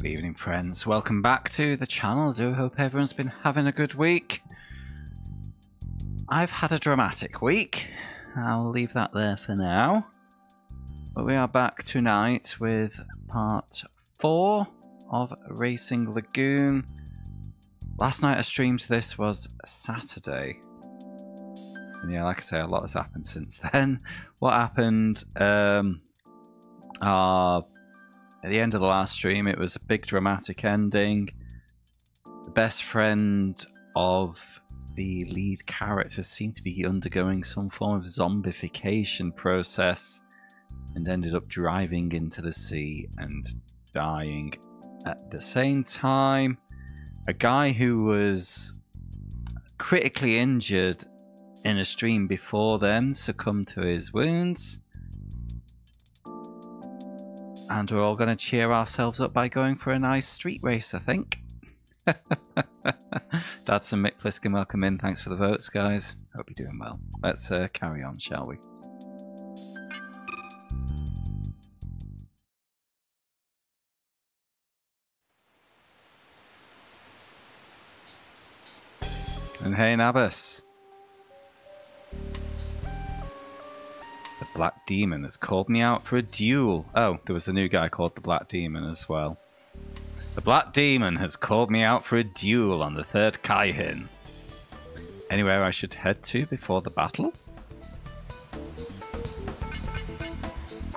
Good evening, friends. Welcome back to the channel. I do hope everyone's been having a good week. I've had a dramatic week. I'll leave that there for now. But we are back tonight with part four of Racing Lagoon. Last night I streamed this was Saturday. And yeah, like I say, a lot has happened since then. What happened? Um, uh, at the end of the last stream, it was a big dramatic ending. The best friend of the lead character seemed to be undergoing some form of zombification process and ended up driving into the sea and dying. At the same time, a guy who was critically injured in a stream before then succumbed to his wounds and we're all going to cheer ourselves up by going for a nice street race, I think. Dads and Mick Pliskin, welcome in. Thanks for the votes, guys. Hope you're doing well. Let's uh, carry on, shall we? And hey, Nabas. Black Demon has called me out for a duel. Oh, there was a new guy called the Black Demon as well. The Black Demon has called me out for a duel on the third Keihin. Anywhere I should head to before the battle?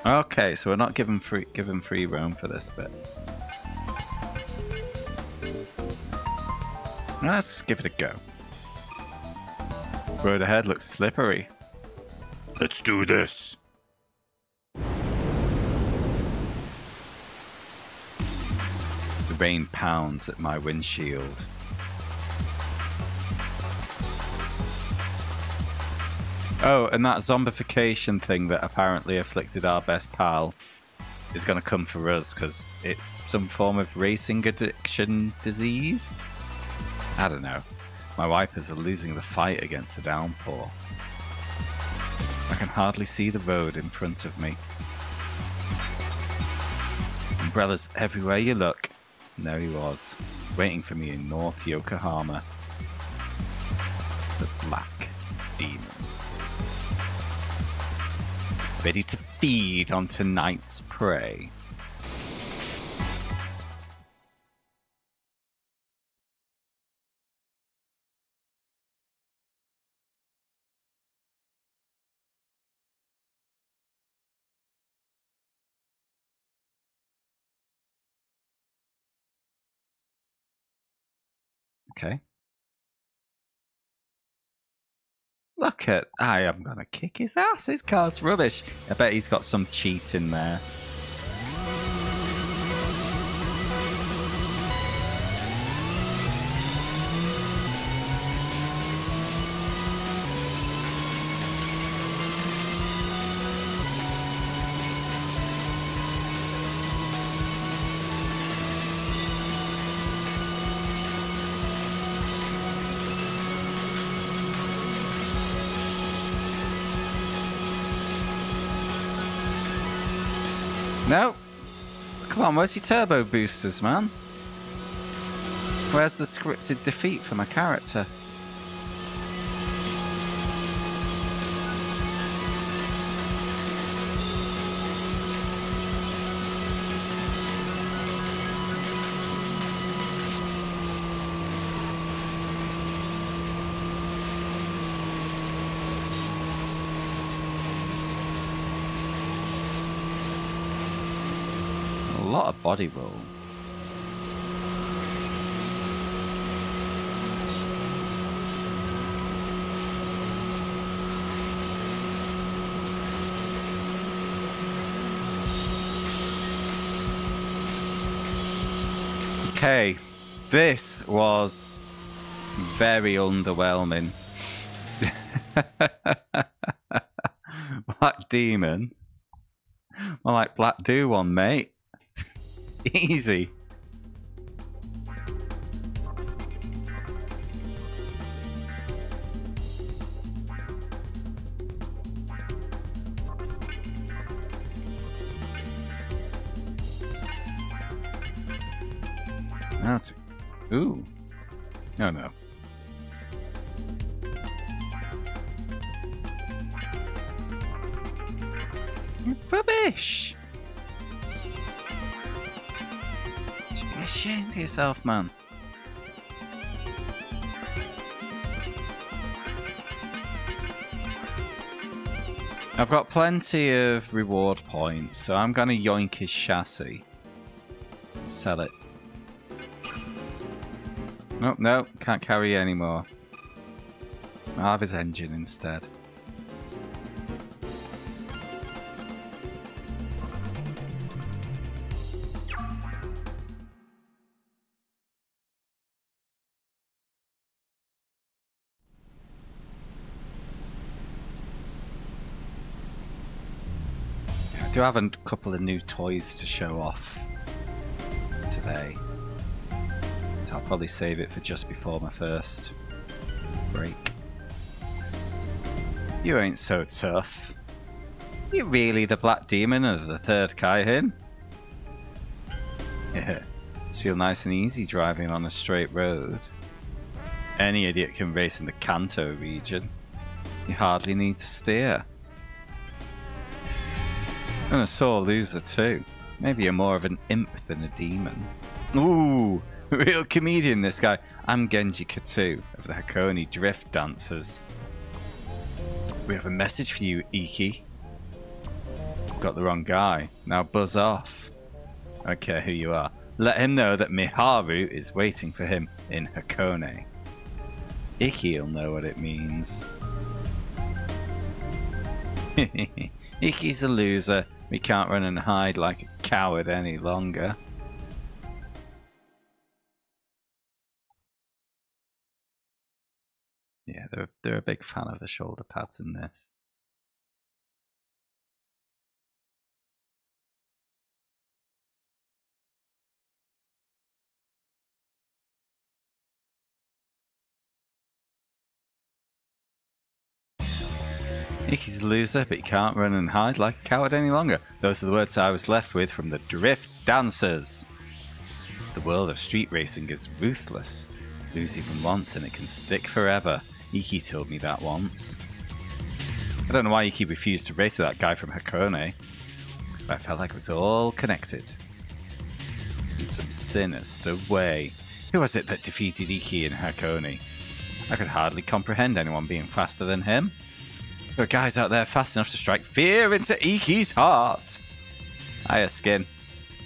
Okay, so we're not given free given free roam for this bit. Let's give it a go. Road ahead looks slippery. Let's do this. The rain pounds at my windshield. Oh, and that zombification thing that apparently afflicted our best pal is going to come for us because it's some form of racing addiction disease? I don't know. My wipers are losing the fight against the downpour. I can hardly see the road in front of me. Umbrellas everywhere you look. And there he was, waiting for me in North Yokohama. The Black Demon. Ready to feed on tonight's prey. Okay. Look at, I am to kick his ass. His car's rubbish. I bet he's got some cheat in there. Come on, where's your turbo boosters, man? Where's the scripted defeat for my character? Body roll. Okay, this was very underwhelming. Black Demon. I like Black Do one, mate. Easy. That's ooh. No, no. Rubbish! Of yourself, man. I've got plenty of reward points, so I'm going to yoink his chassis. Sell it. Nope, no, can't carry anymore. I'll have his engine instead. Do have a couple of new toys to show off today. So I'll probably save it for just before my first break. You ain't so tough. You really the black demon of the third Keihin? Yeah, it's feel nice and easy driving on a straight road. Any idiot can race in the Kanto region. You hardly need to steer. And a sore loser too. Maybe you're more of an imp than a demon. Ooh, real comedian this guy. I'm Genji Katsu of the Hakone Drift Dancers. We have a message for you, Iki. Got the wrong guy. Now buzz off. I don't care who you are. Let him know that Miharu is waiting for him in Hakone. Iki'll know what it means. Iki's a loser we can't run and hide like a coward any longer. Yeah, they're, they're a big fan of the shoulder pads in this. He's a loser, but he can't run and hide like a coward any longer. Those are the words I was left with from the Drift Dancers. The world of street racing is ruthless. Lose even once and it can stick forever. Iki told me that once. I don't know why Iki refused to race with that guy from Hakone. I felt like it was all connected. In some sinister way. Who was it that defeated Iki in Hakone? I could hardly comprehend anyone being faster than him. There guys out there fast enough to strike fear into Iki's heart. Hiya, Skin.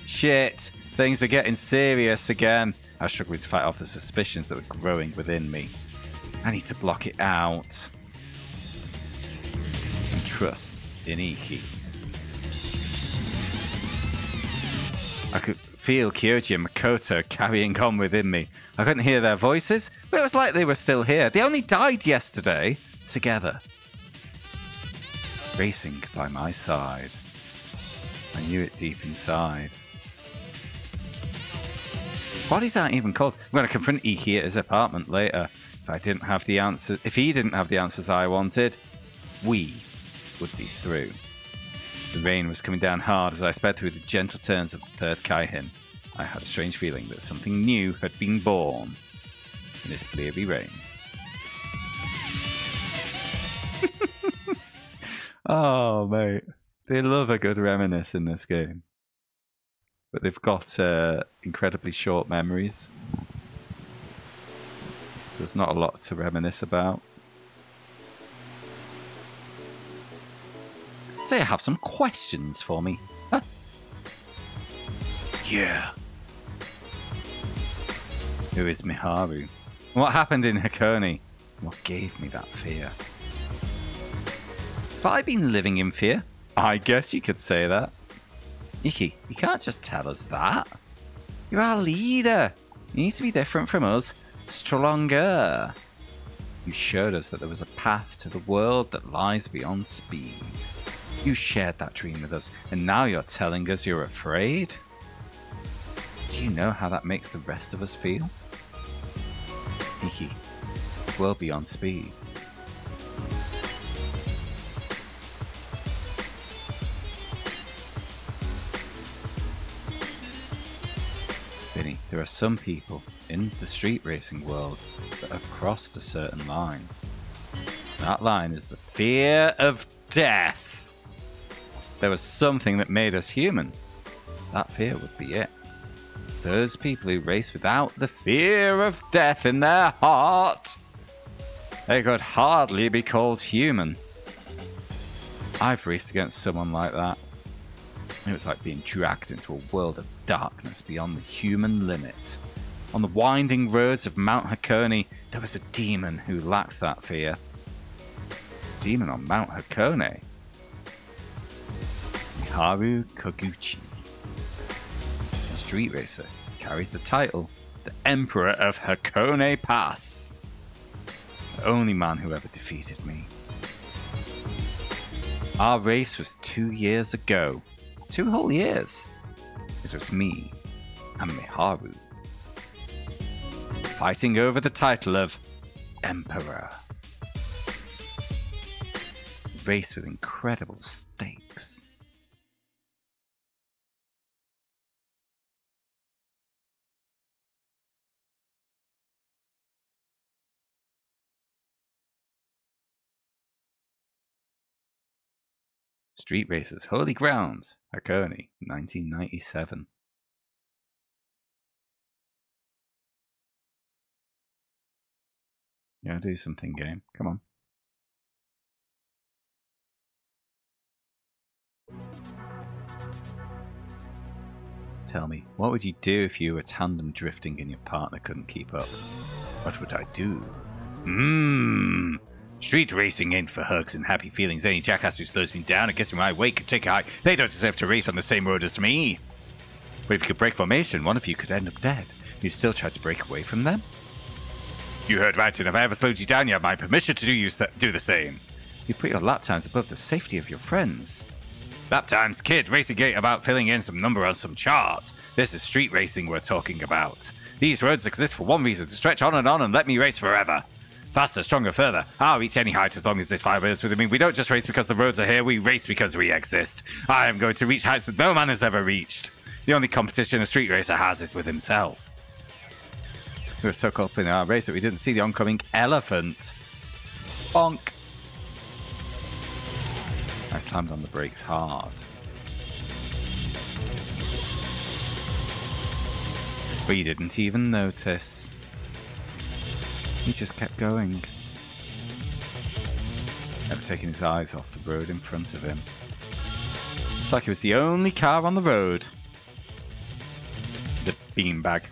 Shit. Things are getting serious again. I was struggling to fight off the suspicions that were growing within me. I need to block it out. And trust in Iki. I could feel Kyoji and Makoto carrying on within me. I couldn't hear their voices, but it was like they were still here. They only died yesterday together racing by my side. I knew it deep inside. What is that even called? I'm going to confront Iki at his apartment later. If I didn't have the answers, if he didn't have the answers I wanted, we would be through. The rain was coming down hard as I sped through the gentle turns of the third Keihin. I had a strange feeling that something new had been born in this bleary rain. Oh, mate. They love a good reminisce in this game. But they've got uh, incredibly short memories. There's not a lot to reminisce about. So you have some questions for me? Huh? Yeah. Who is Miharu? What happened in Hakone? What gave me that fear? Have I been living in fear? I guess you could say that. Iki, you can't just tell us that. You're our leader. You need to be different from us. Stronger. You showed us that there was a path to the world that lies beyond speed. You shared that dream with us, and now you're telling us you're afraid? Do you know how that makes the rest of us feel? Iki, world beyond speed. There are some people in the street racing world that have crossed a certain line. That line is the fear of death. There was something that made us human. That fear would be it. Those people who race without the fear of death in their heart, they could hardly be called human. I've raced against someone like that. It was like being dragged into a world of darkness beyond the human limit. On the winding roads of Mount Hakone, there was a demon who lacked that fear. Demon on Mount Hakone. Miharu Koguchi. A street racer carries the title the Emperor of Hakone Pass. The only man who ever defeated me. Our race was two years ago. Two whole years. It was me and Miharu. Fighting over the title of Emperor. Race with incredible stakes. Street Racers Holy Grounds, Hakone, 1997. Yeah, do something, game. Come on. Tell me, what would you do if you were tandem drifting and your partner couldn't keep up? What would I do? Mmm. Street racing ain't for hugs and happy feelings. Any jackass who slows me down and gets in my way can take a hike. They don't deserve to race on the same road as me. But if you could break formation, one of you could end up dead. You still try to break away from them? You heard right, and if I ever slowed you down, you have my permission to do you do the same. You put your lap times above the safety of your friends. Lap times, kid. Racing ain't about filling in some number on some chart. This is street racing we're talking about. These roads exist for one reason to stretch on and on and let me race forever. Faster, stronger, further. I'll reach any height as long as this fiber is within me. We don't just race because the roads are here, we race because we exist. I am going to reach heights that no man has ever reached. The only competition a street racer has is with himself. We were so caught up in our race that we didn't see the oncoming elephant. Bonk. I slammed on the brakes hard. We didn't even notice. He just kept going. Never taking his eyes off the road in front of him. It's like he was the only car on the road. The beanbag.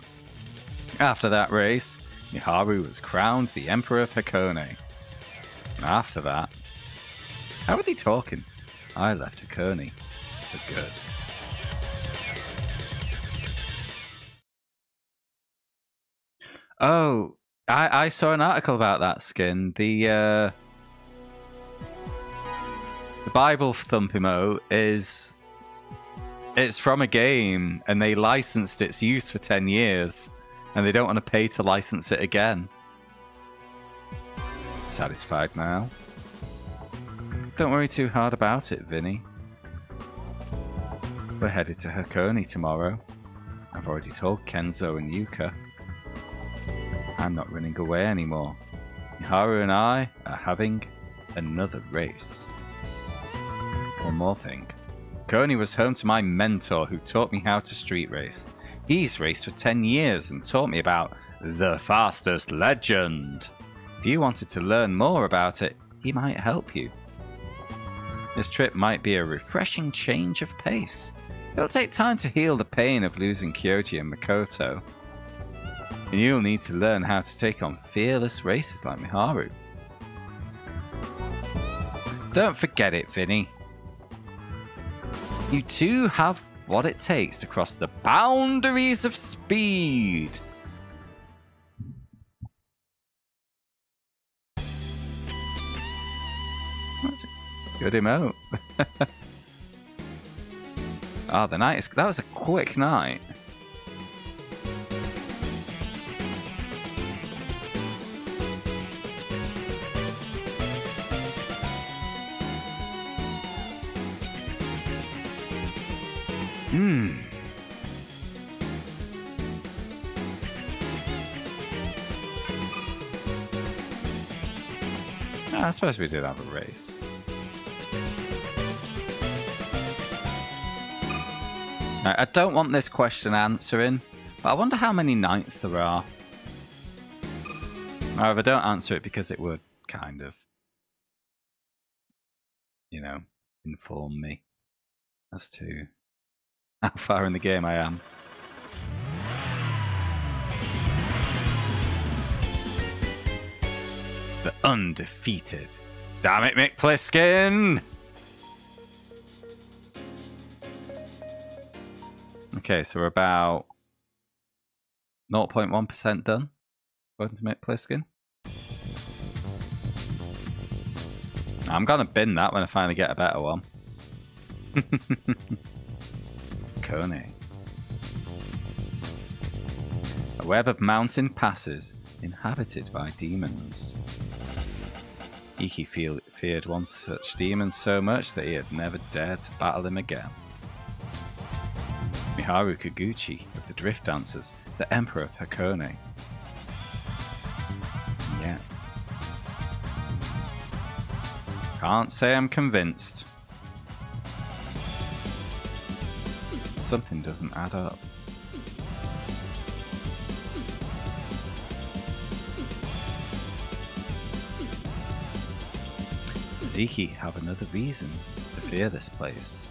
After that race, Miharu was crowned the Emperor of Hakone. After that, how are they talking? I left Hakone for good. Oh, I, I saw an article about that skin. The uh, the Bible thump emo is it's from a game, and they licensed its use for ten years, and they don't want to pay to license it again. Satisfied now? Don't worry too hard about it, Vinny. We're headed to Hakone tomorrow. I've already told Kenzo and Yuka. I'm not running away anymore. Miharu and I are having another race. One more thing. Hakone was home to my mentor who taught me how to street race. He's raced for 10 years and taught me about the fastest legend. If you wanted to learn more about it, he might help you. This trip might be a refreshing change of pace. It'll take time to heal the pain of losing Kyoji and Makoto. And you'll need to learn how to take on fearless racers like Miharu. Don't forget it, Vinny. You two have what it takes to cross the boundaries of speed. That's a good emote. Ah, oh, the night is. That was a quick night. Mmm. I suppose we did have a race. I don't want this question answering, but I wonder how many nights there are. However, don't answer it because it would kind of, you know, inform me as to how far in the game I am. The undefeated. Damn it, Mick Pliskin! Okay, so we're about 0.1% done. According to Mick Pliskin. I'm gonna bin that when I finally get a better one. Kone. A web of mountain passes inhabited by demons. Iki feared one such demon so much that he had never dared to battle him again. Miharu Kaguchi of the Drift Dancers, the Emperor of Hakone. Yet. Can't say I'm convinced. Something doesn't add up. Ziki have another reason to fear this place.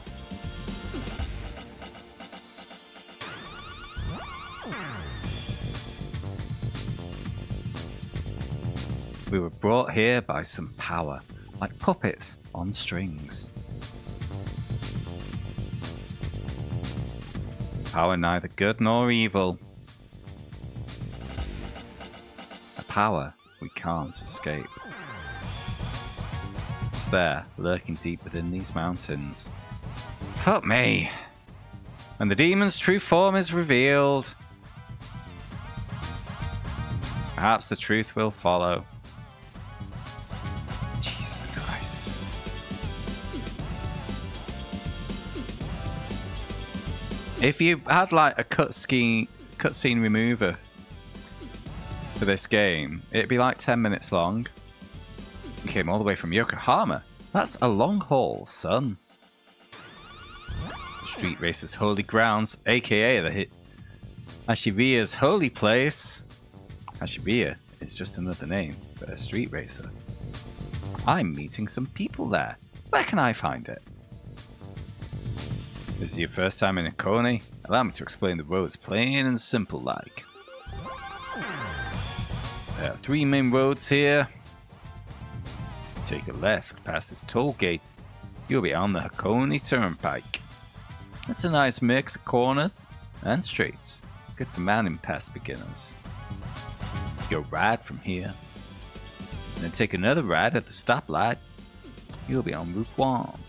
We were brought here by some power, like puppets on strings. Power neither good nor evil. A power we can't escape. It's there, lurking deep within these mountains. Help me! When the demon's true form is revealed, perhaps the truth will follow. If you had like a cutscene cutscene remover for this game, it'd be like 10 minutes long. You came all the way from Yokohama. That's a long haul, son. Street racer's holy grounds, aka the hit holy place. Hashiriya is just another name for a street racer. I'm meeting some people there. Where can I find it? This is your first time in Hakone? Allow me to explain the roads plain and simple like. There are three main roads here. Take a left past this toll gate. You'll be on the Hakone Turnpike. It's a nice mix of corners and straights. Good for mountain pass beginners. Go right from here. Then take another right at the stoplight. You'll be on Route 1.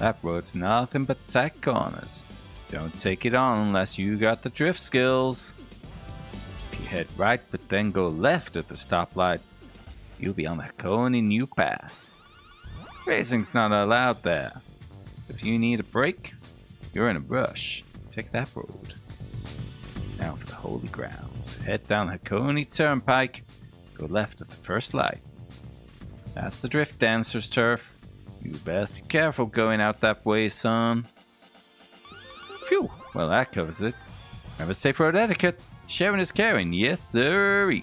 That road's nothing but tight corners. Don't take it on unless you got the drift skills. If you head right but then go left at the stoplight, you'll be on the Hakone New Pass. Racing's not allowed there. If you need a break, you're in a rush. Take that road. Now for the holy grounds. Head down Hakone Turnpike. Go left at the first light. That's the Drift Dancer's turf. You best be careful going out that way, son. Phew, well that covers it. Remember safe road etiquette. Sharing is caring, yes sir.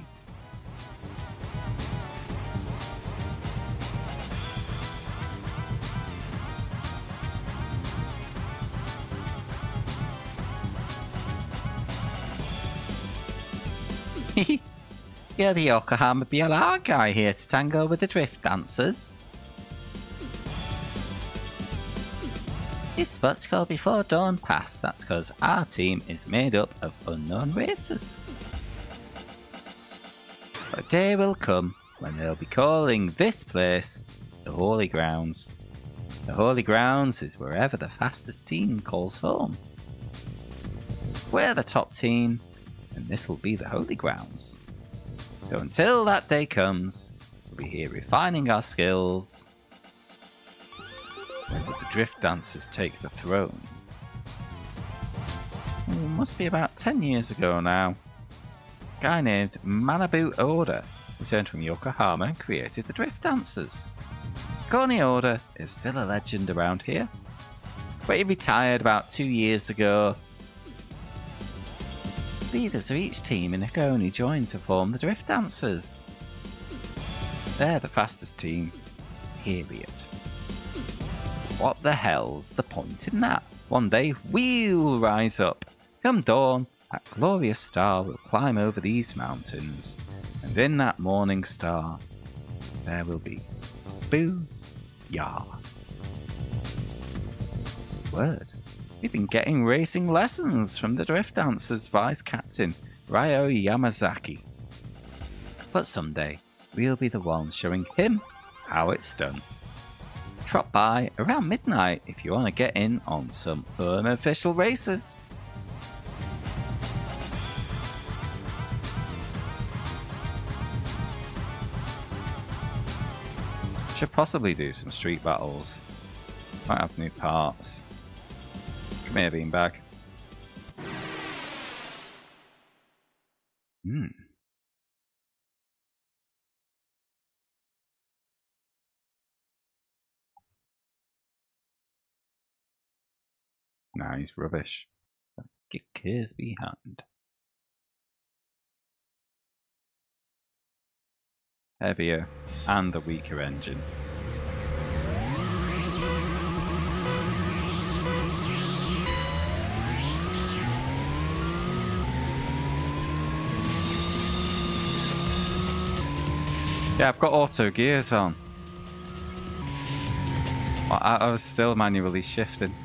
You're the Yokohama BLR guy here to tango with the Drift Dancers. This spot's called Before Dawn Pass. That's because our team is made up of unknown racers. But a day will come when they'll be calling this place the Holy Grounds. The Holy Grounds is wherever the fastest team calls home. We're the top team, and this will be the Holy Grounds. So until that day comes, we'll be here refining our skills. When did the Drift Dancers take the throne? Ooh, must be about 10 years ago now. A guy named Manabu Oda returned from Yokohama and created the Drift Dancers. Corny Order is still a legend around here, but he retired about two years ago. Leaders of each team in Hakone joined to form the Drift Dancers. They're the fastest team, period. What the hell's the point in that? One day we'll rise up. Come dawn, that glorious star will climb over these mountains, and in that morning star, there will be Boo Ya. Word. We've been getting racing lessons from the Drift Dancers vice captain, Ryo Yamazaki. But someday, we'll be the ones showing him how it's done. Drop by around midnight if you want to get in on some unofficial races. Should possibly do some street battles. Might have new parts. Come here, Beanbag. Hmm. Nah, he's rubbish. Get cares behind. Heavier and a weaker engine. Yeah, I've got auto gears on. I, I was still manually shifting.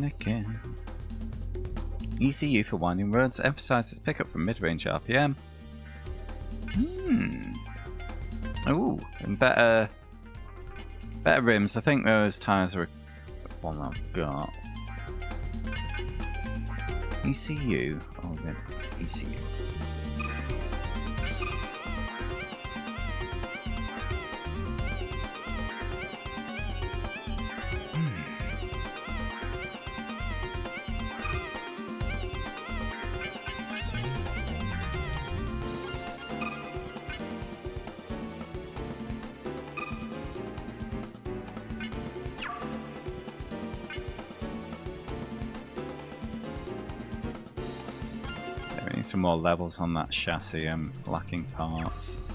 Nicking. ECU for winding roads emphasizes pickup from mid-range RPM. Hmm. Ooh, and better, better rims. I think those tires are one I've got. ECU. Oh, then ECU. More levels on that chassis. I'm lacking parts.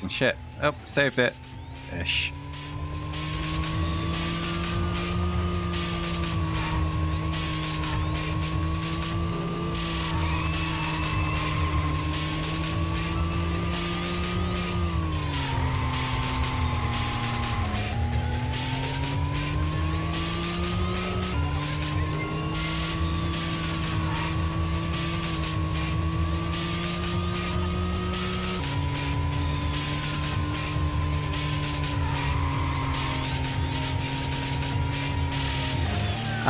And shit. Oh, saved it. Ish.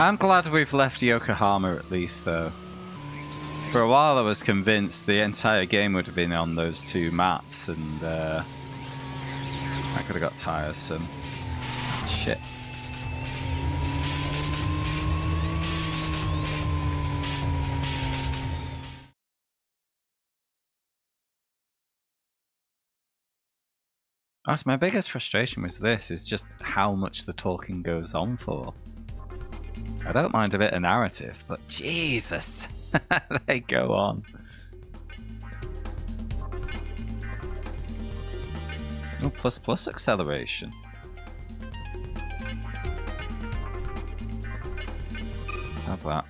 I'm glad we've left Yokohama at least, though. For a while, I was convinced the entire game would have been on those two maps, and uh, I could have got tiresome. Shit. That's my biggest frustration with this is just how much the talking goes on for. I don't mind a bit of narrative, but Jesus, they go on. Oh, plus plus acceleration. Have that.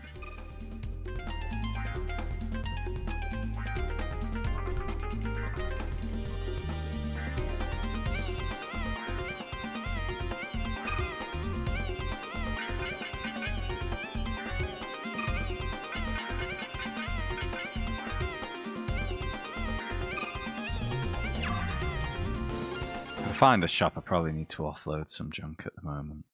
Find a shop, I probably need to offload some junk at the moment.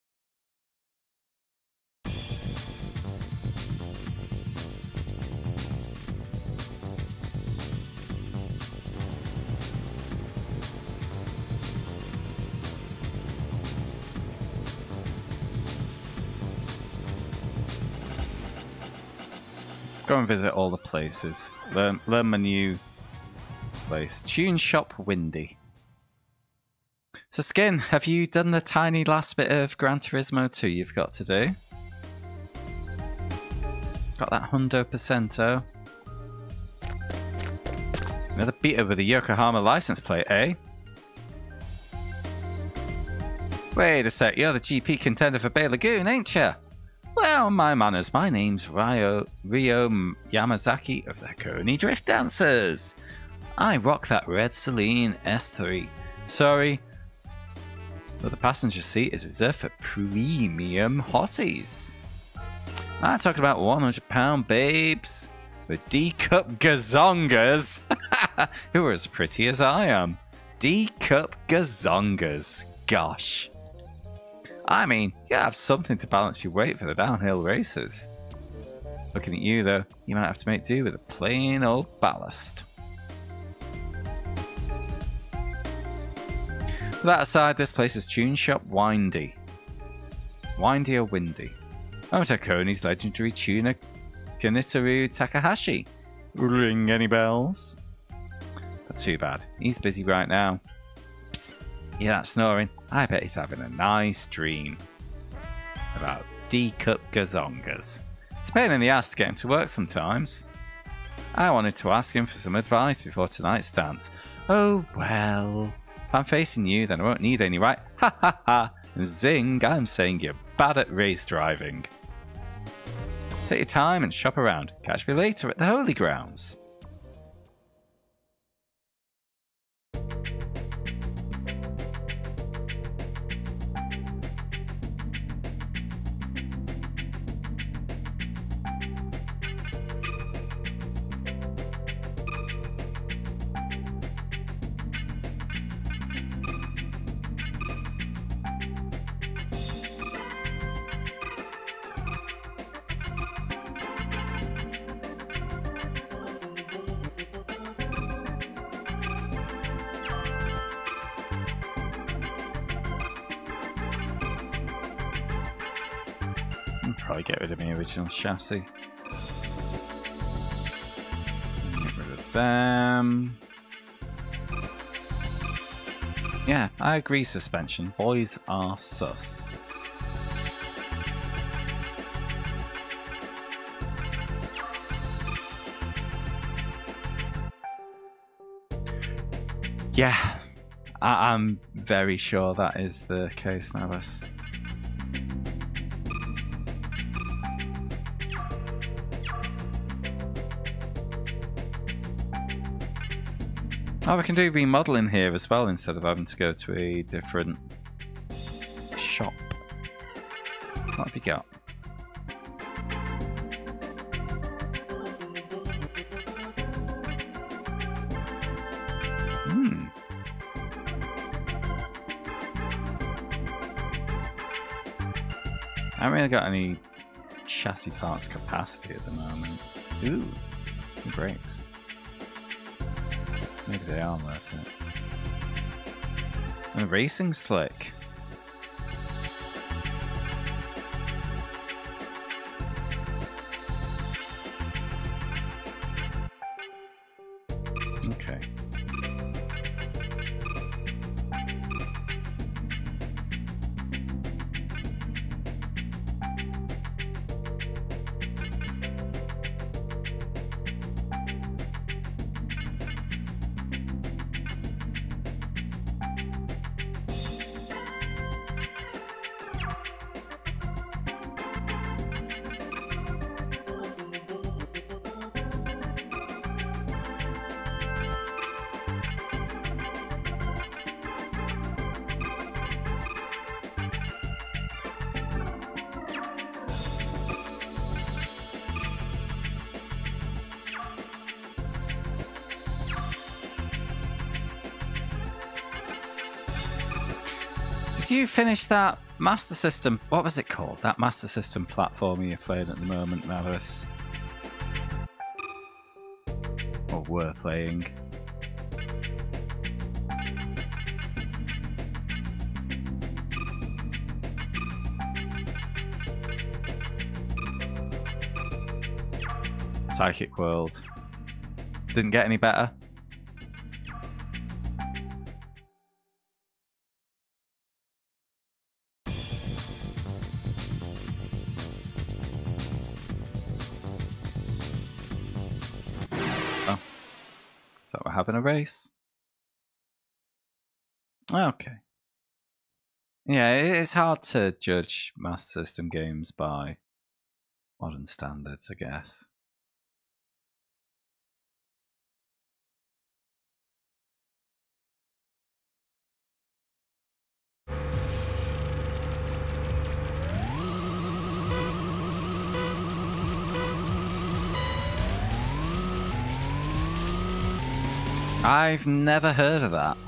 Let's go and visit all the places. Learn, learn my new place. Tune Shop Windy. So, Skin, have you done the tiny last bit of Gran Turismo 2 you've got to do? Got that Hundo Percento. Another beater with a Yokohama license plate, eh? Wait a sec, you're the GP contender for Bay Lagoon, ain't ya? Well, my manners, my name's Ryo, Ryo Yamazaki of the Hakone Drift Dancers. I rock that red Celine S3. Sorry, but the passenger seat is reserved for premium hotties. I'm talking about 100 pound babes with D cup gazongas who are as pretty as I am. D cup gazongas. Gosh. I mean, you have something to balance your weight for the downhill races. Looking at you though, you might have to make do with a plain old ballast. That aside, this place is Tune Shop Windy. Windy or Windy? I'm Hakone's legendary tuner Kanitaru Takahashi. Ring any bells? Not too bad. He's busy right now. Psst. Hear that snoring? I bet he's having a nice dream about D-cup gazongas. It's a pain in the ass to get him to work sometimes. I wanted to ask him for some advice before tonight's dance. Oh well. I'm facing you, then I won't need any, right? Ha ha ha! Zing, I'm saying you're bad at race driving. Take your time and shop around. Catch me later at the Holy Grounds. Chassis. Get rid of them. Yeah, I agree suspension. Boys are sus. Yeah, I am very sure that is the case, Navas. Oh, we can do remodeling here as well instead of having to go to a different shop. What have you got? Hmm. I haven't really got any chassis parts capacity at the moment. Ooh, brakes. Are worth it. And racing slick. Did you finish that Master System? What was it called? That Master System platform you're playing at the moment, Mavis? Or were playing? Psychic World. Didn't get any better. Yeah, it is hard to judge Master System games by modern standards, I guess. I've never heard of that.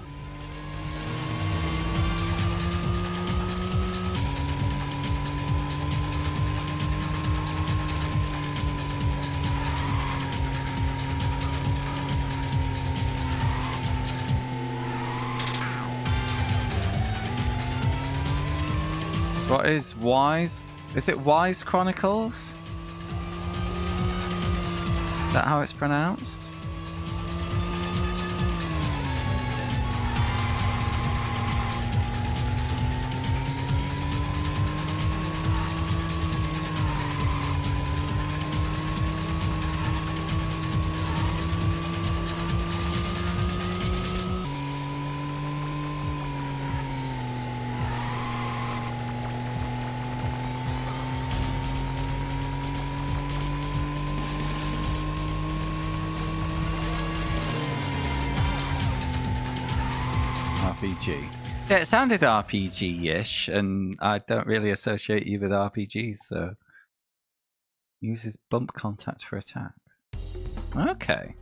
What is Wise? Is it Ys Chronicles? Is that how it's pronounced? RPG. Yeah, it sounded RPG-ish, and I don't really associate you with RPGs, so uses bump contact for attacks. Okay.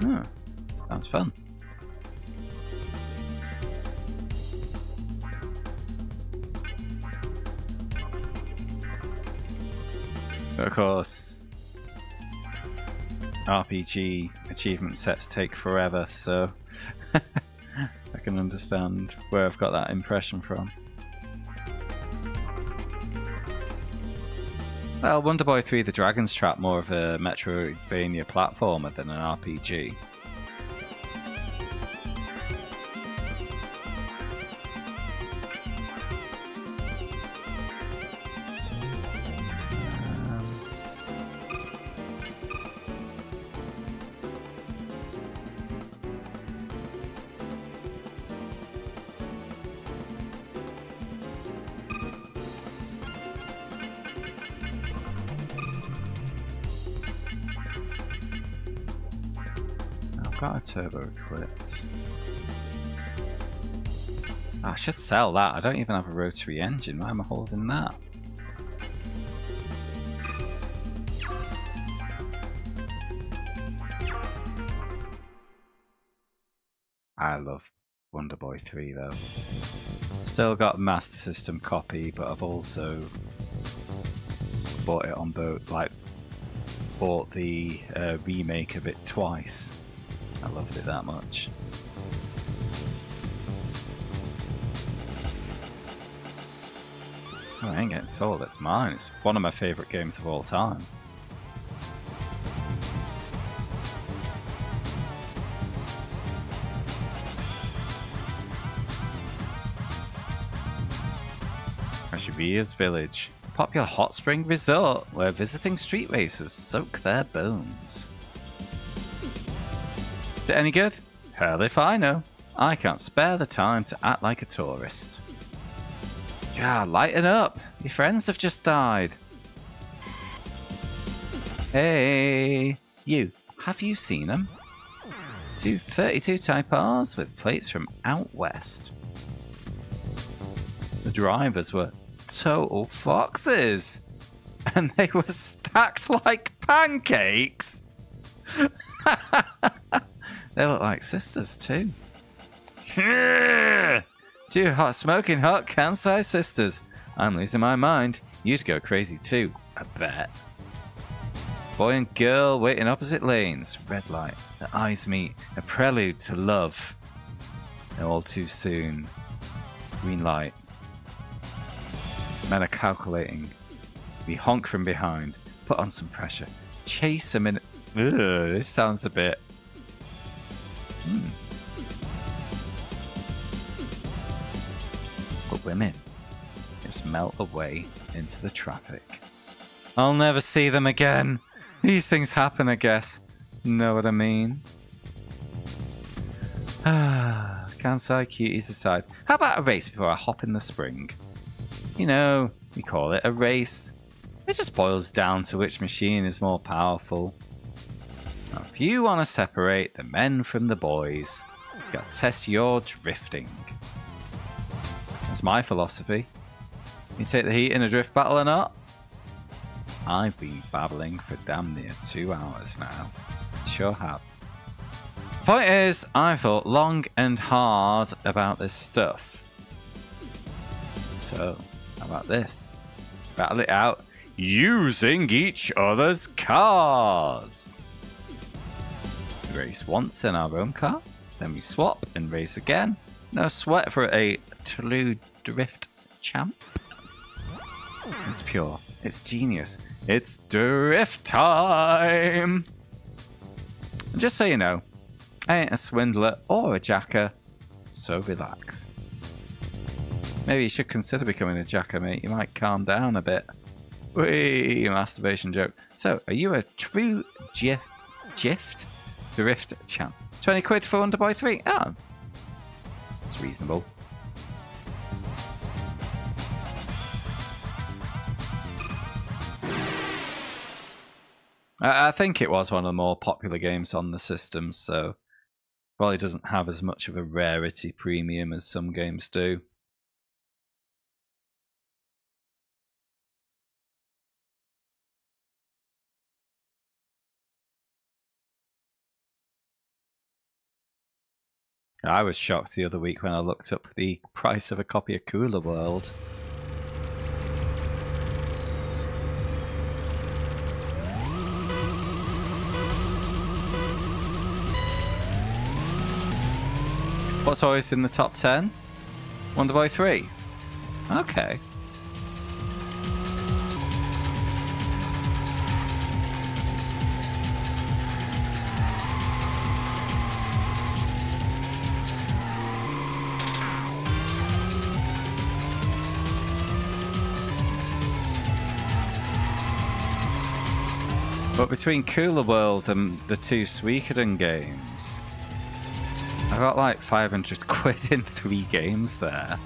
Hmm. Sounds fun. But of course, RPG achievement sets take forever, so I can understand where I've got that impression from. Well, Wonder Boy 3 The Dragon's Trap more of a Metroidvania platformer than an RPG. Equipped. I should sell that. I don't even have a rotary engine. Why am I holding that? I love Wonder Boy 3 though. Still got Master System copy, but I've also bought it on both, like, bought the uh, remake of it twice. I loved it that much. Oh, I ain't getting sold. That's mine. It's one of my favorite games of all time. Ashuria's village, a popular hot spring resort where visiting street racers soak their bones. Is it any good? Hell if I know. I can't spare the time to act like a tourist. God, lighten up. Your friends have just died. Hey, you. Have you seen them? Two 32 Type Rs with plates from out west. The drivers were total foxes. And they were stacked like pancakes. they look like sisters too. Two hot, smoking hot Kansai sisters. I'm losing my mind. You'd go crazy too, I bet. Boy and girl wait in opposite lanes. Red light. The eyes meet. A prelude to love. And all too soon. Green light. Men are calculating. We honk from behind. Put on some pressure. Chase a minute. Ugh, this sounds a bit. Hmm. But women just melt away into the traffic. I'll never see them again. These things happen, I guess. Know what I mean? Ah, Kansai cuties aside. How about a race before I hop in the spring? You know, we call it a race. It just boils down to which machine is more powerful. Now, if you want to separate the men from the boys, you got to test your drifting. That's my philosophy. You take the heat in a drift battle or not? I've been babbling for damn near two hours now. Sure have. Point is, I've thought long and hard about this stuff. So, how about this? Battle it out using each other's cars. Race once in our own car, then we swap and race again. No sweat for a true drift champ. It's pure. It's genius. It's drift time! And just so you know, I ain't a swindler or a jacker, so relax. Maybe you should consider becoming a jacker, mate. You might calm down a bit. Wee, masturbation joke. So, are you a true gif gift? Rift champ. 20 quid for Wonder Boy 3? Oh. It's reasonable. I think it was one of the more popular games on the system, so probably doesn't have as much of a rarity premium as some games do. I was shocked the other week when I looked up the price of a copy of Kula World. What's always in the top 10? Wonderboy 3. Okay. But between Kula World and the two Suikoden games, I got like 500 quid in three games there.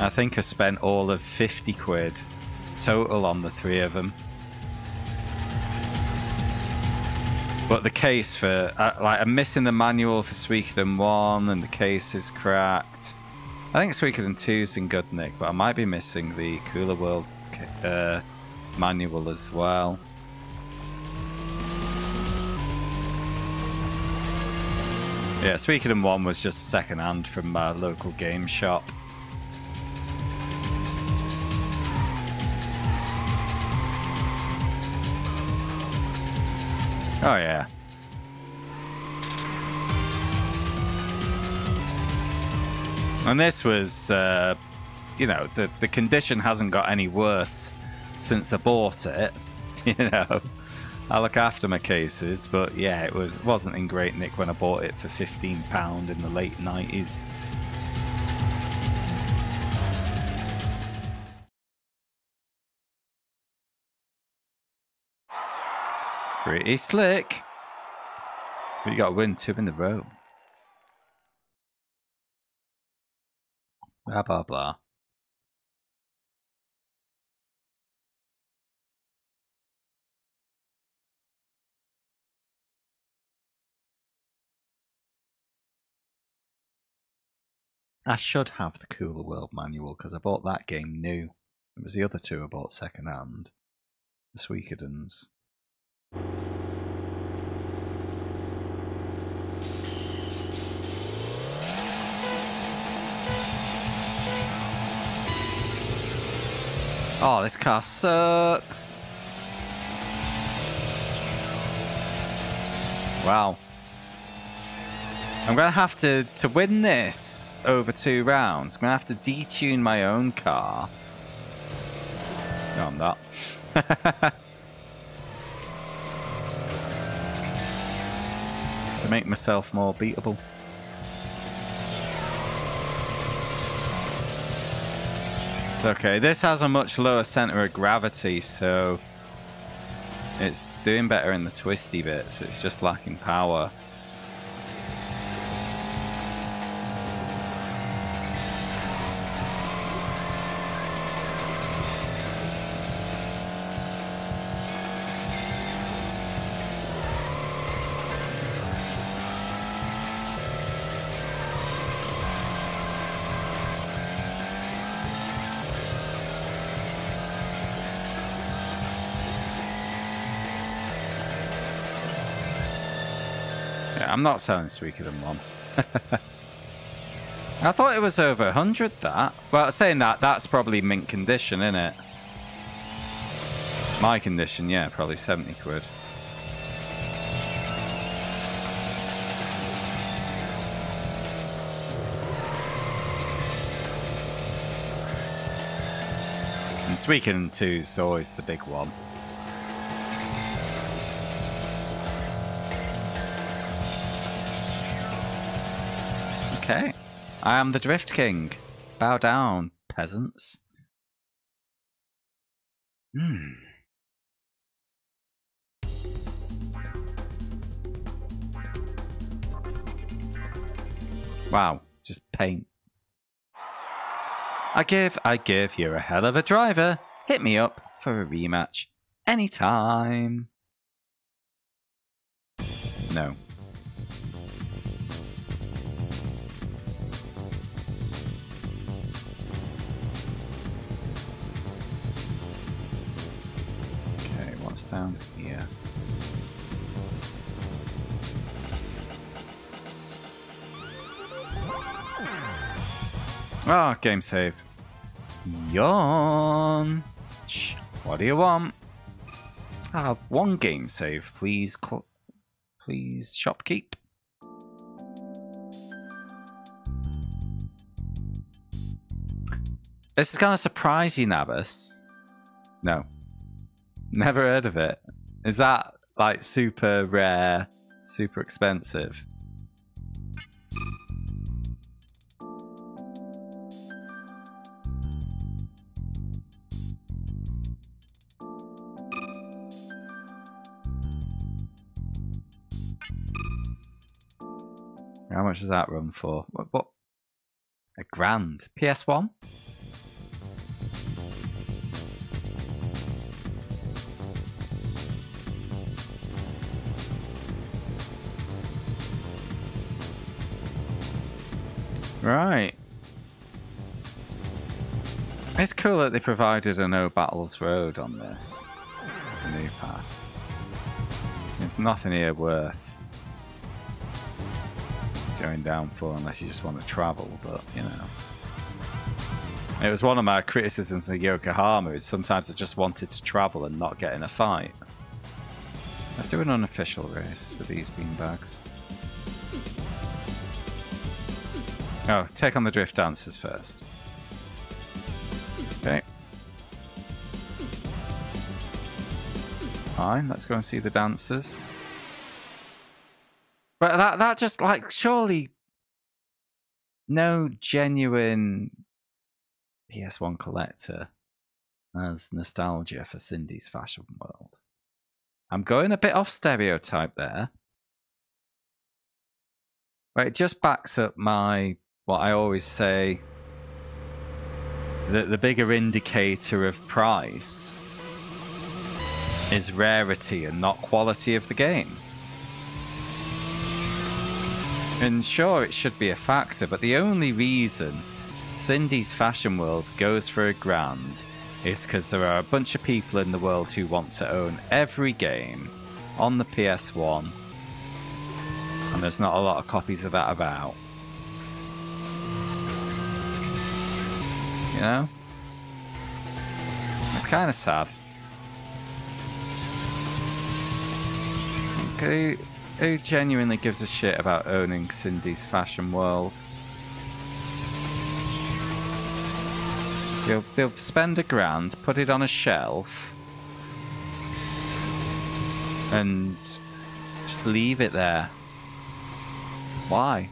I think I spent all of 50 quid total on the three of them. But the case for, uh, like, I'm missing the manual for Suikoden 1 and the case is cracked. I think Suikoden 2 is in good nick, but I might be missing the Kula World uh, manual as well. Yeah, Suikoden One was just secondhand from my local game shop. Oh, yeah. And this was, uh, you know, the, the condition hasn't got any worse since I bought it, you know. I look after my cases, but yeah, it was wasn't in great nick when I bought it for fifteen pound in the late nineties. Pretty slick. But you got to win two in a row. Blah blah blah. I should have the Kula World manual because I bought that game new. It was the other two I bought second hand. The Suikoden's. Oh, this car sucks. Wow. I'm going to have to, to win this over two rounds. I'm going to have to detune my own car. No, I'm not. to make myself more beatable. Okay. This has a much lower center of gravity, so it's doing better in the twisty bits. It's just lacking power. I'm not selling Suikoden 1. I thought it was over 100 that. Well, saying that, that's probably mint condition, isn't it? My condition, yeah, probably 70 quid. And Suikoden 2 is always the big one. I am the Drift King. Bow down, peasants. Hmm. Wow, just paint. I give, I give, you're a hell of a driver. Hit me up for a rematch anytime. No. Okay, what's down here? Ah, oh, game save. Yawn. What do you want? I have one game save, please. Please, shopkeep. This is going to surprise you, Nabis. No. Never heard of it. Is that like super rare, super expensive? How much does that run for? What? what? A grand. PS1? Right. It's cool that they provided a no battles road on this. New pass. There's nothing here worth going down for unless you just want to travel, but you know. It was one of my criticisms of Yokohama is sometimes I just wanted to travel and not get in a fight. Let's do an unofficial race with these beanbags. Oh, take on the drift dancers first. Okay. Fine, let's go and see the dancers. But that that just like surely no genuine PS1 collector has nostalgia for Cindy's fashion world. I'm going a bit off stereotype there. But it just backs up my what I always say that the bigger indicator of price is rarity and not quality of the game. And sure, it should be a factor, but the only reason Cindy's Fashion World goes for a grand is because there are a bunch of people in the world who want to own every game on the PS1, and there's not a lot of copies of that about. You know? It's kind of sad. Okay, who genuinely gives a shit about owning Cindy's Fashion World? They'll, they'll spend a grand, put it on a shelf, and just leave it there. Why?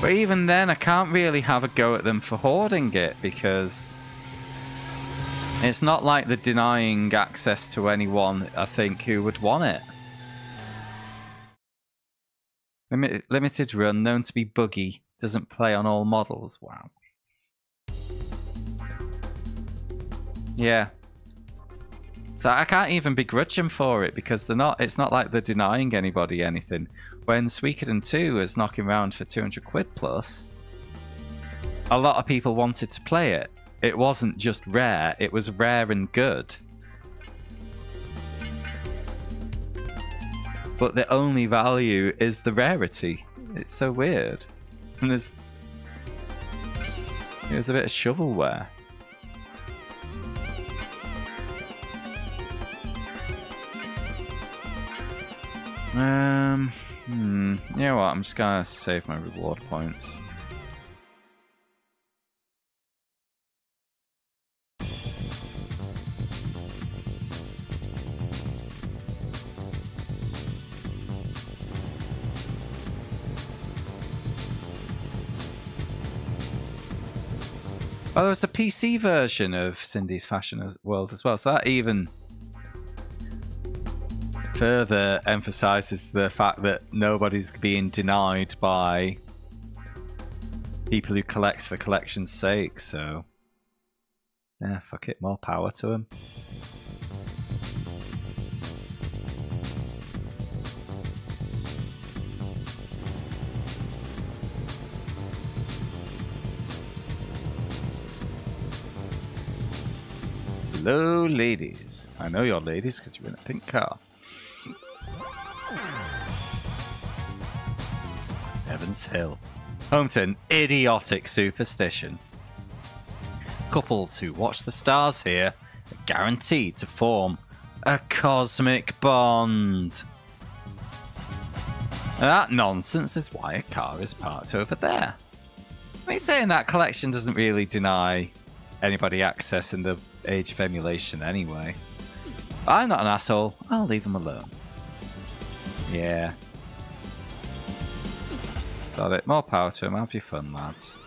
But even then, I can't really have a go at them for hoarding it because it's not like they're denying access to anyone, I think, who would want it. limited run, known to be buggy, doesn't play on all models. Wow. Yeah. So I can't even begrudge them for it because they're not. It's not like they're denying anybody anything when Suikoden 2 was knocking around for 200 quid plus, a lot of people wanted to play it. It wasn't just rare, it was rare and good. But the only value is the rarity. It's so weird. And there's. There's a bit of shovelware. Um. Hmm. You know what? I'm just gonna save my reward points. Oh, there was a PC version of Cindy's Fashion World as well, so that even further emphasizes the fact that nobody's being denied by people who collect for collection's sake. So, yeah, fuck it, more power to them. Hello, ladies. I know you're ladies because you're in a pink car. Evans Hill. Home to an idiotic superstition. Couples who watch the stars here are guaranteed to form a cosmic bond. that nonsense is why a car is parked over there. I mean, saying that collection doesn't really deny anybody access in the age of emulation anyway. I'm not an asshole. I'll leave them alone. Yeah. Got it. More power to him. Have your fun, lads.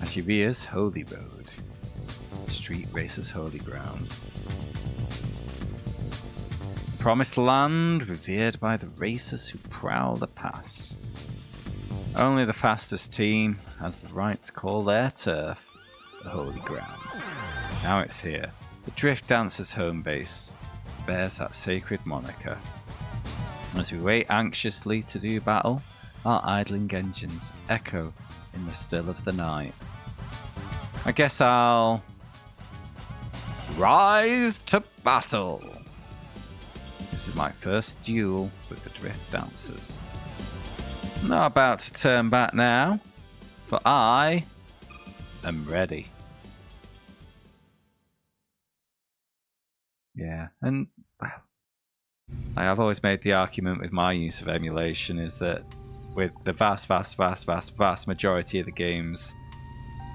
Ashiria's Holy Road. Street Racers Holy Grounds. Promised land, revered by the racers who prowl the pass. Only the fastest team has the right to call their turf the Holy Grounds. Now it's here. The Drift Dancers home base bears that sacred moniker. As we wait anxiously to do battle, our idling engines echo in the still of the night. I guess I'll rise to battle. This is my first duel with the Drift Dancers. Not about to turn back now, for I am ready. Yeah, and I've always made the argument with my use of emulation is that with the vast, vast, vast, vast, vast majority of the games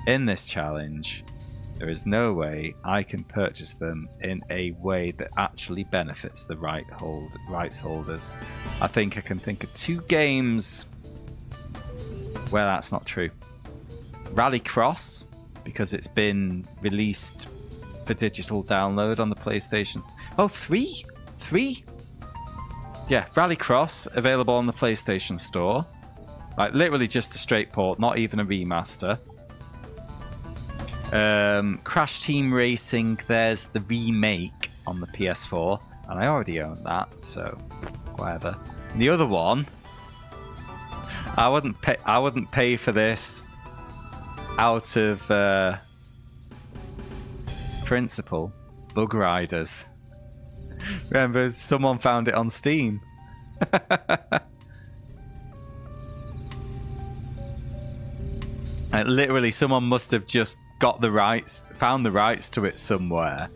in this challenge, there is no way I can purchase them in a way that actually benefits the right hold rights holders. I think I can think of two games where that's not true. Rallycross, because it's been released for digital download on the PlayStations. Oh, three? Three? Yeah, Rallycross available on the PlayStation Store. Like literally just a straight port, not even a remaster. Um, Crash Team Racing, there's the remake on the PS4, and I already own that, so whatever. And the other one, I wouldn't pay. I wouldn't pay for this out of uh, principle. Bug Riders. Remember, someone found it on Steam. and uh, literally, someone must have just got the rights, found the rights to it somewhere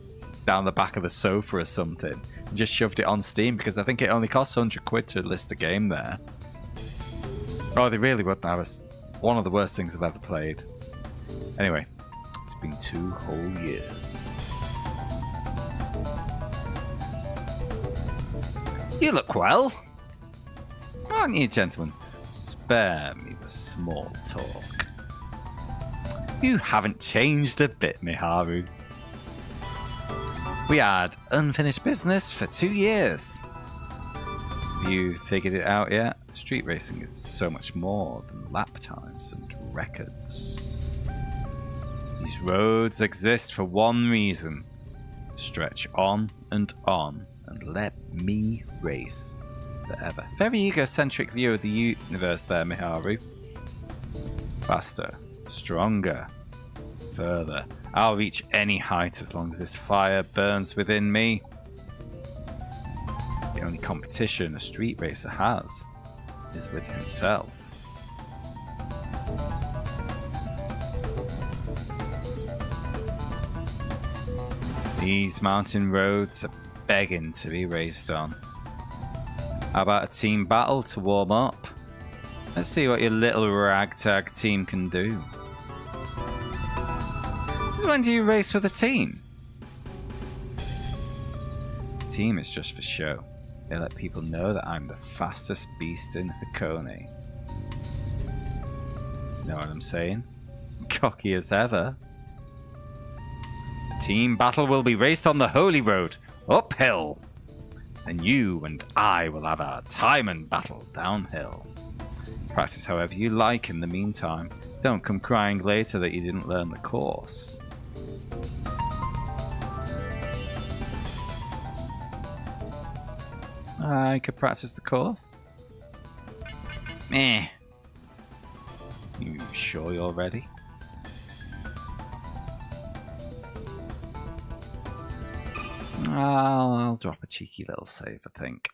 down the back of the sofa or something, just shoved it on Steam because I think it only costs 100 quid to list a game there. Oh, they really would. That was one of the worst things I've ever played. Anyway, it's been two whole years. You look well. Aren't you, gentlemen? Spare me the small talk. You haven't changed a bit, Miharu. We had unfinished business for two years. You figured it out yet? Street racing is so much more than lap times and records. These roads exist for one reason. Stretch on and on and let me race forever. Very egocentric view of the universe there, Miharu. Faster, stronger, further. I'll reach any height as long as this fire burns within me. The only competition a street racer has is with himself. These mountain roads are begging to be raced on. How about a team battle to warm up? Let's see what your little ragtag team can do. Since when do you race with a team? Team is just for show. They let people know that I'm the fastest beast in Hakone. You know what I'm saying? Cocky as ever. Team battle will be raced on the Holy Road, uphill. And you and I will have our time and battle downhill. Practice however you like in the meantime. Don't come crying later that you didn't learn the course. I could practice the course. Meh. You sure you're ready? I'll, I'll drop a cheeky little save, I think.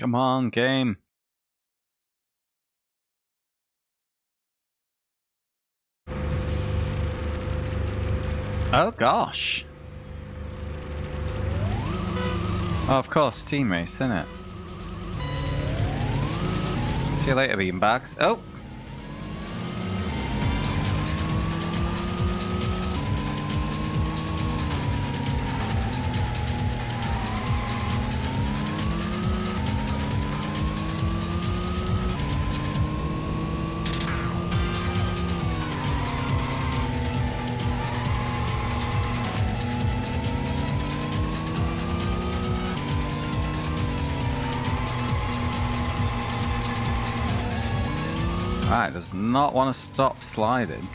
Come on, game. Oh gosh. Oh, of course, team race, isn't it? See you later, beanbags. Oh, not want to stop sliding.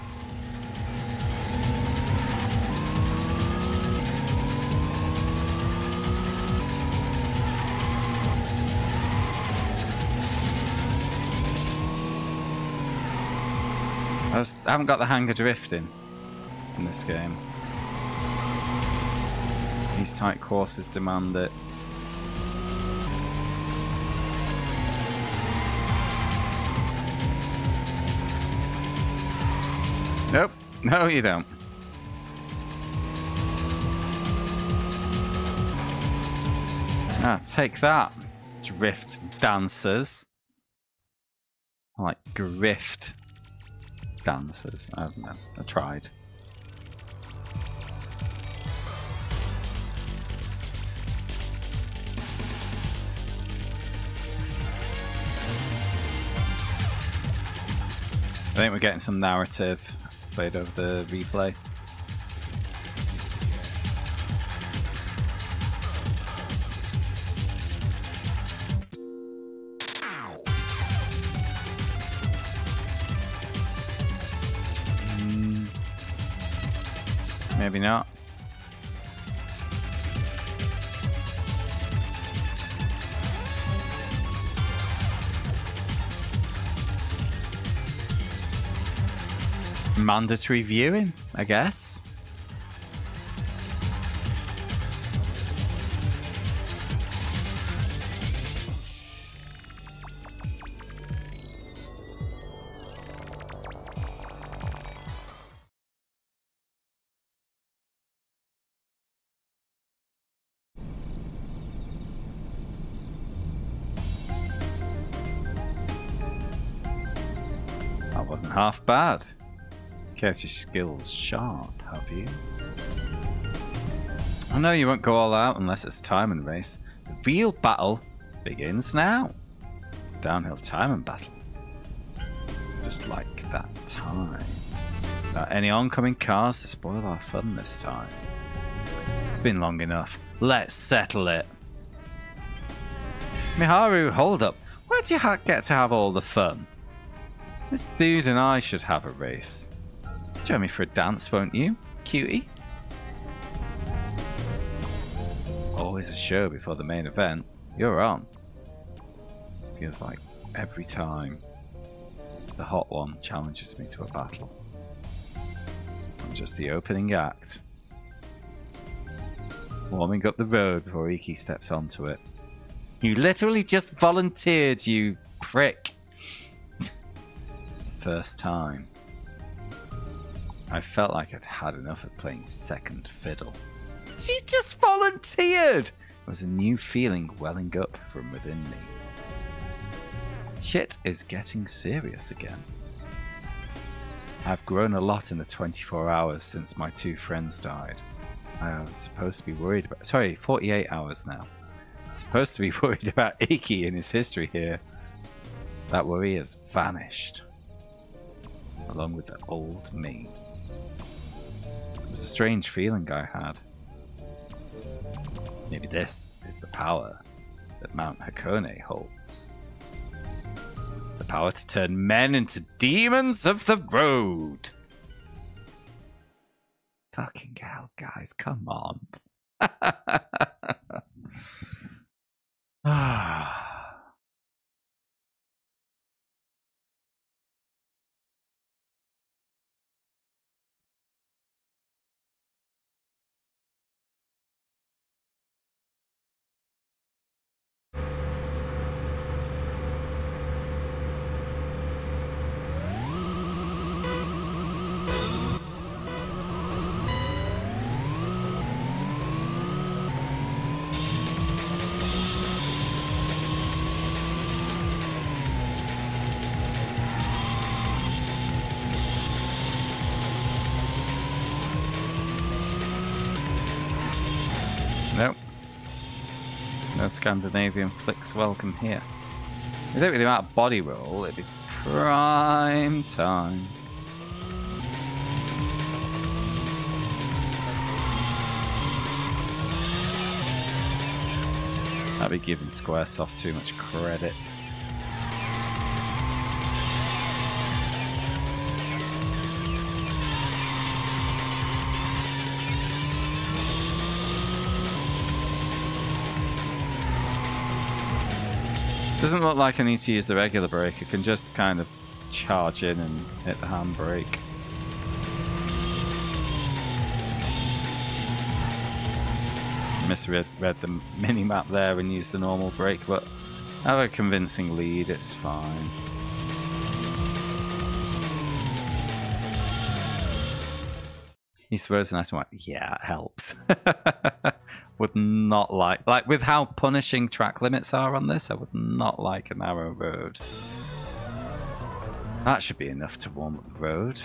I, just, I haven't got the hang of drifting in this game. These tight courses demand it. No, you don't. Ah, take that, drift dancers. Like grift dancers. I don't know. I tried. I think we're getting some narrative played over the replay. Maybe not. Mandatory viewing, I guess. That wasn't half bad. Your skills sharp, have you? I know you won't go all out unless it's a timing race. The real battle begins now. Downhill timing battle. Just like that time. Without any oncoming cars to spoil our fun this time. It's been long enough. Let's settle it. Miharu, hold up. Where'd you get to have all the fun? This dude and I should have a race. Join me for a dance, won't you, cutie? It's always a show before the main event. You're on. Feels like every time the hot one challenges me to a battle. I'm just the opening act. Warming up the road before Iki steps onto it. You literally just volunteered, you prick. First time. I felt like I'd had enough of playing second fiddle. She just volunteered! There was a new feeling welling up from within me. Shit is getting serious again. I've grown a lot in the 24 hours since my two friends died. I was supposed to be worried about. Sorry, 48 hours now. I'm supposed to be worried about Iki and his history here. That worry has vanished, along with the old me. Was a strange feeling I had. Maybe this is the power that Mount Hakone holds. The power to turn men into demons of the road. Fucking hell, guys, come on. Ah. Scandinavian flicks welcome here. I don't really about body roll, it'd be prime time. I'd be giving Squaresoft too much credit. Doesn't look like I need to use the regular brake. I can just kind of charge in and hit the handbrake. Misread read the mini map there and used the normal brake, but I have a convincing lead. It's fine. He throws a nice one. Yeah, it helps. would not like like with how punishing track limits are on this. I would not like a narrow road. That should be enough to warm up the road.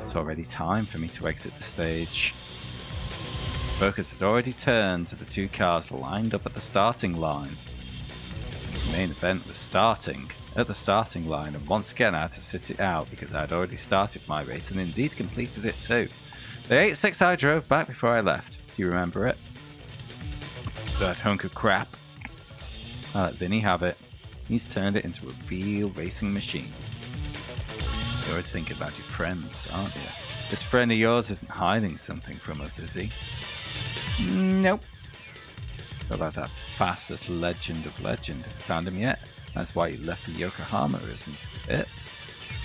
It's already time for me to exit the stage. Focus had already turned to the two cars lined up at the starting line. The main event was starting at the starting line, and once again I had to sit it out because I had already started my race and indeed completed it too. The 8-6 I drove back before I left. You remember it? That hunk of crap. I let Vinny have it. He's turned it into a real racing machine. You're always thinking about your friends, aren't you? This friend of yours isn't hiding something from us, is he? Nope. What about that fastest legend of legend? Found him yet? That's why you left for Yokohama, isn't it?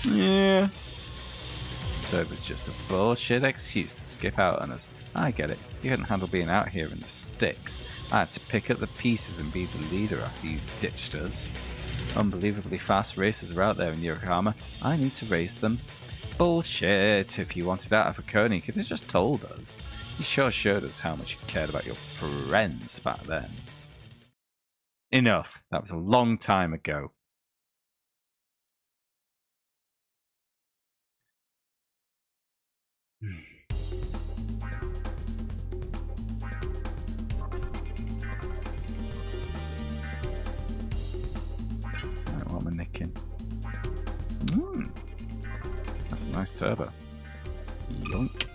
Yeah. So it was just a bullshit excuse to skip out on us. I get it. You couldn't handle being out here in the sticks. I had to pick up the pieces and be the leader after you ditched us. Unbelievably fast racers are out there in Yokohama. I need to race them. Bullshit. If you wanted out of Hakone, you could have just told us. You sure showed us how much you cared about your friends back then. Enough. That was a long time ago. Hmm. Mm. That's a nice turbo. Yoink.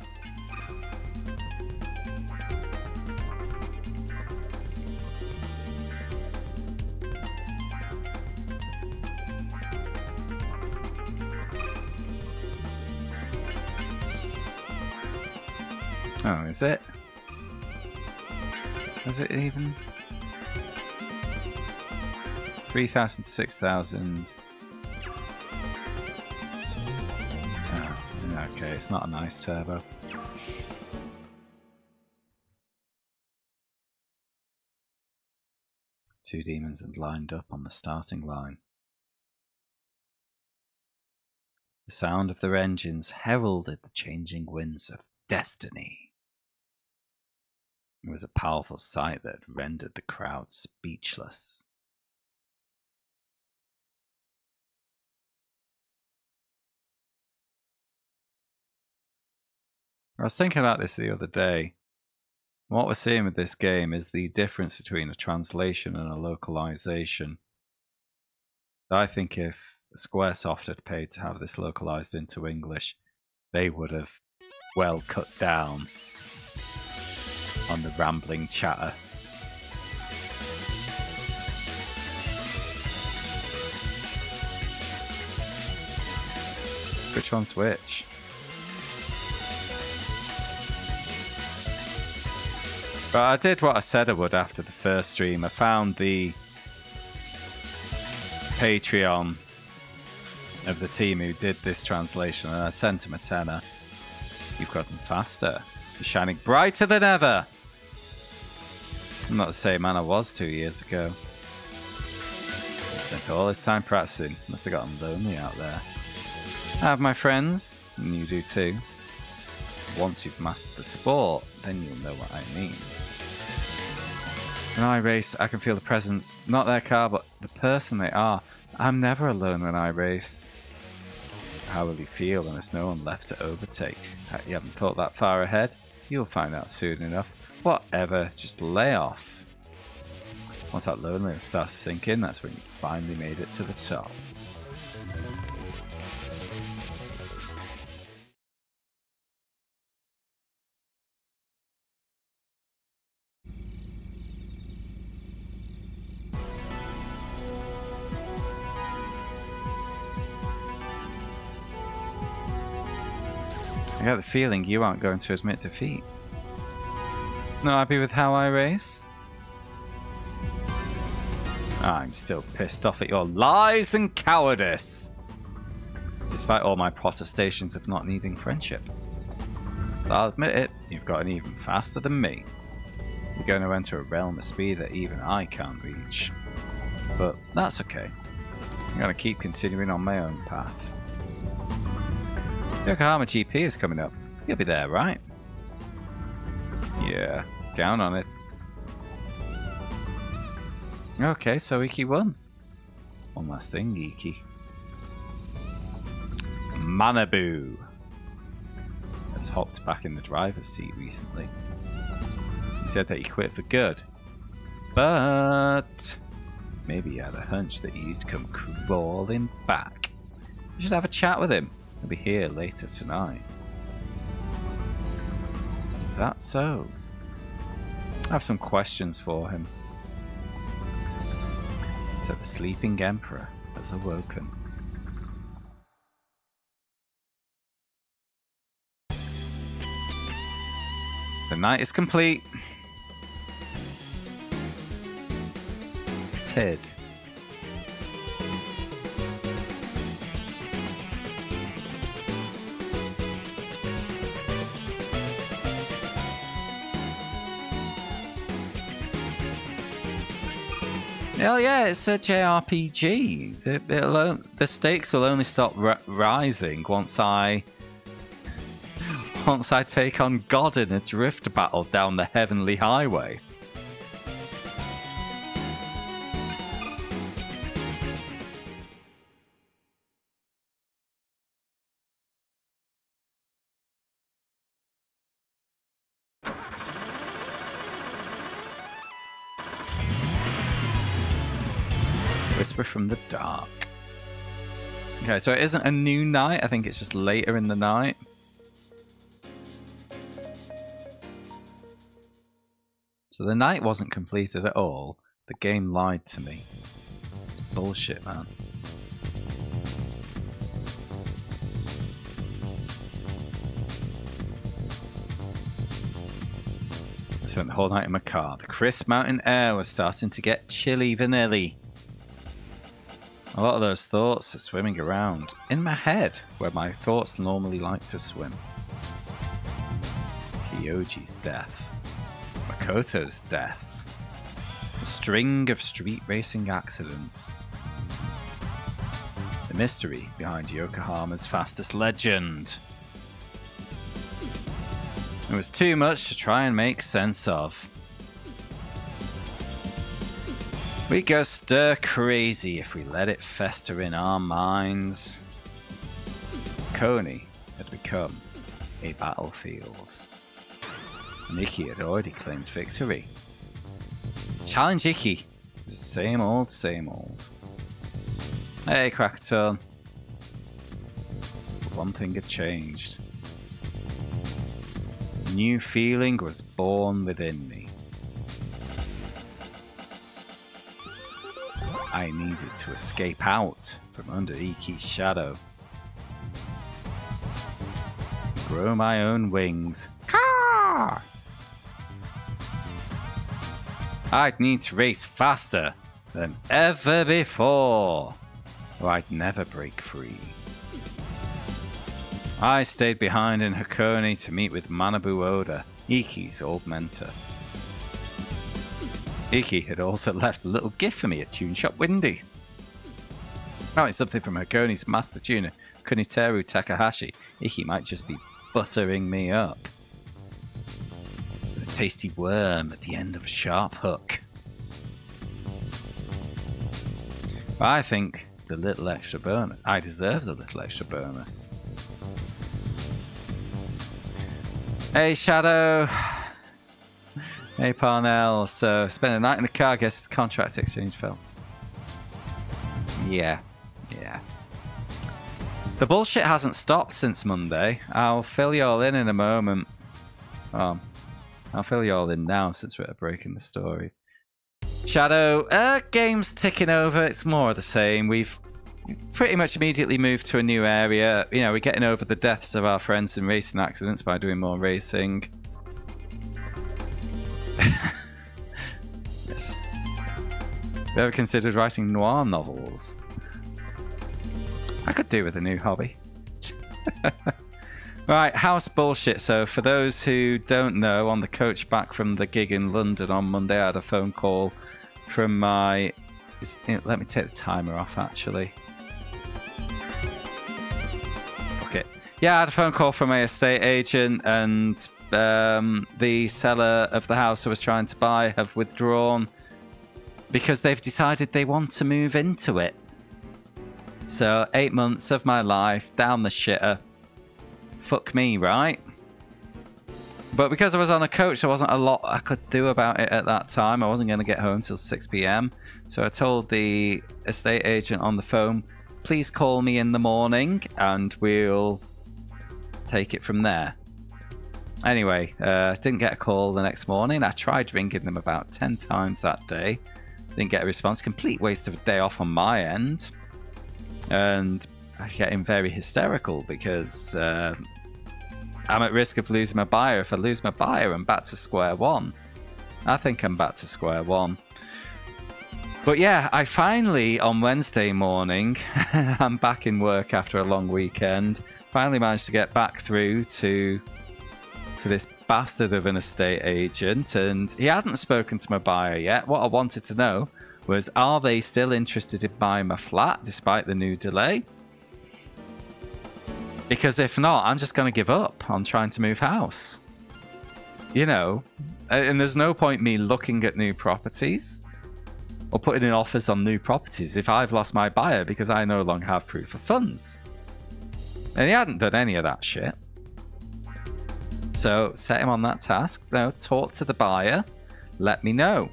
Oh, is it? Is it even? 3,000, 6,000. Oh, okay, it's not a nice turbo. Two demons and lined up on the starting line. The sound of their engines heralded the changing winds of destiny. It was a powerful sight that rendered the crowd speechless. I was thinking about this the other day. What we're seeing with this game is the difference between a translation and a localization. I think if Squaresoft had paid to have this localized into English, they would have well cut down on the rambling chatter. Which one's which? But I did what I said I would after the first stream. I found the Patreon of the team who did this translation and I sent him a tenner. You've gotten faster. You're shining brighter than ever. I'm not the same man I was two years ago. I spent all this time practicing. Must have gotten lonely out there. I have my friends, and you do too. Once you've mastered the sport, then you'll know what I mean. When I race, I can feel the presence, not their car, but the person they are. I'm never alone when I race. How will you feel when there's no one left to overtake? Uh, you haven't thought that far ahead? You'll find out soon enough. Whatever, just lay off. Once that loneliness starts to sink in, that's when you finally made it to the top. Got the feeling you aren't going to admit defeat. Not happy with how I race? I'm still pissed off at your lies and cowardice. Despite all my protestations of not needing friendship. But I'll admit it, you've gotten even faster than me. You're going to enter a realm of speed that even I can't reach. But that's okay. I'm going to keep continuing on my own path. Yokohama GP is coming up. You'll be there, right? Yeah, count on it. Okay, so Iki won. One last thing, Iki. Manabu has hopped back in the driver's seat recently. He said that he quit for good. But maybe he had a hunch that he'd come crawling back. You should have a chat with him. Be here later tonight. Is that so? I have some questions for him. So the sleeping emperor has awoken. The night is complete. Ted. Hell yeah, it's a JRPG. The, the stakes will only stop rising once I once I take on God in a drift battle down the heavenly highway. From the Dark. Okay, so it isn't a new night. I think it's just later in the night. So the night wasn't completed at all. The game lied to me. It's bullshit, man. I spent the whole night in my car. The crisp mountain air was starting to get chilly vanilla. A lot of those thoughts are swimming around in my head, where my thoughts normally like to swim. Kyoji's death. Makoto's death. A string of street racing accidents. The mystery behind Yokohama's fastest legend. It was too much to try and make sense of. We go stir crazy if we let it fester in our minds. Coney had become a battlefield. Iki had already claimed victory. Challenge Iki. Same old, same old. Hey, Krakatoa. One thing had changed. New feeling was born within me. I needed to escape out from under Iki's shadow. Grow my own wings. Car! I'd need to race faster than ever before, or I'd never break free. I stayed behind in Hakone to meet with Manabu Oda, Iki's old mentor. Iki had also left a little gift for me at Tune Shop Windy. It's something from Hakone's master tuner, Kuniteru Takahashi. Iki might just be buttering me up. A tasty worm at the end of a sharp hook. But I think the little extra bonus. I deserve the little extra bonus. Hey, Shadow. Hey Parnell, so spend a night in the car, guess it's contract exchange Phil. Yeah, yeah. The bullshit hasn't stopped since Monday. I'll fill you all in in a moment. Um, I'll fill you all in now since we're at a break in the story. Shadow, uh, game's ticking over. It's more of the same. We've pretty much immediately moved to a new area. You know, we're getting over the deaths of our friends in racing accidents by doing more racing. Ever considered writing noir novels? I could do with a new hobby. right, house bullshit. So, for those who don't know, on the coach back from the gig in London on Monday, I had a phone call from my. Let me take the timer off actually. Fuck it. Yeah, I had a phone call from my estate agent, and um, the seller of the house I was trying to buy have withdrawn because they've decided they want to move into it. So, eight months of my life down the shitter. Fuck me, right? But because I was on a coach, there wasn't a lot I could do about it at that time. I wasn't going to get home till 6 p.m. So I told the estate agent on the phone, please call me in the morning and we'll take it from there. Anyway, uh, didn't get a call the next morning. I tried ringing them about 10 times that day. Didn't get a response. Complete waste of a day off on my end and I'm getting very hysterical because uh, I'm at risk of losing my buyer. If I lose my buyer, I'm back to square one. I think I'm back to square one. But yeah, I finally, on Wednesday morning, I'm back in work after a long weekend. Finally managed to get back through to to this bastard of an estate agent, and he hadn't spoken to my buyer yet. What I wanted to know was are they still interested in buying my flat despite the new delay? Because if not, I'm just going to give up on trying to move house. You know, and there's no point me looking at new properties or putting in offers on new properties if I've lost my buyer because I no longer have proof of funds. And he hadn't done any of that shit. So set him on that task. Now talk to the buyer. Let me know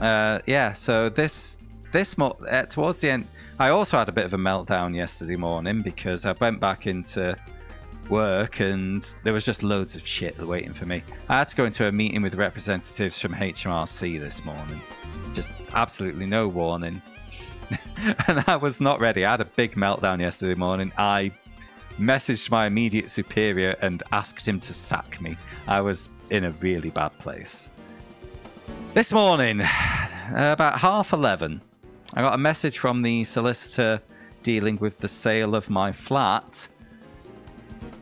uh, yeah, so this this uh, towards the end, I also had a bit of a meltdown yesterday morning because I went back into work and there was just loads of shit waiting for me. I had to go into a meeting with representatives from HMRC this morning. Just absolutely no warning. and I was not ready. I had a big meltdown yesterday morning. I messaged my immediate superior and asked him to sack me. I was in a really bad place. This morning, about half 11, I got a message from the solicitor dealing with the sale of my flat.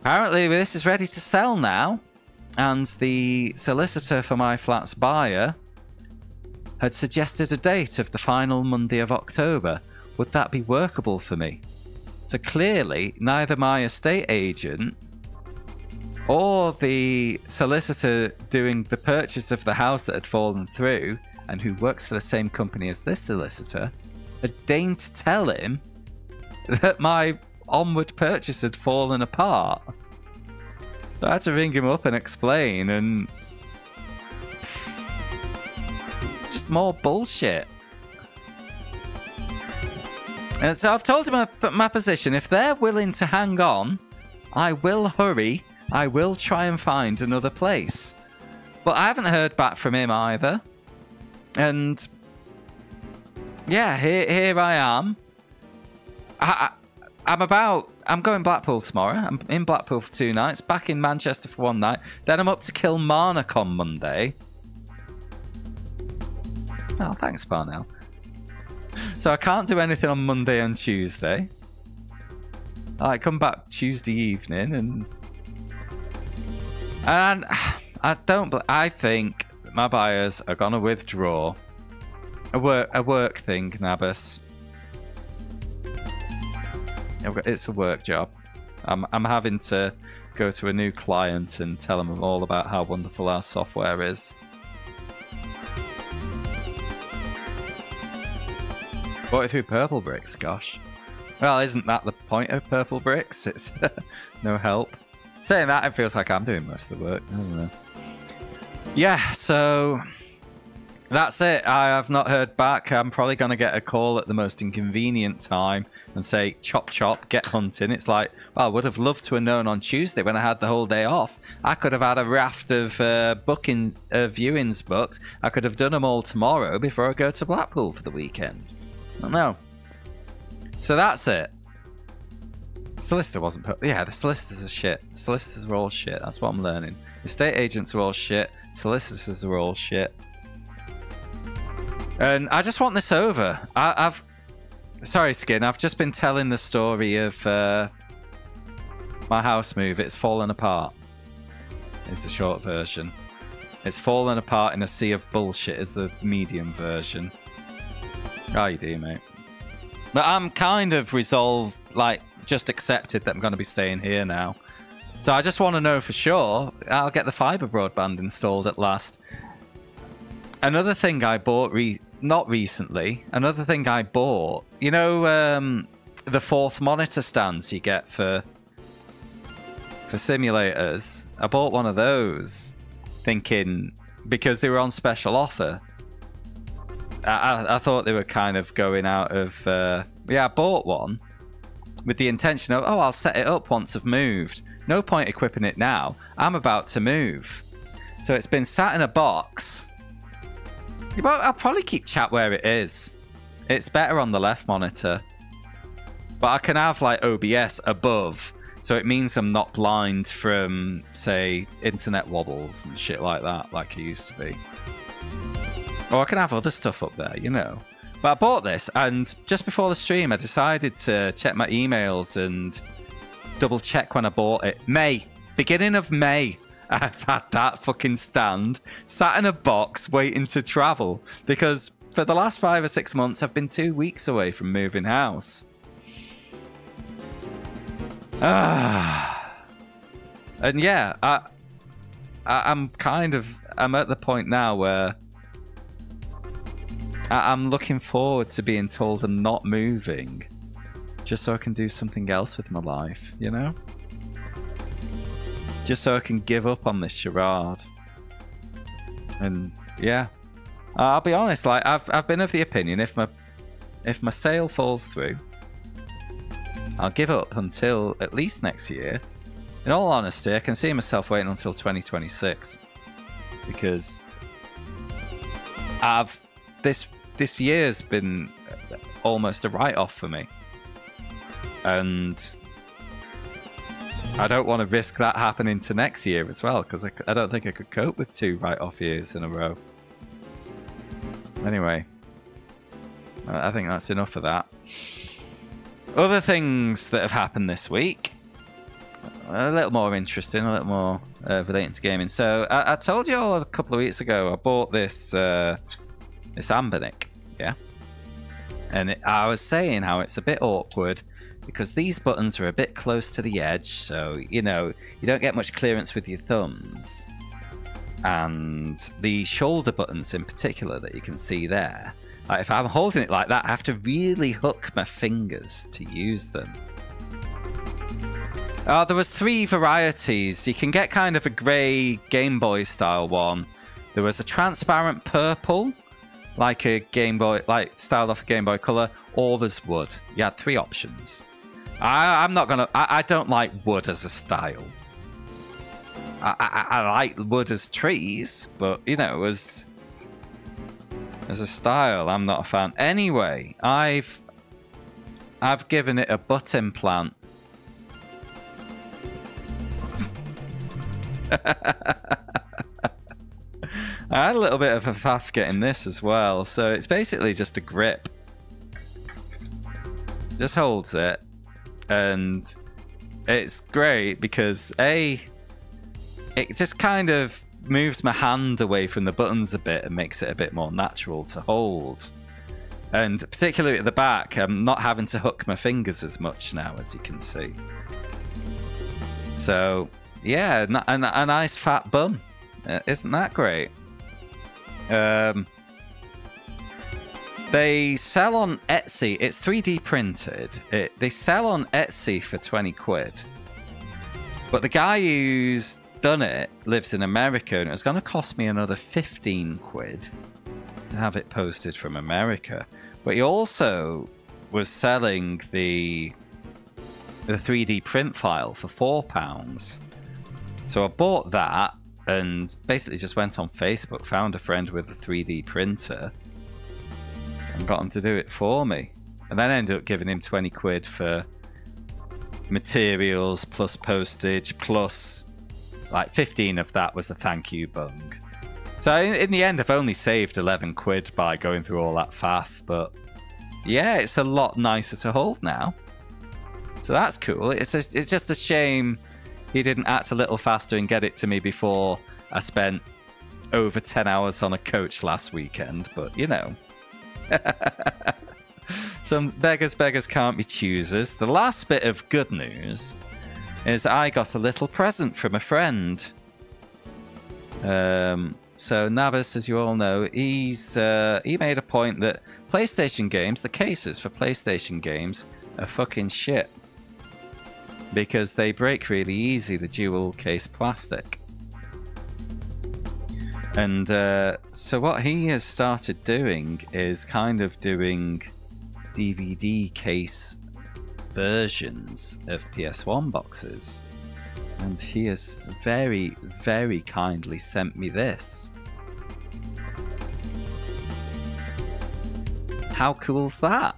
Apparently, this is ready to sell now, and the solicitor for my flat's buyer had suggested a date of the final Monday of October. Would that be workable for me? So clearly, neither my estate agent or the solicitor doing the purchase of the house that had fallen through and who works for the same company as this solicitor had deigned to tell him that my onward purchase had fallen apart. So I had to ring him up and explain, and just more bullshit. So I've told him my, my position. If they're willing to hang on, I will hurry I will try and find another place. But I haven't heard back from him either. And yeah, here here I am. I, I, am about. I'm going Blackpool tomorrow. I'm in Blackpool for two nights. Back in Manchester for one night. Then I'm up to Kilmarnock on Monday. Oh, thanks, Parnell. So I can't do anything on Monday and Tuesday. I come back Tuesday evening and and I don't. I think my buyers are gonna withdraw. A work, a work thing, Nabus. It's a work job. I'm, I'm having to go to a new client and tell them all about how wonderful our software is. Bought it through Purple Bricks, gosh. Well, isn't that the point of Purple Bricks? It's no help. Saying that, it feels like I'm doing most of the work. Yeah, so that's it. I have not heard back. I'm probably going to get a call at the most inconvenient time and say, chop, chop, get hunting. It's like, well, I would have loved to have known on Tuesday when I had the whole day off. I could have had a raft of uh, booking uh, viewings books. I could have done them all tomorrow before I go to Blackpool for the weekend. I know. So that's it. Solicitor wasn't put. Yeah, the solicitors are shit. The solicitors were all shit. That's what I'm learning. Estate agents were all shit. Solicitors were all shit. And I just want this over. I, have Sorry, Skin. I've just been telling the story of uh, my house move. It's fallen apart. It's the short version. It's fallen apart in a sea of bullshit. Is the medium version. How you do, mate? But I'm kind of resolved, like, just accepted that I'm going to be staying here now. So I just want to know for sure. I'll get the fiber broadband installed at last. Another thing I bought re not recently. Another thing I bought, you know, um, the fourth monitor stands you get for for simulators. I bought one of those, thinking because they were on special offer. I, I, thought they were kind of going out of. Uh, yeah, I bought one with the intention of, oh, I'll set it up once I've moved. No point equipping it now. I'm about to move. So it's been sat in a box Well, I'll probably keep chat where it is. It's better on the left monitor. But I can have like OBS above, so it means I'm not blind from, say, internet wobbles and shit like that, like I used to be. Or I can have other stuff up there, you know. But I bought this, and just before the stream, I decided to check my emails and double check when I bought it. May, beginning of May. I've had that fucking stand sat in a box waiting to travel because for the last five or six months I've been two weeks away from moving house. Ah. And yeah, I, I I'm kind of I'm at the point now where I, I'm looking forward to being told I'm not moving just so I can do something else with my life, you know? just so I can give up on this charade. And yeah, I'll be honest. Like I've I've been of the opinion if my if my sale falls through, I'll give up until at least next year. In all honesty, I can see myself waiting until 2026 because I've this this year's been almost a write off for me, and I don't want to risk that happening to next year as well, because I, I don't think I could cope with two write-off years in a row. Anyway, I think that's enough of that. Other things that have happened this week, a little more interesting, a little more uh, relating to gaming. So I, I, told you all a couple of weeks ago, I bought this uh, this Anbernic, yeah, and it, I was saying how it's a bit awkward because these buttons are a bit close to the edge, so, you know, you don't get much clearance with your thumbs. And the shoulder buttons in particular that you can see there, like if I'm holding it like that, I have to really hook my fingers to use them. Uh, there was three varieties. You can get kind of a grey Game Boy style one. There was a transparent purple, like a Game Boy, like styled off a Game Boy Color, or there's wood. You had three options. I, am not gonna. I, I, don't like wood as a style. I, I, I, like wood as trees, but you know, as as a style, I'm not a fan. Anyway, I've I've given it a butt implant. I had a little bit of a faff getting this as well, so it's basically just a grip. Just holds it and it's great because a it just kind of moves my hand away from the buttons a bit and makes it a bit more natural to hold. And particularly at the back, I'm not having to hook my fingers as much now, as you can see. So, yeah, a, nice fat bum. Uh, isn't that great? Um, they sell on Etsy. It's 3D printed. It, they sell on Etsy for 20 quid. But the guy who's done it lives in America, and it was going to cost me another 15 quid to have it posted from America. But he also was selling the the 3D print file for four pounds. So I bought that and basically just went on Facebook, found a friend with a 3D printer, and got him to do it for me. And then I ended up giving him 20 quid for materials plus postage plus like 15 of that was a thank you bung. So in, in the end, I've only saved 11 quid by going through all that faff, but yeah, it's a lot nicer to hold now. So that's cool. It's, it's just a shame he didn't act a little faster and get it to me before I spent over 10 hours on a coach last weekend, but you know. Some beggars, beggars can't be choosers. The last bit of good news is I got a little present from a friend. Um, so Navis, as you all know, he's uh, he made a point that PlayStation games, the cases for PlayStation games, are fucking shit because they break really easy. The dual case plastic. And uh, so what he has started doing is kind of doing DVD case versions of PS1 boxes. And he has very, very kindly sent me this. How cool's that?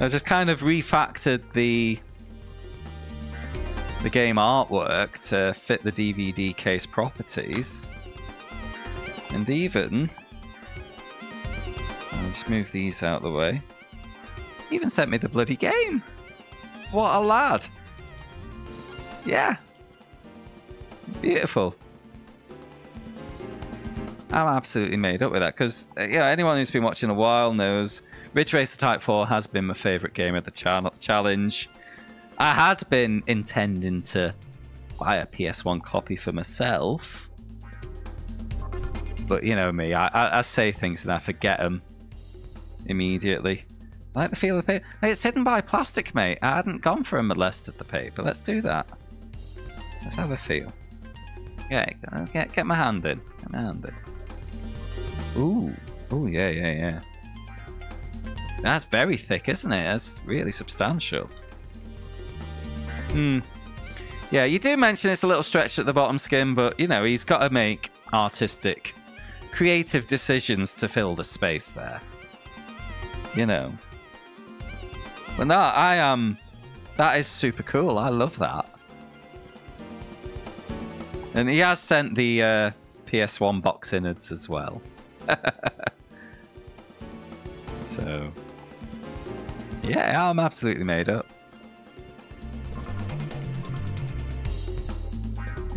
I just kind of refactored the the game artwork to fit the DVD case properties. And even I'll just move these out of the way. Even sent me the bloody game. What a lad. Yeah. Beautiful. I'm absolutely made up with that because uh, yeah, anyone who's been watching a while knows Ridge Racer Type 4 has been my favourite game of the channel challenge. I had been intending to buy a PS1 copy for myself, but you know me, I, I, I say things and I forget them immediately. I like the feel of the paper. Hey, it's hidden by plastic, mate. I hadn't gone for a molest of the paper. Let's do that. Let's have a feel. Yeah, get, get my hand in. Get my hand in. Ooh. Ooh, yeah, yeah, yeah. That's very thick, isn't it? That's really substantial. Hmm. Yeah, you do mention it's a little stretched at the bottom skin, but, you know, he's got to make artistic, creative decisions to fill the space there you know. But no, I am. Um, that is super cool. I love that. And he has sent the uh, PS1 box innards as well. so, yeah, I'm absolutely made up.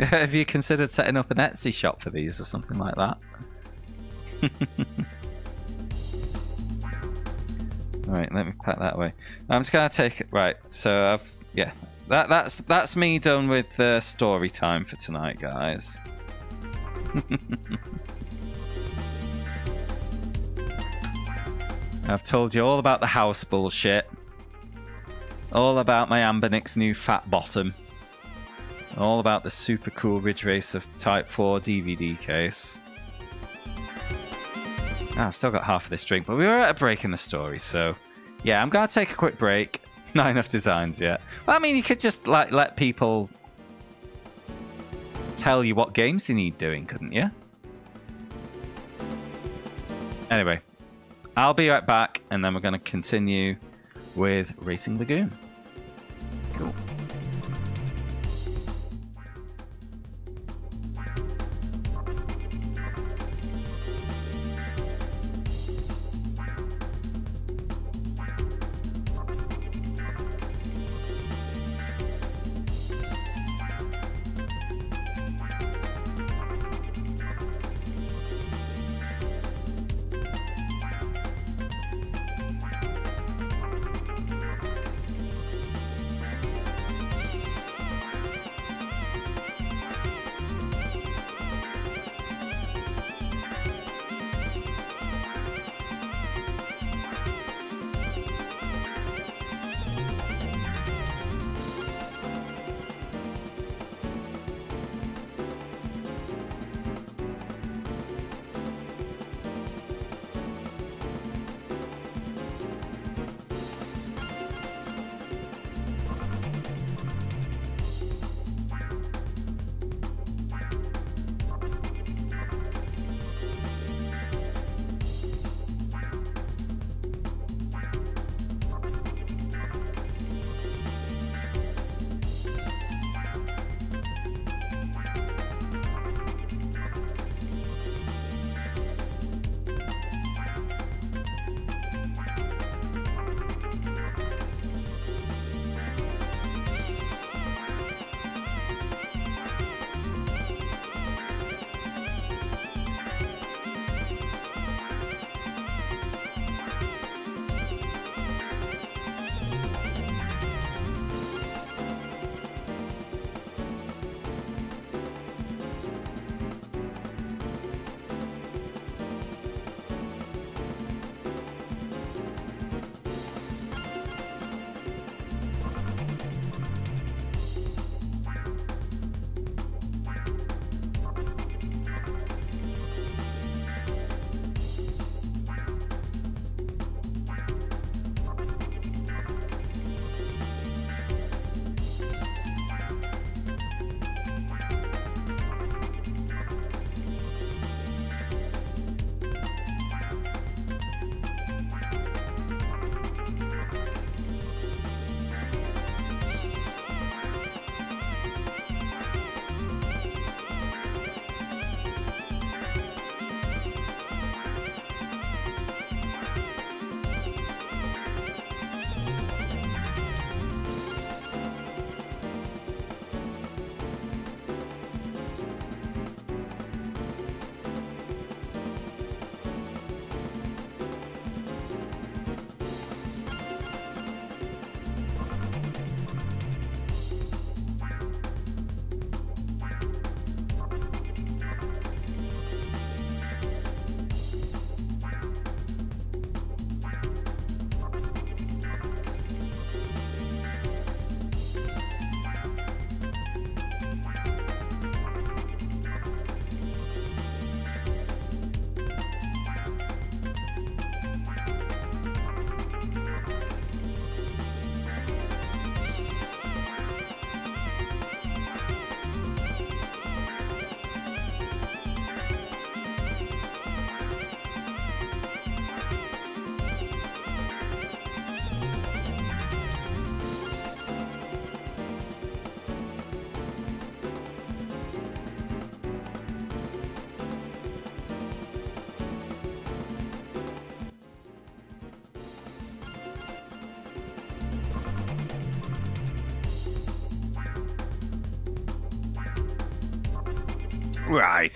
Have you considered setting up an Etsy shop for these or something like that? Right, let me put that away. I'm just gonna take it. Right, so I've yeah, that that's that's me done with the uh, story time for tonight, guys. I've told you all about the house bullshit. All about my Anbernic's new fat bottom. All about the super cool Ridge Racer Type 4 DVD case. Oh, I've still got half of this drink, but we were at a break in the story, so yeah, I'm gonna take a quick break. Not enough designs yet. Well, I mean, you could just like let people tell you what games they need doing, couldn't you? Anyway, I'll be right back, and then we're to continue with Racing Lagoon.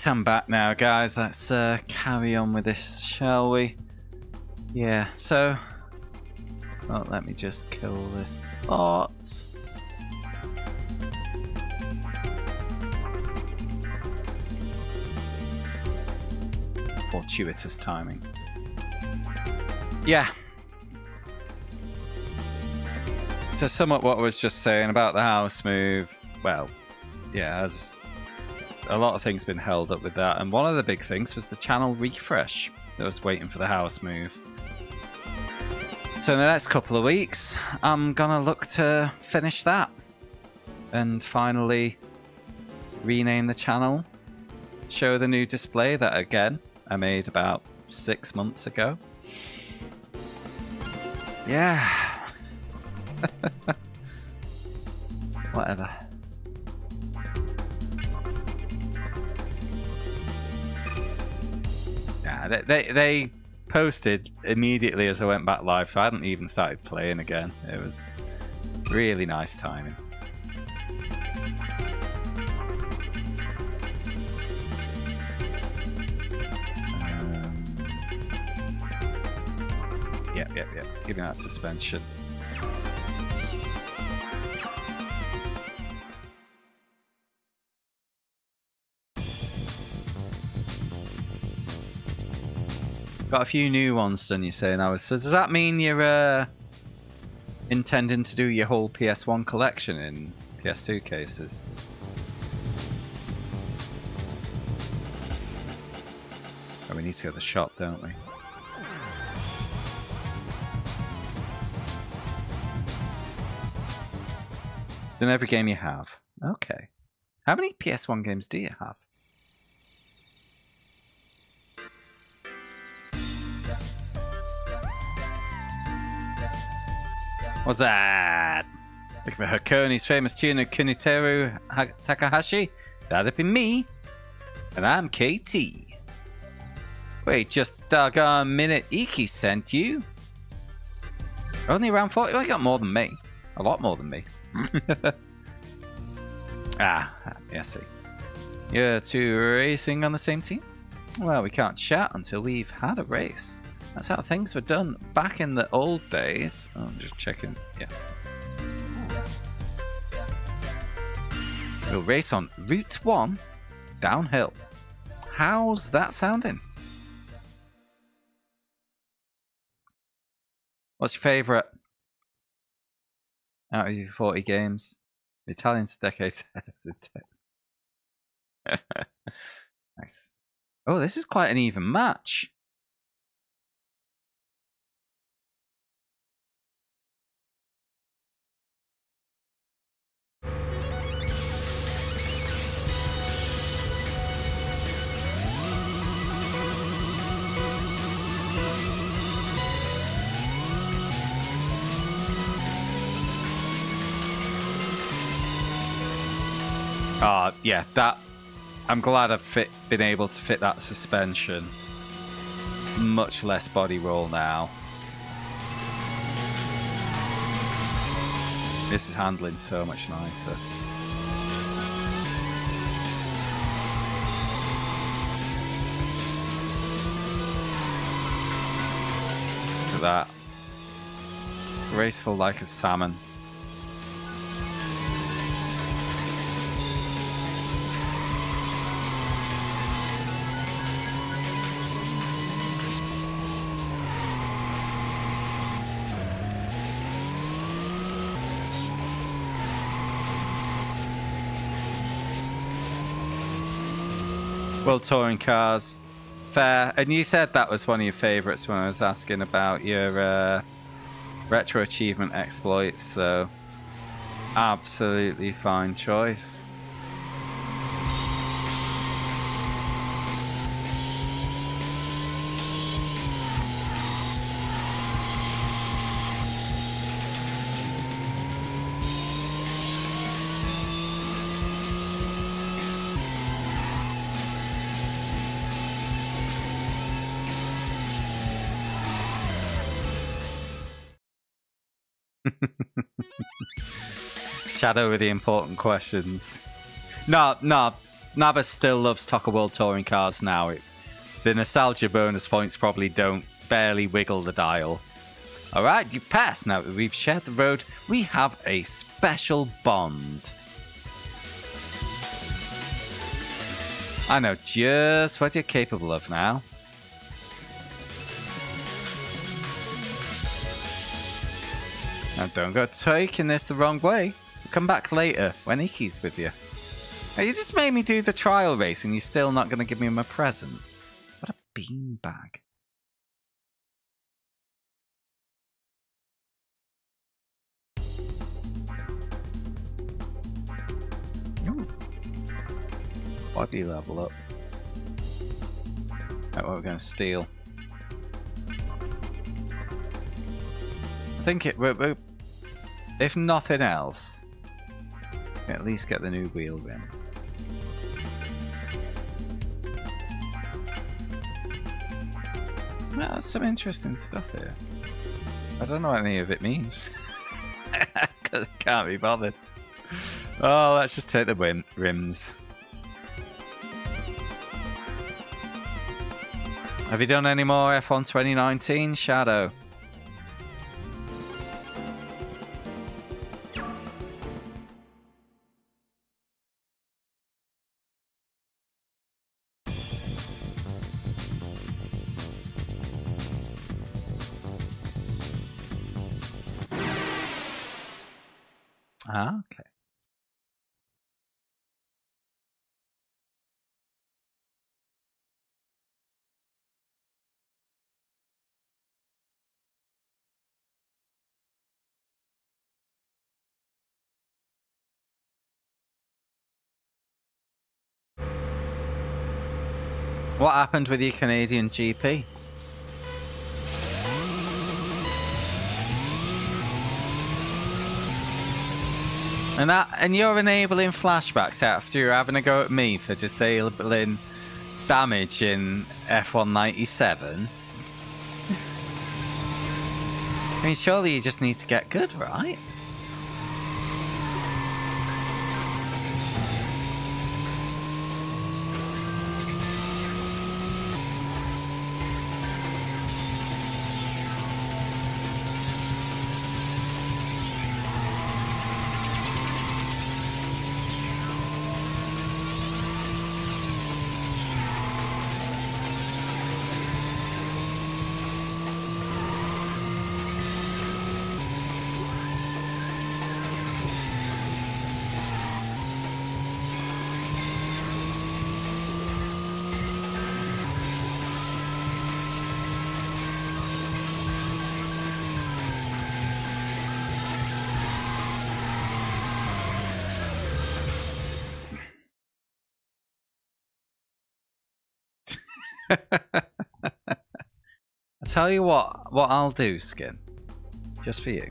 I'm back now, guys. Let's uh, carry on with this, shall we? Yeah, so... Oh, let me just kill this bot. Fortuitous timing. Yeah. To sum up what I was just saying about the house move, well, yeah, as a lot of things been held up with that, and one of the big things was the channel refresh that was waiting for the house move. So in the next couple of weeks, I'm gonna look to finish that and finally rename the channel, show the new display that again I made about six months ago. Yeah. Whatever. They, they, they posted immediately as I went back live, so I hadn't even started playing again. It was really nice timing. Um, yep, yep, yep. That suspension. Got a few new ones done, you say now. So does that mean you're uh, intending to do your whole PS1 collection in PS2 cases? Oh, we need to go to the shop, don't we? Then every game you have. Okay. How many PS1 games do you have? What's that? Looking for Hakone's famous tune of Kuniteru Takahashi? That'd be me. And I'm KT. Wait, just a doggone minute Iki sent you. Only around 40? Well, you got more than me. A lot more than me. ah, yeah, see. You're two racing on the same team? Well, we can't chat until we've had a race. That's how things were done back in the old days. Oh, I'm just checking. Yeah. We'll race on Route 1 downhill. How's that sounding? What's your favourite out of your 40 games? The Italians decades ahead of the nice. Oh, this is quite an even match. Uh, yeah, that. I'm glad I've fit, been able to fit that suspension. Much less body roll now. This is handling so much nicer. Look at that. Graceful like a salmon. World Touring Cars. Fair. And you said that was one of your favourites when I was asking about your uh, retro achievement exploits, so absolutely fine choice. Shadow the important questions. No, no. Nabas still loves TOCA World Touring cars now. It, the nostalgia bonus points probably don't barely wiggle the dial. All right, you pass. Now that we've shared the road, we have a special bond. I know just what you're capable of now. Now don't go taking this the wrong way. Come back later when Iki's with you. you just made me do the trial race and you're still not going to give me my present. What a beanbag. Hmm. Body level up. Right, what we're going to steal. I think it. We're, we're, if nothing else, at least get the new wheel rim. Well, that's some interesting stuff here. I don't know what any of it means. Can't be bothered. Oh, let's just take the rims. Have you done any more F1 2019, Shadow? What happened with your Canadian GP? And that, and you're enabling flashbacks after you're having a go at me for disabling damage in F197. I mean, surely you just need to get good, right? Tell you what, what I'll do, Skin, just for you,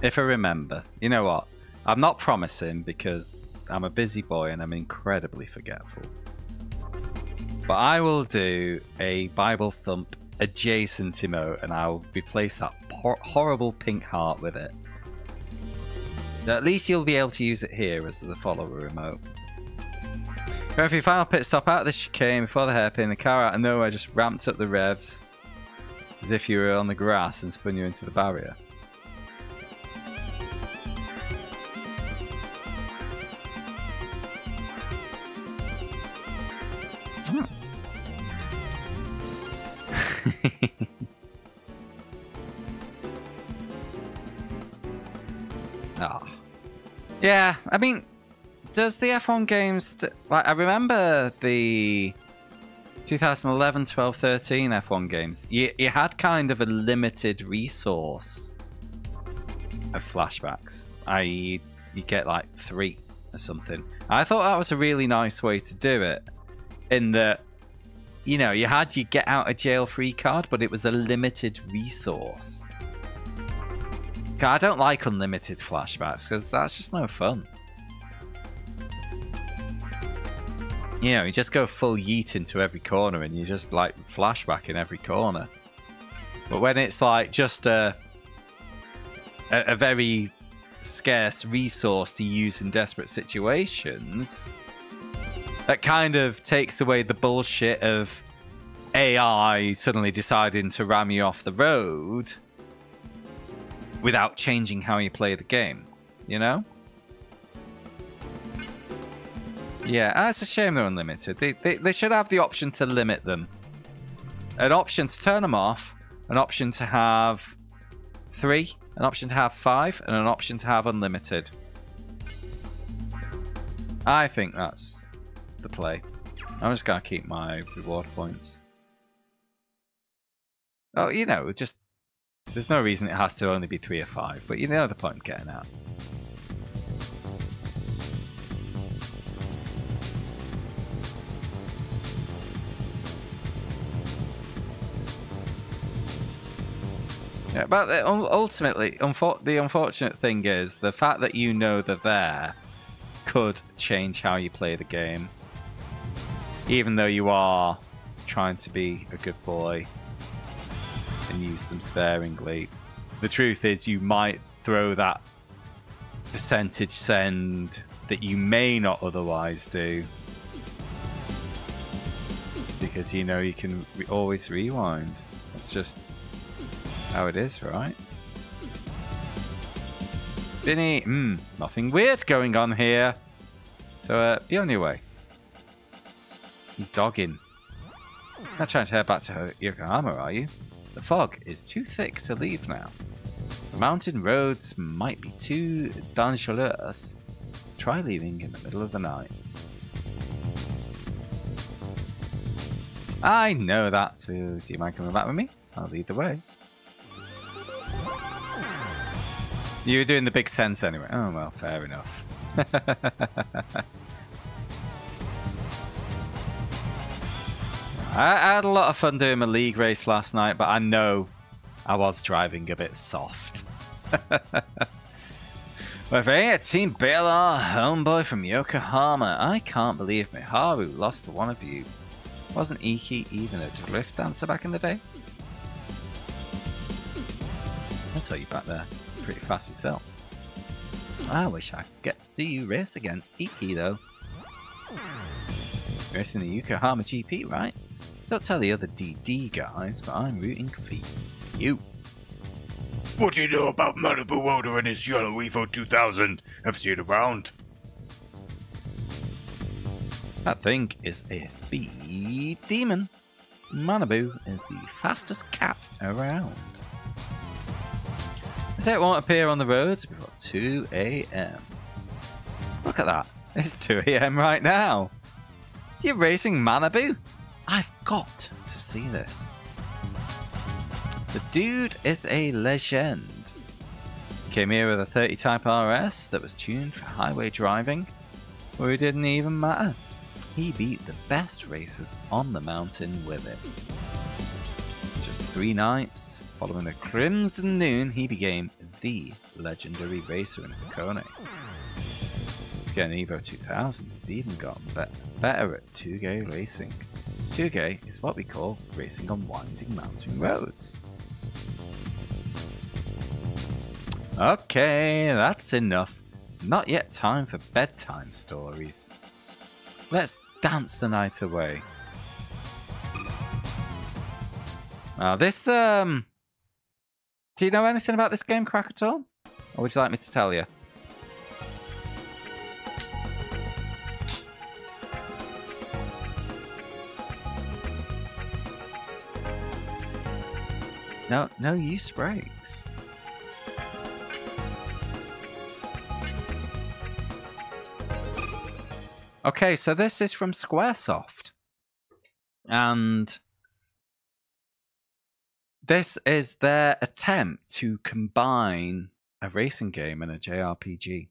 if I remember. You know what? I'm not promising because I'm a busy boy and I'm incredibly forgetful. But I will do a Bible Thump adjacent emote and I'll replace that horrible pink heart with it. At least you'll be able to use it here as the follower emote. Going for your final pit stop out of the chicane before the hairpin, the car out of nowhere just ramped up the revs as if you were on the grass and spun you into the barrier. Oh. oh. Yeah, I mean, does the F1 games... Like, I remember the 2011, 12, 13 F1 games. You, you had kind of a limited resource of flashbacks. I.e., you get like three or something. I thought that was a really nice way to do it. In that, you know, you had your get out of jail free card, but it was a limited resource. I don't like unlimited flashbacks because that's just no fun. You know, you just go full yeet into every corner and you just like flashback in every corner. But when it's like just a, a, a very scarce resource to use in desperate situations, that kind of takes away the bullshit of AI suddenly deciding to ram you off the road without changing how you play the game. You know? Yeah, ah, it's a shame they're unlimited. They, they, they should have the option to limit them. An option to turn them off, an option to have three, an option to have five, and an option to have unlimited. I think that's the play. I'm just going to keep my reward points. Oh, you know, just... There's no reason it has to only be three or five, but you know the point I'm getting at. Yeah, but uh, ultimately, unfor the unfortunate thing is the fact that you know they're there could change how you play the game. Even though you are trying to be a good boy and use them sparingly. The truth is you might throw that percentage send that you may not otherwise do. Because you know you can re always rewind. It's just how it is, right? Vinny, hmm, nothing weird going on here. So, uh, be on your way. He's dogging. Not trying to head back to Yokohama, are you? The fog is too thick to leave now. The mountain roads might be too dangerous. Try leaving in the middle of the night. I know that too. Do you mind coming back with me? I'll lead the way. You were doing the big sense anyway. Oh, well, fair enough. I, had a lot of fun doing my league race last night, but I know I was driving a bit soft. With a Team Baylor, homeboy from Yokohama, I can't believe Miharu lost to one of you. Wasn't Iki even a drift dancer back in the day? I saw you back there pretty fast yourself. I wish I could get to see you race against Iki, though. Racing the Yokohama GP, right? Don't tell the other DD guys, but I'm rooting for you. What do you know about Manabu Oda and his yellow Evo 2000? Have seen around? That thing is a speed demon. Manabu is the fastest cat around. Say it won't appear on the roads before 2 a.m. Look at that. It's 2 a.m. right now. You're racing Manabu? I've got to see this. The dude is a legend. Came here with a 30 Type RS that was tuned for highway driving, where it didn't even matter. He beat the best racers on the mountain with it. Just three nights, Following the Crimson Noon, he became the legendary racer in Hakone. To get an Evo 2000, he's even gotten be better at touge racing. touge is what we call racing on winding mountain roads. Okay, that's enough. Not yet time for bedtime stories. Let's dance the night away. Now this um do you know anything about this game, Crack, at all? Or would you like me to tell you? No, no use breaks. Okay, so this is from Squaresoft. And this is their attempt to combine a racing game and a JRPG.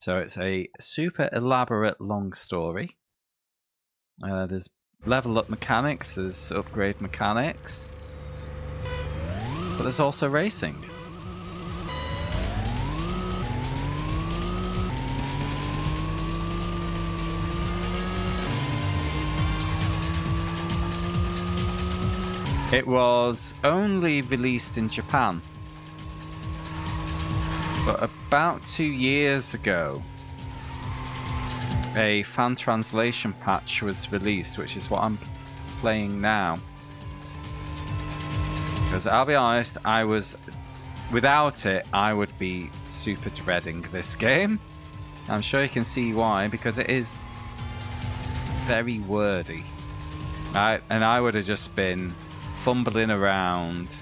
So it's a super elaborate long story. Uh, there's level up mechanics, there's upgrade mechanics, but there's also racing. It was only released in Japan. But about two years ago, a fan translation patch was released, which is what I'm playing now. Because I'll be honest, I was without it, I would be super dreading this game. I'm sure you can see why, because it is very wordy. I, and I would have just been fumbling around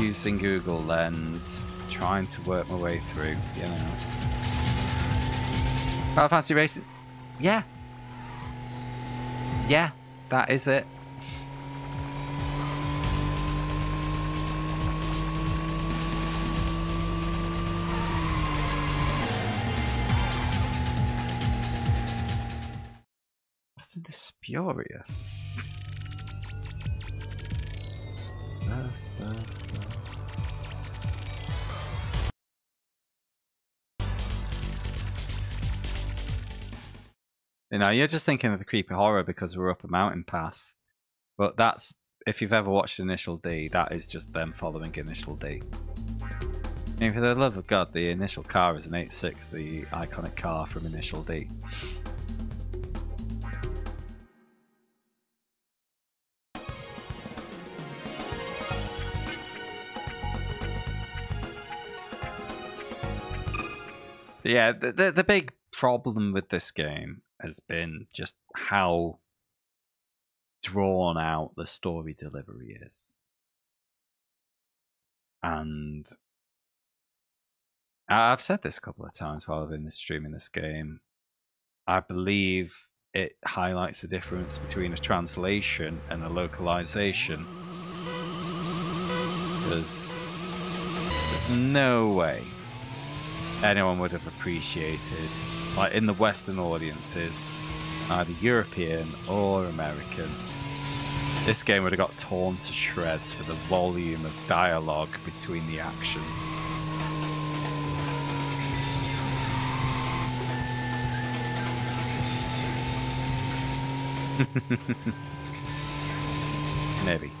using Google Lens, trying to work my way through, you know. Final Fantasy Racing, yeah. Yeah, that is it. Wasn't this spurious? You know, you're just thinking of the creepy horror because we're up a mountain pass. But that's, if you've ever watched Initial D, that is just them following Initial D. Mean, for the love of God, the initial car is an 8.6, the iconic car from Initial D. Yeah, the, the, the big problem with this game has been just how drawn out the story delivery is. And I've said this a couple of times while I've been streaming this game. I believe it highlights the difference between a translation and a localization. Because there's no way anyone would have appreciated, like in the Western audiences, either European or American. This game would have got torn to shreds for the volume of dialogue between the action. Maybe.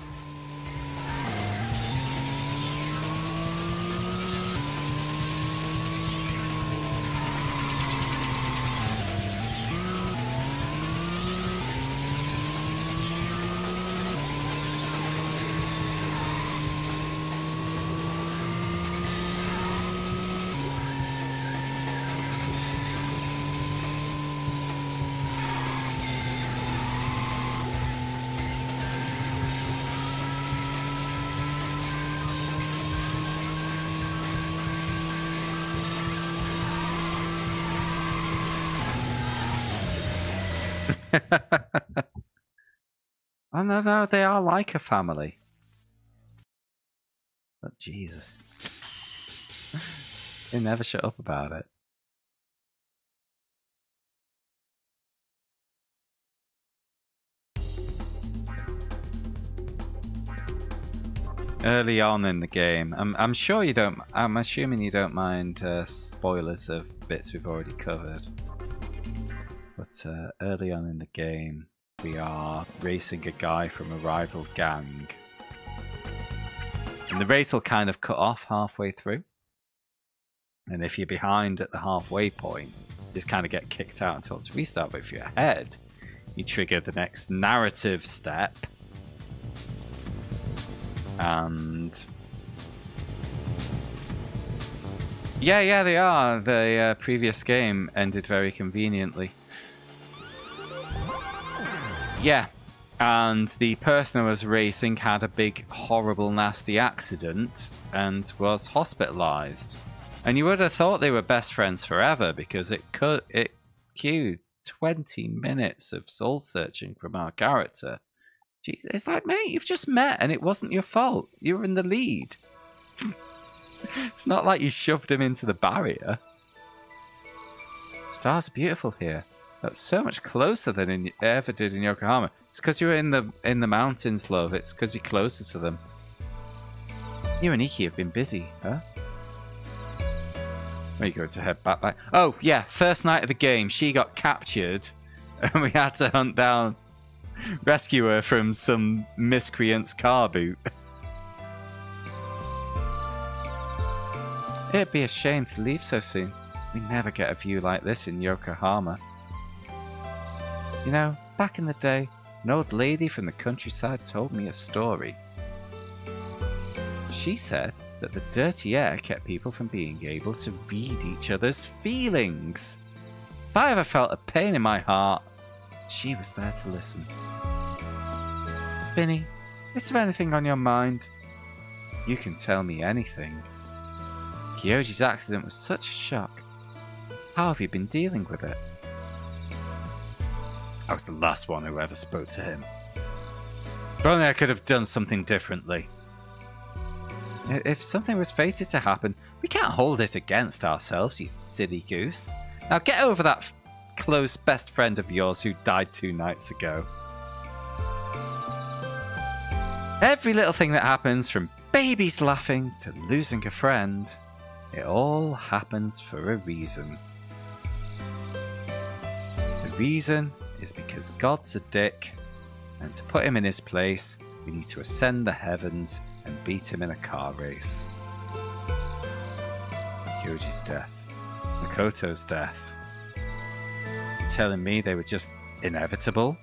No, they are like a family. But Jesus. they never shut up about it. Early on in the game, I'm, I'm sure you don't. I'm assuming you don't mind uh, spoilers of bits we've already covered. But uh, early on in the game, we are racing a guy from a rival gang. And the race will kind of cut off halfway through. And if you're behind at the halfway point, you just kind of get kicked out until it's restart. But if you're ahead, you trigger the next narrative step. And yeah, yeah, they are. The uh, previous game ended very conveniently. Yeah. And the person I was racing had a big, horrible, nasty accident and was hospitalized. And you would have thought they were best friends forever because it could it queued 20 minutes of soul searching from our character. Jeez, it's like, mate, you've just met and it wasn't your fault. You were in the lead. it's not like you shoved him into the barrier. Stars are beautiful here. That's so much closer than in, ever did in Yokohama. It's because you're in the in the mountains, love. It's because you're closer to them. You and Iki have been busy, huh? Where you going to head back back? Oh yeah, first night of the game, she got captured, and we had to hunt down, rescue her from some miscreant's car boot. It'd be a shame to leave so soon. We never get a view like this in Yokohama. You know, back in the day, an old lady from the countryside told me a story. She said that the dirty air kept people from being able to read each other's feelings. If I ever felt a pain in my heart, she was there to listen. Finny, is there anything on your mind? You can tell me anything. Kyoji's accident was such a shock. How have you been dealing with it? I was the last one who ever spoke to him. If only I could have done something differently. If something was fated to happen, we can't hold it against ourselves, you silly goose. Now get over that close best friend of yours who died two nights ago. Every little thing that happens, from babies laughing to losing a friend, it all happens for a reason. The reason is because God's a dick, and to put him in his place, we need to ascend the heavens and beat him in a car race. Kyoji's death, Makoto's death. You're telling me they were just inevitable?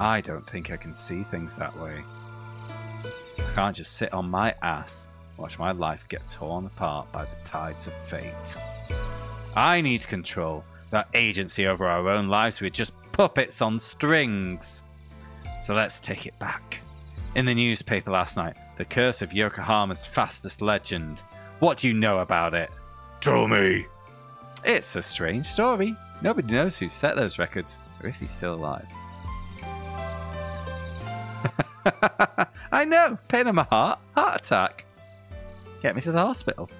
I don't think I can see things that way. I can't just sit on my ass, watch my life get torn apart by the tides of fate. I need control, agency over our own lives. We're just puppets on strings. So let's take it back. In the newspaper last night, the curse of Yokohama's fastest legend. What do you know about it? Tell me. It's a strange story. Nobody knows who set those records, or if he's still alive. I know, pain in my heart, heart attack. Get me to the hospital.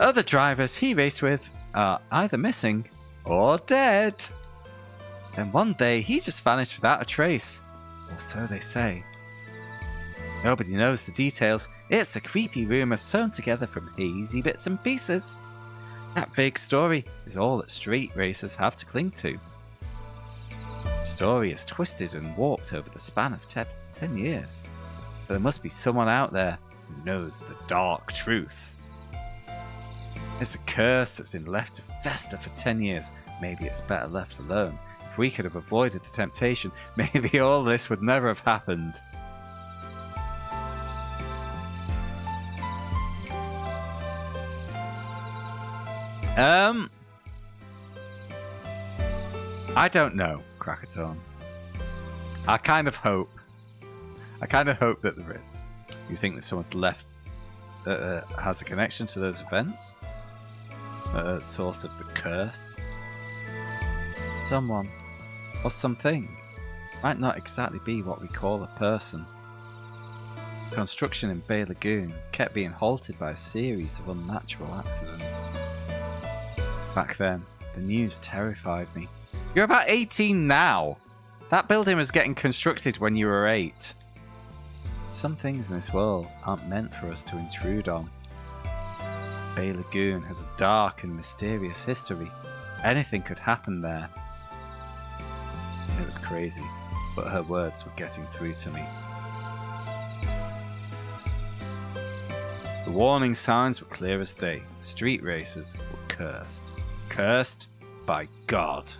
Other drivers he raced with are either missing or dead. Then one day he just vanished without a trace, or so they say. Nobody knows the details. It's a creepy rumour sewn together from hazy bits and pieces. That vague story is all that street racers have to cling to. The story is twisted and warped over the span of te- 10 years. But there must be someone out there who knows the dark truth. It's a curse that's been left to fester for 10 years. Maybe it's better left alone. If we could have avoided the temptation, maybe all this would never have happened. Um, I don't know, Krakatoon. I kind of hope. I kind of hope that there is. You think that someone's left that uh, has a connection to those events? A source of the curse? Someone or something might not exactly be what we call a person. Construction in Bay Lagoon kept being halted by a series of unnatural accidents. Back then, the news terrified me. You're about 18 now! That building was getting constructed when you were 8. Some things in this world aren't meant for us to intrude on. Bay Lagoon has a dark and mysterious history. Anything could happen there. It was crazy, but her words were getting through to me. The warning signs were clear as day. Street racers were cursed. Cursed by God.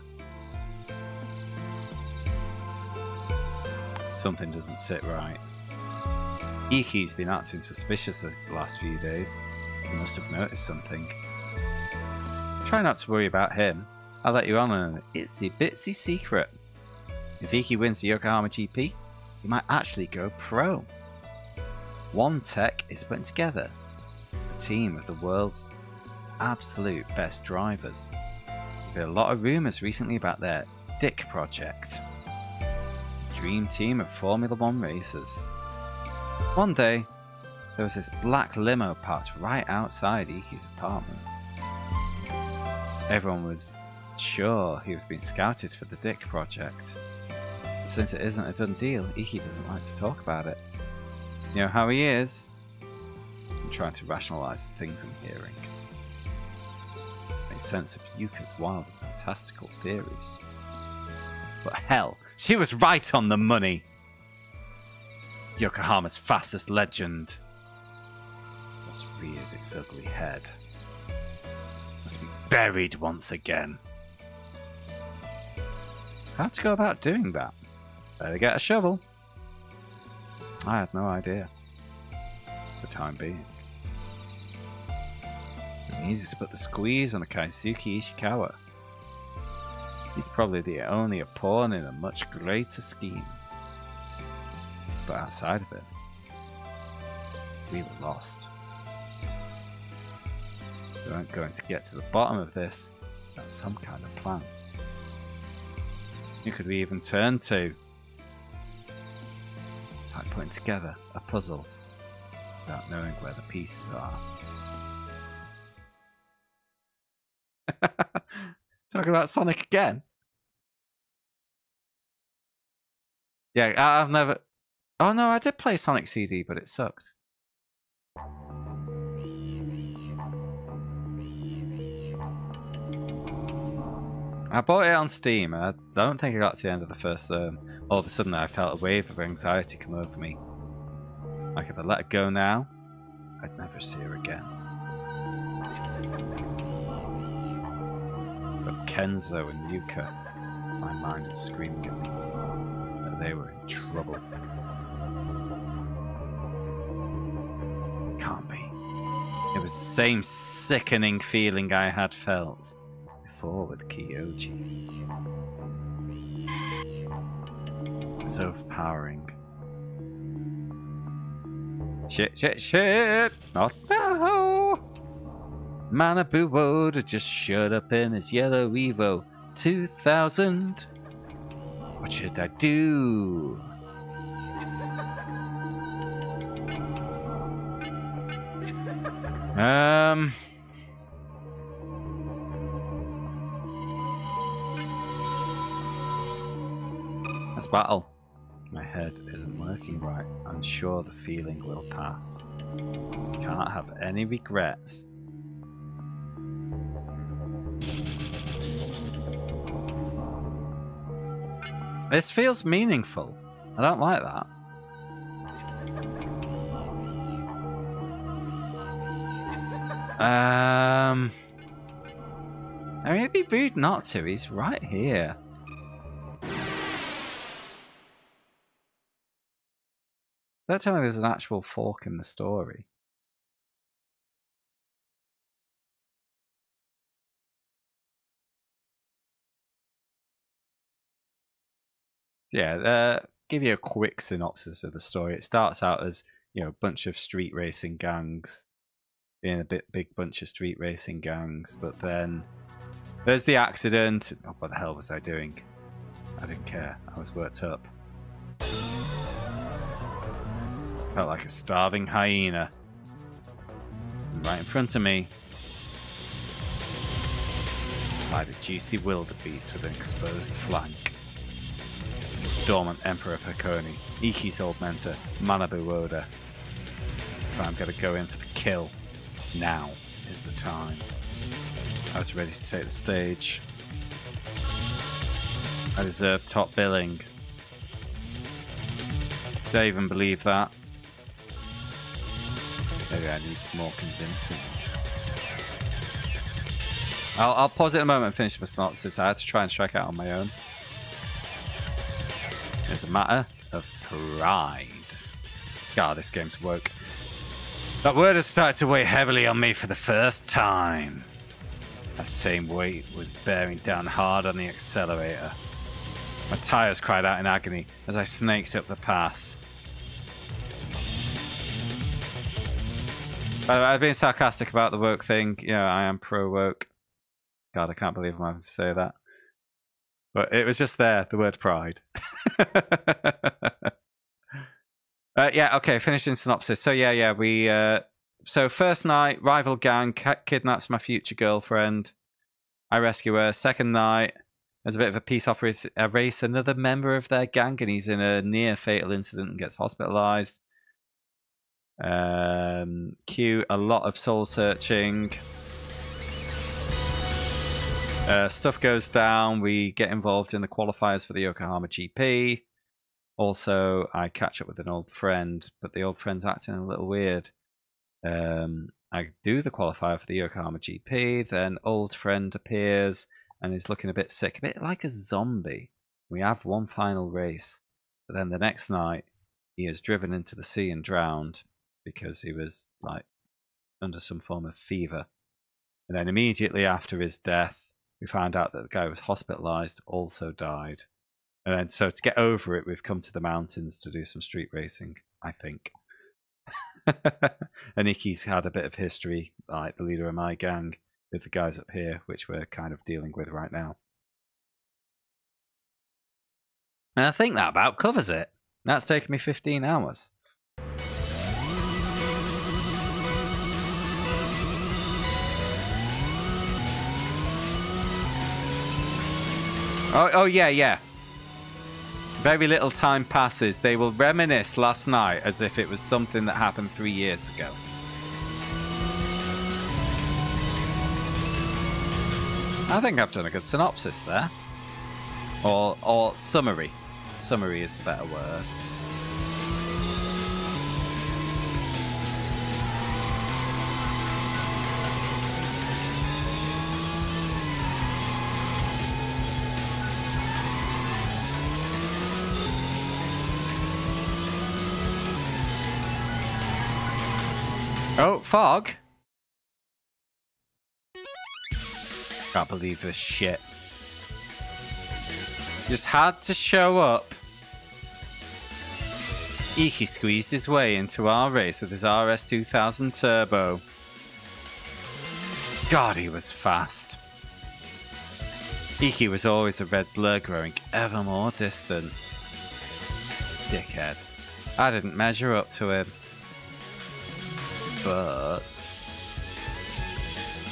Something doesn't sit right. Iki's been acting suspicious the last few days. He must have noticed something. Try not to worry about him. I'll let you on an itsy bitsy secret. If Iki wins the Yokohama GP, he might actually go pro. One Tech is putting together a team of the world's absolute best drivers. There's been a lot of rumours recently about their Dick project. Dream team of Formula One racers. One day, there was this black limo parked right outside Iki's apartment. Everyone was sure he was being scouted for the Dick project. Since it isn't a done deal, Iki doesn't like to talk about it. You know how he is? I'm trying to rationalize the things I'm hearing. Make sense of Yuka's wild and fantastical theories. But hell, she was right on the money! Yokohama's fastest legend. Has reared its ugly head. Must be buried once again. How to go about doing that? Better get a shovel. I had no idea. For the time being. It easy to put the squeeze on the Kaisuke Ishikawa. He's probably the only pawn in a much greater scheme. But outside of it, we were lost. We weren't going to get to the bottom of this without some kind of plan. Who could we even turn to? It's like putting together a puzzle without knowing where the pieces are. Talking about Sonic again? Yeah, I've never. Oh no, I did play Sonic CD, but it sucked. I bought it on Steam. I don't think I got to the end of the first zone. All of a sudden, I felt a wave of anxiety come over me. Like if I let it go now, I'd never see her again. But Kenzo and Yuka, my mind was screaming at me that they were in trouble. Can't be. It was the same sickening feeling I had felt with Kyoji. Was overpowering. Shit, shit, shit! Not now! Manabu Oda just showed up in his yellow Evo 2000. What should I do? Um. Let's battle. My head isn't working right. I'm sure the feeling will pass. Can't have any regrets. This feels meaningful. I don't like that. Um, I mean, it'd be rude not to. He's right here. Don't tell me there's an actual fork in the story. Yeah, uh, give you a quick synopsis of the story. It starts out as you know a bunch of street racing gangs, being a bit big bunch of street racing gangs, but then there's the accident. Oh, what the hell was I doing? I didn't care. I was worked up. Felt like a starving hyena. Right in front of me. Lied a juicy wildebeest with an exposed flank. Dormant Emperor Peconi, Iki's old mentor, Manabu Oda. If I'm gonna go in for the kill, now is the time. I was ready to take the stage. I deserve top billing. I even believe that? Maybe I need more convincing. I'll, I'll pause it a moment and finish my synopsis. I had to try and strike out on my own. It's a matter of pride. God, this game's woke. That word has started to weigh heavily on me for the first time. That same weight was bearing down hard on the accelerator. My tires cried out in agony as I snaked up the pass. I've been sarcastic about the woke thing. Yeah, I am pro woke. God, I can't believe I'm having to say that. But it was just there, the word pride. uh, yeah, okay, finishing synopsis. So, yeah, yeah, we. Uh, so, first night, rival gang ki- kidnaps my future girlfriend. I rescue her. Second night, there's a bit of a peace a race another member of their gang, and he's in a near fatal incident and gets hospitalized. Um, cue a lot of soul searching. Uh, stuff goes down. We get involved in the qualifiers for the Yokohama GP. Also, I catch up with an old friend, but the old friend's acting a little weird. Um, I do the qualifier for the Yokohama GP. Then old friend appears and is looking a bit sick, a bit like a zombie. We have one final race, but then the next night he is driven into the sea and drowned because he was like under some form of fever. And then immediately after his death, we found out that the guy who was hospitalized, also died. And then, so to get over it, we've come to the mountains to do some street racing, I think. and Iki's had a bit of history, like the leader of my gang, with the guys up here, which we're kind of dealing with right now. And I think that about covers it. That's taken me 15 hours. Oh, oh yeah, yeah. Very little time passes. They will reminisce last night as if it was something that happened three years ago. I think I've done a good synopsis there. Or, or summary. Summary is the better word. Fog. Can't believe this shit. Just had to show up. Iki squeezed his way into our race with his RS2000 Turbo. God, he was fast. Iki was always a red blur growing ever more distant. Dickhead. I didn't measure up to him but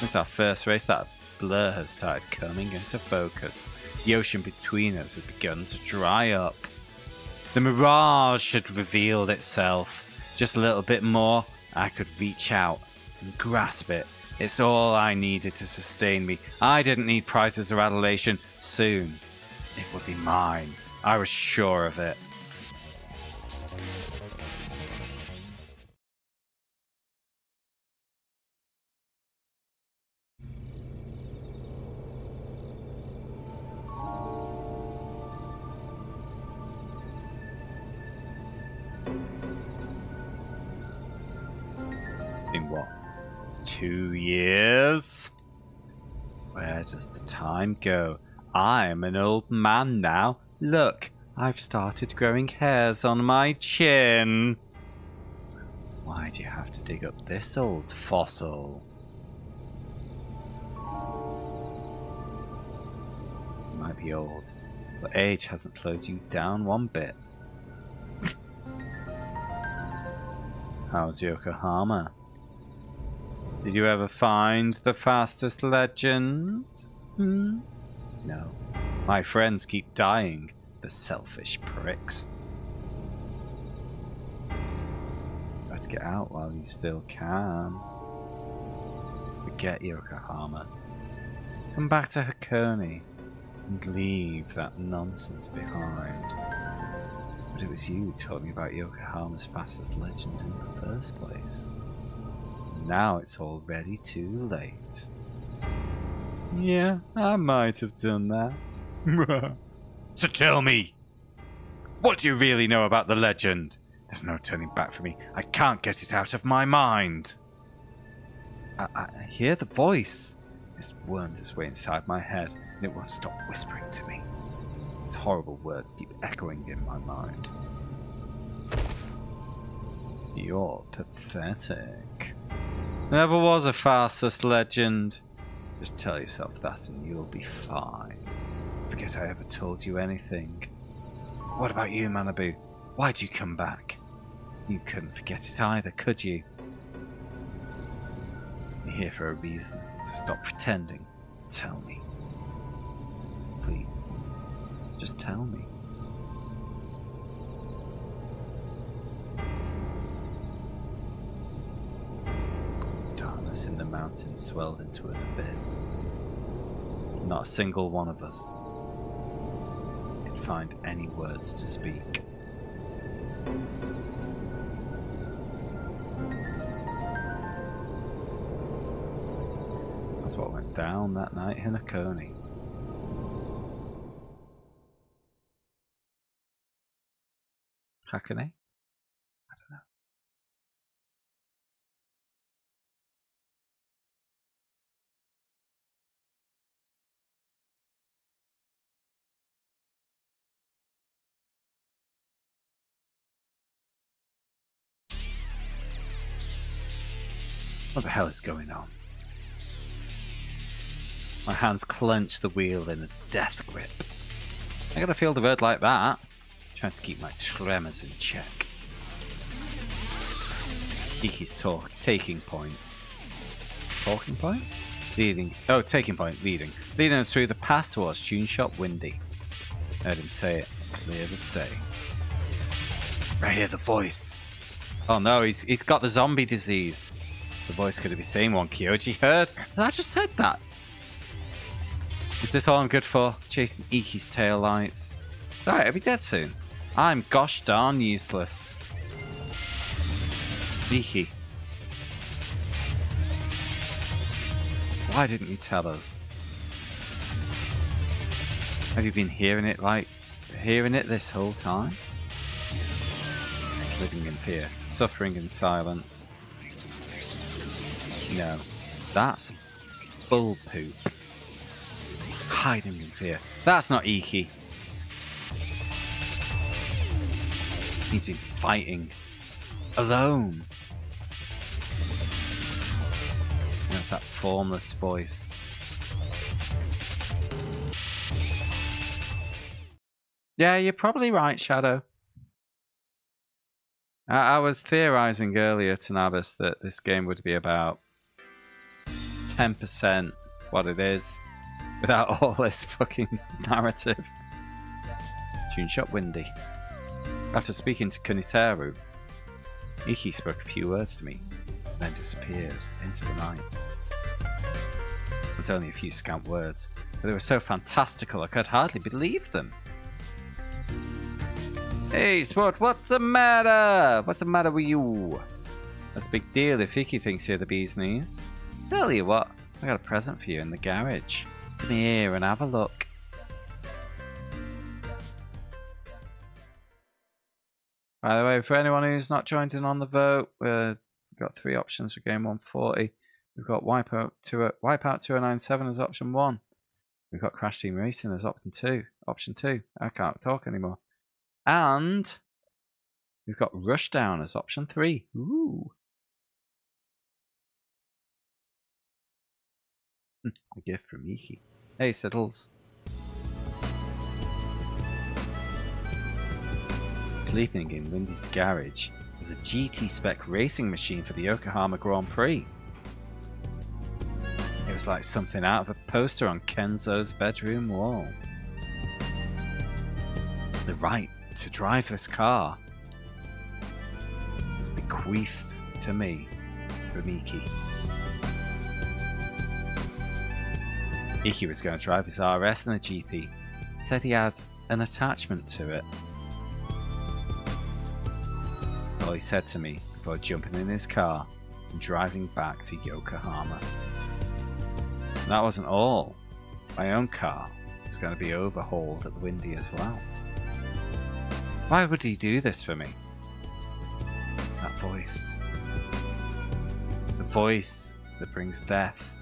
it's our first race that blur has started coming into focus. The ocean between us has begun to dry up. The mirage had revealed itself. Just a little bit more, I could reach out and grasp it. It's all I needed to sustain me. I didn't need prizes or adulation. Soon, it would be mine. I was sure of it. Go? I'm an old man now. Look, I've started growing hairs on my chin. Why do you have to dig up this old fossil? You might be old, but age hasn't slowed you down one bit. How's Yokohama? Did you ever find the fastest legend? Hmm? No. My friends keep dying, the selfish pricks. Let's get out while you still can. Forget Yokohama. Come back to Hakone and leave that nonsense behind. But it was you who told me about Yokohama's fastest legend in the first place. Now it's already too late. Yeah, I might have done that. So tell me, what do you really know about the legend? There's no turning back for me. I can't get it out of my mind. I, I hear the voice. It's wormed its way inside my head, and it won't stop whispering to me. Its horrible words keep echoing in my mind. You're pathetic. Never was a fastest legend. Just tell yourself that and you'll be fine. Forget I ever told you anything. What about you, Manabu? Why'd you come back? You couldn't forget it either, could you? You're here for a reason, so stop pretending. Tell me. Please. Just tell me. darkness in the mountain swelled into an abyss. Not a single one of us could find any words to speak. That's what went down that night in Oconee. Hakone? Hell is going on? My hands clench the wheel in a death grip. I gotta feel the road like that. Trying to keep my tremors in check. Iki's talk taking point. Talking point? Leading oh taking point, leading. Leading us through the pass towards Tune Shop Windy. Heard him say it, clear as day. I hear the voice. Oh no, he's he's got the zombie disease. The voice could be the same one Kyoji heard. I just said that. Is this all I'm good for? Chasing Iki's tail lights. Alright, I'll be dead soon. I'm gosh darn useless. Iki. Why didn't you tell us? Have you been hearing it like hearing it this whole time? Living in fear, suffering in silence. No, that's bull poop. Hiding in fear. That's not Iki. He's been fighting alone. That's that formless voice. Yeah, you're probably right, Shadow. I, I was theorizing earlier to Nabis that this game would be about 10% what it is without all this fucking narrative. Tune shop windy. After speaking to Kuniteru, Iki spoke a few words to me, then disappeared into the night. It was only a few scant words, but they were so fantastical I could hardly believe them. Hey, Sport, what's the matter? What's the matter with you? That's a big deal if Iki thinks you're the bee's knees. Tell you what, I got a present for you in the garage. Come here and have a look. By the way, for anyone who's not joined in on the vote, we've got three options for game 140. We've got Wipeout, to, Wipeout 2097 as option one. We've got Crash Team Racing as option two. Option two. I can't talk anymore. And we've got Rushdown as option three. Ooh. A gift from Iki. Hey, Siddles. Sleeping in Windy's garage was a GT spec racing machine for the Yokohama Grand Prix. It was like something out of a poster on Kenzo's bedroom wall. The right to drive this car was bequeathed to me from Iki. Was going to drive his RS in the GP. Said he had an attachment to it. All he said to me before jumping in his car and driving back to Yokohama. That wasn't all. My own car was going to be overhauled at the Windy as well. Why would he do this for me? That voice. The voice that brings death.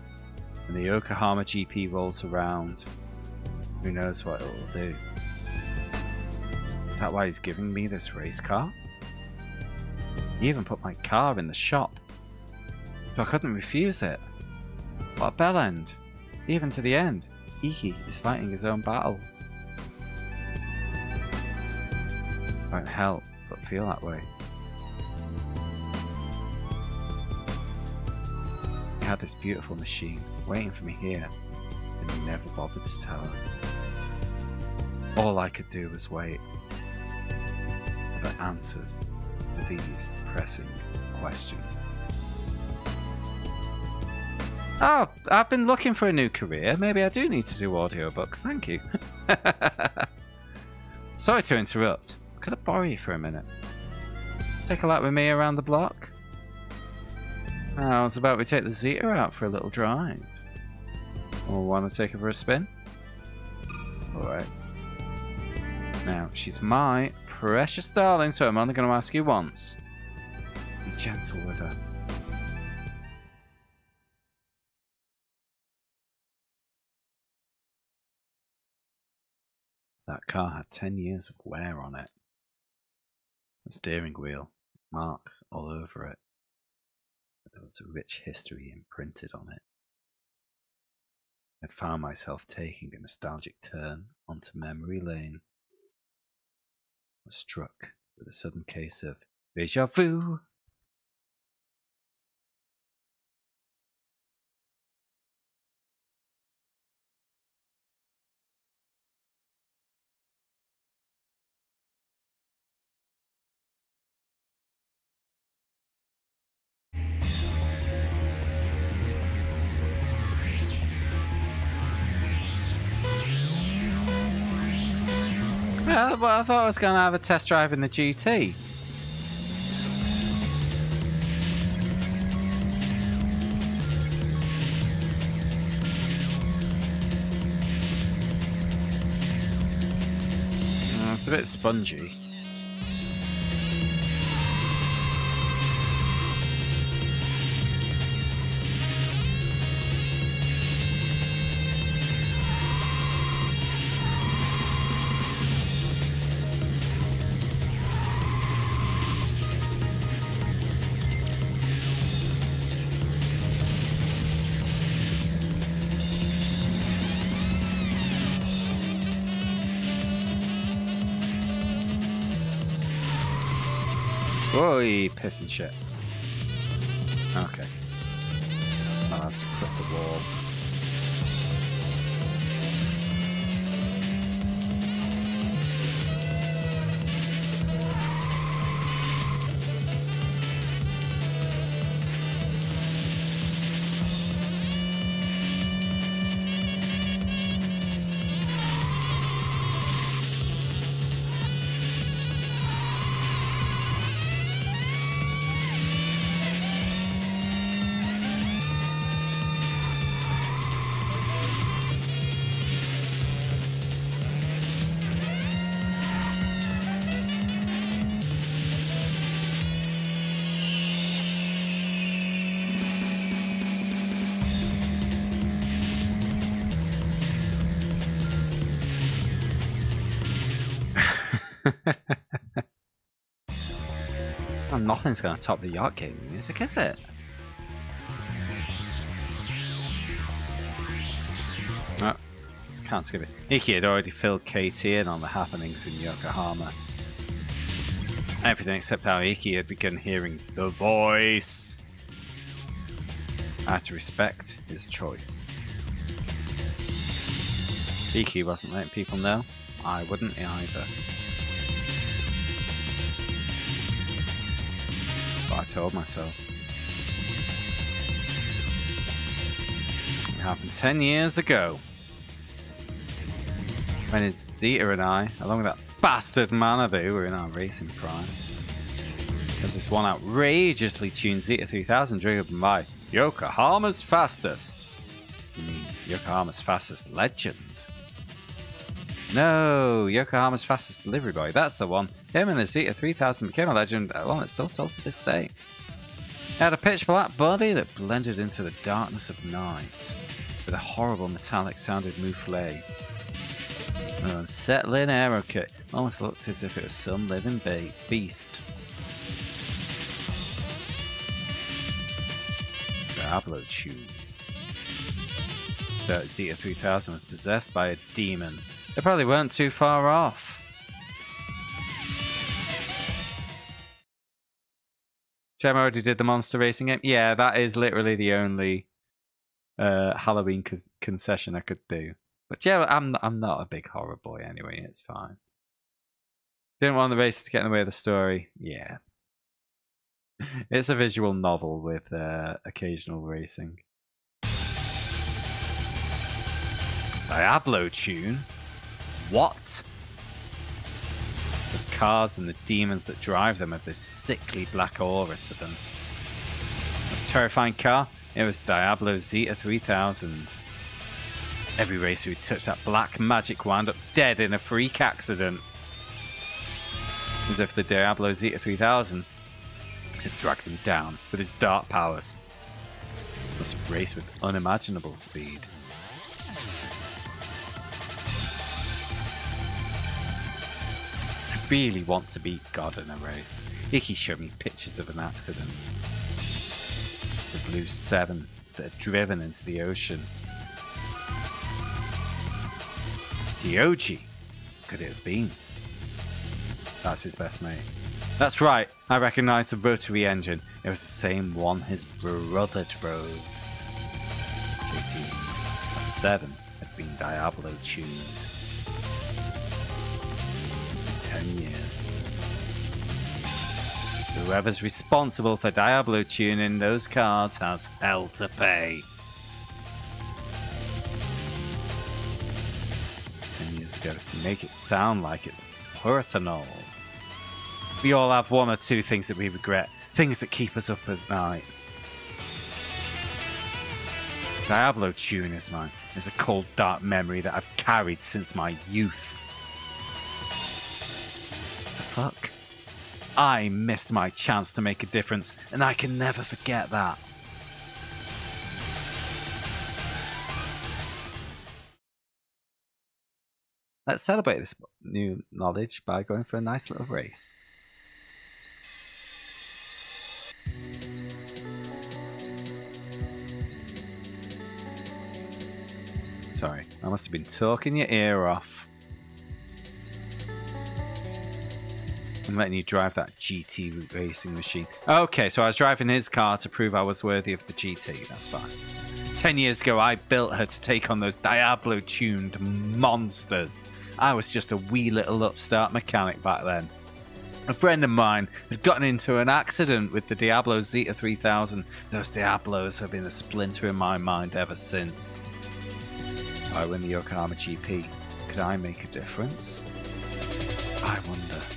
And the Yokohama GP rolls around. Who knows what it will do? Is that why he's giving me this race car? He even put my car in the shop. So I couldn't refuse it. What a bell end. Even to the end, Iki is fighting his own battles. Won't help but feel that way. He had this beautiful machine waiting for me here, and he never bothered to tell us. All I could do was wait for answers to these pressing questions. Oh, I've been looking for a new career. Maybe I do need to do audiobooks. Thank you. Sorry to interrupt. Could I borrow you for a minute? Take a lap with me around the block? Was about to take the Zeta out for a little drive. Or want to take her for a spin? Alright. Now, she's my precious darling, so I'm only going to ask you once. Be gentle with her. That car had 10 years of wear on it. The steering wheel, marks all over it. There was a rich history imprinted on it. I found myself taking a nostalgic turn onto memory lane. I was struck with a sudden case of deja vu. But I thought I was going to have a test drive in the GT. Uh, it's a bit spongy. Oi, piss and shit. Nothing's to top the yacht game music, is it? Oh, can't skip it. Iki had already filled KT in on the happenings in Yokohama. Everything except how Iki had begun hearing the voice. I had to respect his choice. Iki wasn't letting people know. I wouldn't either. But I told myself. It happened 10 years ago. When Zeta and I, along with that bastard Manabu, were in our racing prime. There's this one outrageously tuned Zeta 3000 driven by Yokohama's fastest. Yokohama's fastest legend? No, Yokohama's fastest delivery boy. That's the one. Him and the Zeta 3000 became a legend, a one that's still told to this day. He had a pitch black body that blended into the darkness of night with a horrible metallic sounded mouflé. An unsettling aero kit almost looked as if it was some living be- beast. Diablo tune. The Zeta 3000 was possessed by a demon. They probably weren't too far off. Gem already did the monster racing game. Yeah, that is literally the only uh, Halloween con- concession I could do. But yeah, I'm I'm not a big horror boy anyway. It's fine. Didn't want the races to get in the way of the story. Yeah, it's a visual novel with uh, occasional racing. Diablo tune. What? Those cars and the demons that drive them have this sickly black aura to them. A terrifying car? It was Diablo Zeta 3000. Every racer who touched that black magic wound up dead in a freak accident. As if the Diablo Zeta 3000 had dragged them down with his dark powers. Must race with unimaginable speed. Really want to beat God in a race. Iki showed me pictures of an accident. It's a blue 7 that had driven into the ocean. Kyoji could it have been? That's his best mate. That's right, I recognise the rotary engine. It was the same one his brother drove. JT, a 7 had been Diablo tuned. It's been 10 years. Whoever's responsible for Diablo tuning those cars has hell to pay. Ten years ago, to make it sound like it's personal. We all have one or two things that we regret, things that keep us up at night. Diablo tune is mine. It's a cold, dark memory that I've carried since my youth. Fuck? I missed my chance to make a difference, and I can never forget that. Let's celebrate this new knowledge by going for a nice little race. Sorry, I must have been talking your ear off. I'm letting you drive that GT racing machine. Okay, so I was driving his car to prove I was worthy of the GT. That's fine. Ten years ago, I built her to take on those Diablo tuned monsters. I was just a wee little upstart mechanic back then. A friend of mine had gotten into an accident with the Diablo Zeta 3000. Those Diablos have been a splinter in my mind ever since. Oh, I win the Yokohama GP, could I make a difference? I wonder.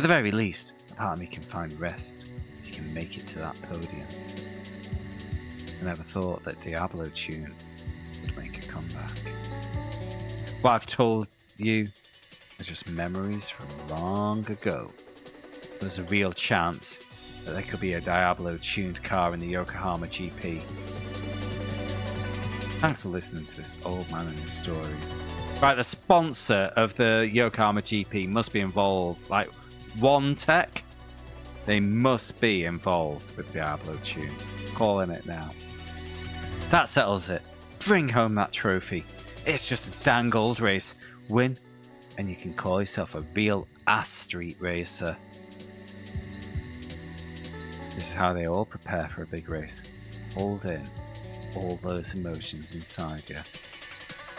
At the very least, part of me can find rest if he can make it to that podium. I never thought that Diablo tune would make a comeback. What I've told you are just memories from long ago. There's a real chance that there could be a Diablo tuned car in the Yokohama GP. Thanks for listening to this old man and his stories. Right, the sponsor of the Yokohama GP must be involved. Like, One Tech, they must be involved with Diablo Tune. Calling it now. That settles it. Bring home that trophy. It's just a dang old race. Win, and you can call yourself a real ass street racer. This is how they all prepare for a big race. Hold in all those emotions inside you.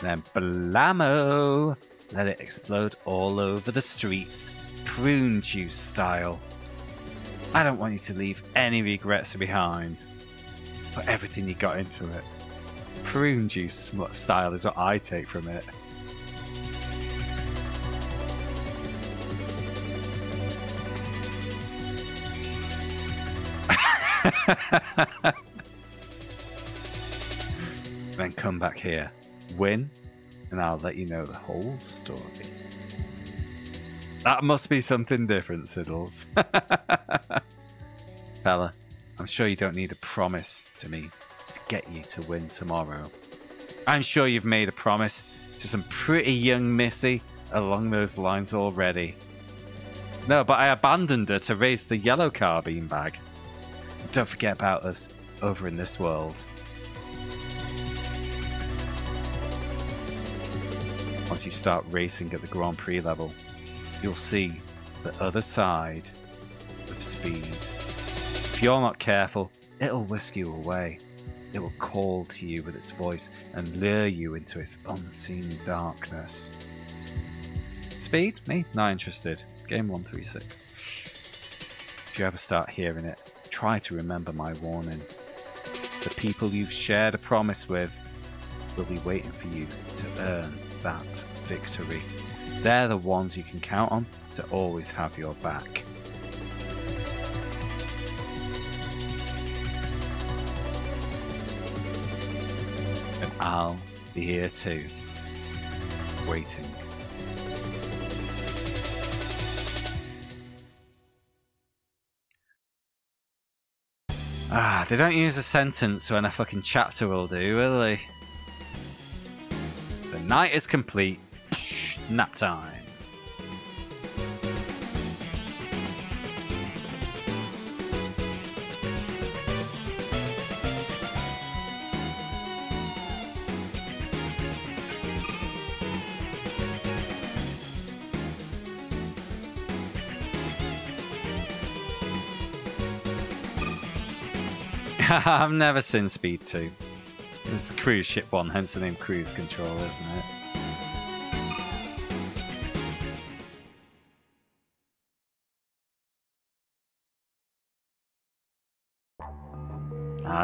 Then blammo! Let it explode all over the streets, prune juice style. I don't want you to leave any regrets behind. Put everything you got into it. Prune juice style is what I take from it. then come back here, win, and I'll let you know the whole story. That must be something different, Siddles. Fella, I'm sure you don't need a promise to me to get you to win tomorrow. I'm sure you've made a promise to some pretty young Missy along those lines already. No, but I abandoned her to raise the yellow car beanbag. Don't forget about us over in this world. Once you start racing at the Grand Prix level, you'll see the other side of speed. If you're not careful, it'll whisk you away. It will call to you with its voice and lure you into its unseen darkness. Speed? Me? Not interested. Game 136. If you ever start hearing it, try to remember my warning. The people you've shared a promise with will be waiting for you to earn that victory. They're the ones you can count on to always have your back. And I'll be here too, waiting. Ah, they don't use a sentence when a fucking chapter will do, will they? The night is complete. Nap time. I've never seen Speed 2. It's the cruise ship one, hence the name Cruise Control, isn't it?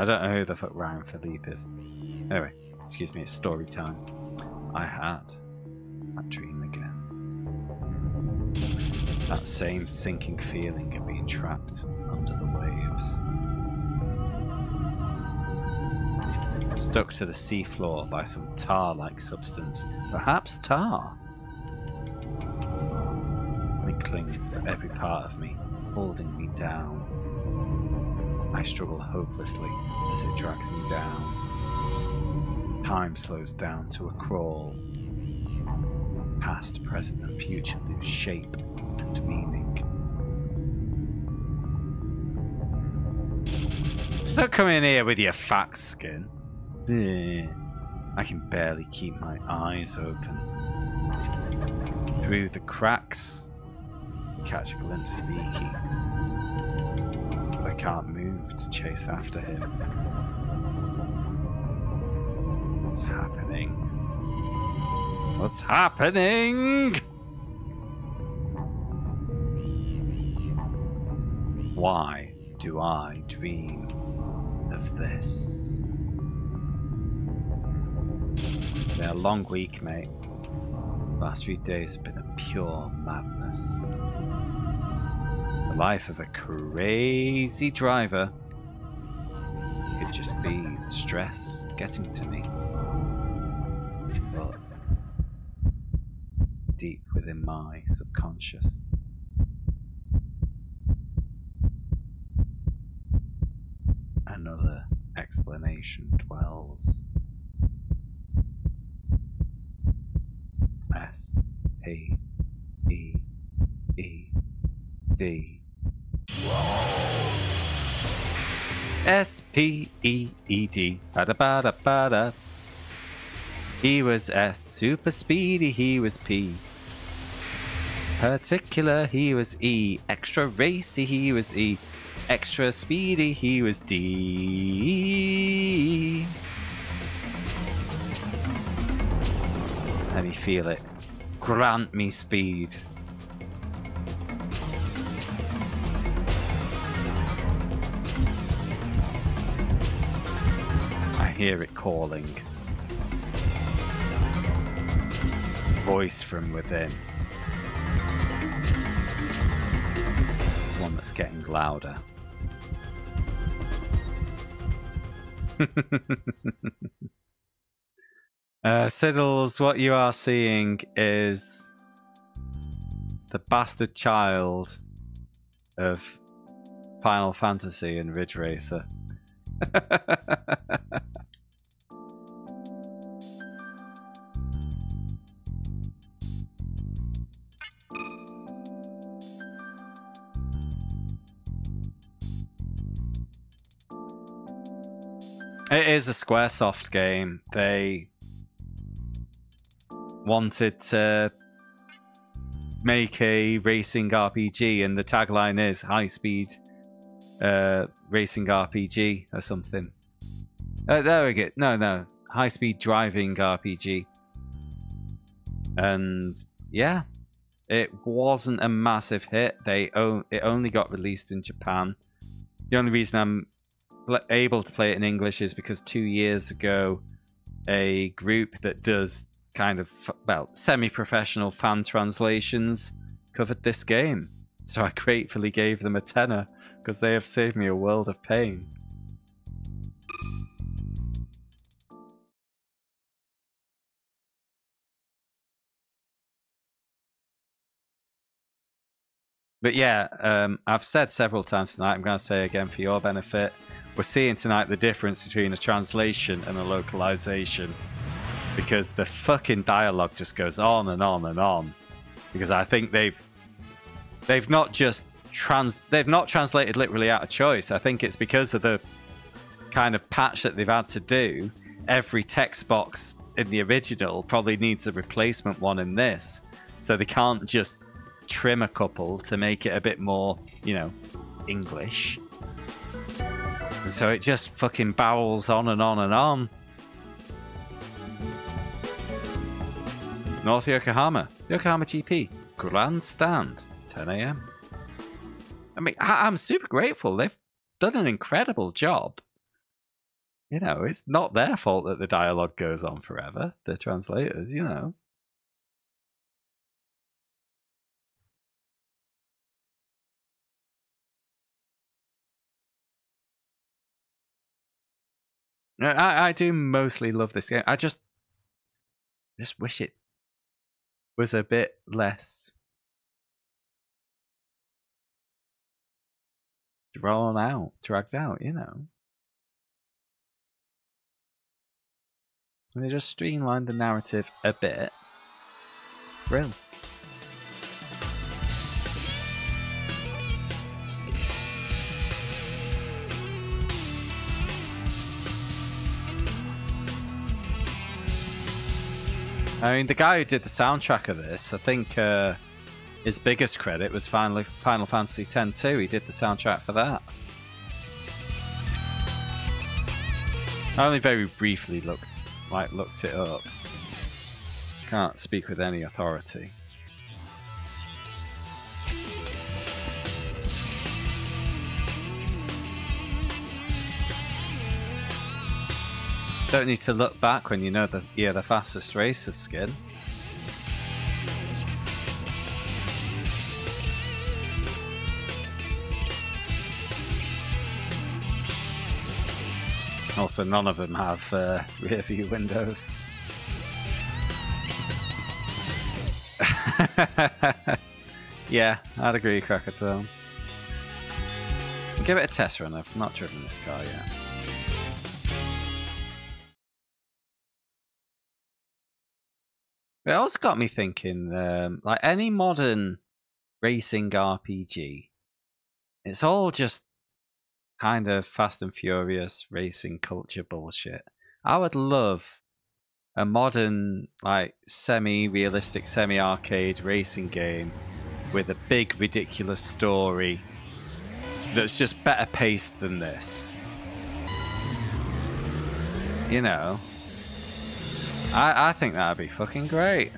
Don't know who the fuck Ryan Phillippe is. Anyway, excuse me, it's story time. I had that dream again. That same sinking feeling of being trapped under the waves. Stuck to the seafloor by some tar-like substance. Perhaps tar? It clings to every part of me, holding me down. I struggle hopelessly as it drags me down. Time slows down to a crawl. Past, present, and future lose shape and meaning. Don't come in here with your facts, skin. I can barely keep my eyes open. Through the cracks, catch a glimpse of Iki. But I can't move to chase after him. What's happening? What's happening? Why do I dream of this? It's been a long week, mate. The last few days have been a pure madness. Life of a crazy driver could just be the stress getting to me. But deep within my subconscious, another explanation dwells. S A E E D S P E E D Bada bada bada He was S super speedy he was P. Particular he was E. Extra racy he was E. Extra speedy he was D. Let me feel it. Grant me speed. Hear it calling. Voice from within. One that's getting louder. Uh, Siddles, what you are seeing is the bastard child of Final Fantasy and Ridge Racer. it is a Squaresoft game. They wanted to make a racing RPG, and the tagline is high speed uh, racing RPG or something. Uh, there we go. No, no, high speed driving RPG. And yeah, it wasn't a massive hit. They o- it only got released in Japan. The only reason I'm able to play it in English is because two years ago, a group that does kind of well semi-professional fan translations covered this game, so I gratefully gave them a tenner because they have saved me a world of pain. But yeah, um, I've said several times tonight, I'm going to say again for your benefit, we're seeing tonight the difference between a translation and a localization. Because the fucking dialogue just goes on and on and on. Because I think they've they've not just trans they've not translated literally out of choice. I think it's because of the kind of patch that they've had to do. Every text box in the original probably needs a replacement one in this. So they can't just trim a couple to make it a bit more, you know, English. And so it just fucking bowels on and on and on. North Yokohama, Yokohama GP, grandstand, 10 a.m. I mean, I- I'm super grateful. They've done an incredible job. You know, it's not their fault that the dialogue goes on forever. The translators, you know. I, I do mostly love this game. I just just wish it was a bit less drawn out, dragged out, you know. And they just streamlined the narrative a bit. Real. I mean, the guy who did the soundtrack of this, I think uh, his biggest credit was Final, Final Fantasy X 2. He did the soundtrack for that. I only very briefly looked like looked it up. Can't speak with any authority. Don't need to look back when you know that you're the fastest racer skin. Also, none of them have uh, rear view windows. yeah, I'd agree, Krakatoa. Give it a test run. I've not driven this car yet. It also got me thinking, um, like any modern racing RPG, it's all just kind of Fast and Furious racing culture bullshit. I would love a modern, like semi-realistic, semi-arcade racing game with a big, ridiculous story that's just better paced than this. You know, I, I think that'd be fucking great.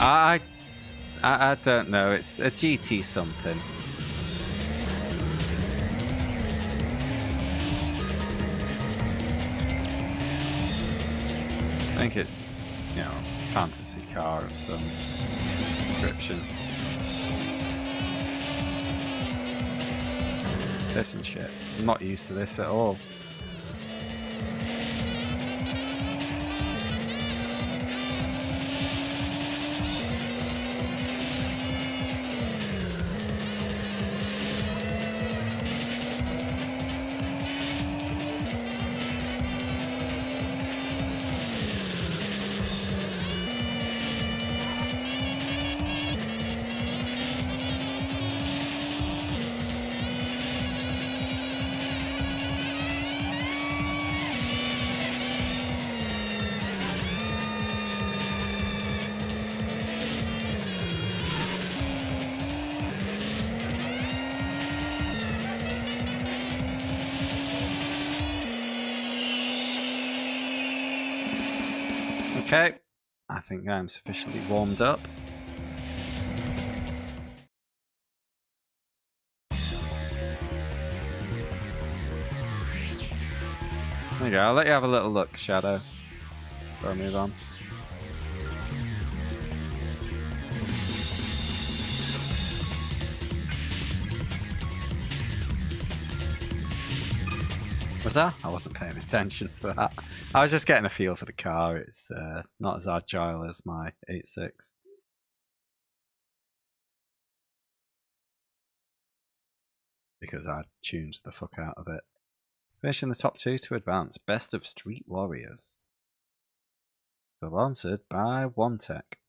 I, I, I don't know. It's a GT something. Think it's, you know, fantasy car of some description. This and shit. I'm not used to this at all. Okay, I think I'm sufficiently warmed up. There you go, I'll let you have a little look, Shadow. Before I move on. Was that? I wasn't paying attention to that. I was just getting a feel for the car. It's uh, not as agile as my 86. Because I tuned the fuck out of it. Finishing the top two to advance. Best of Street Warriors. Sponsored by OneTech.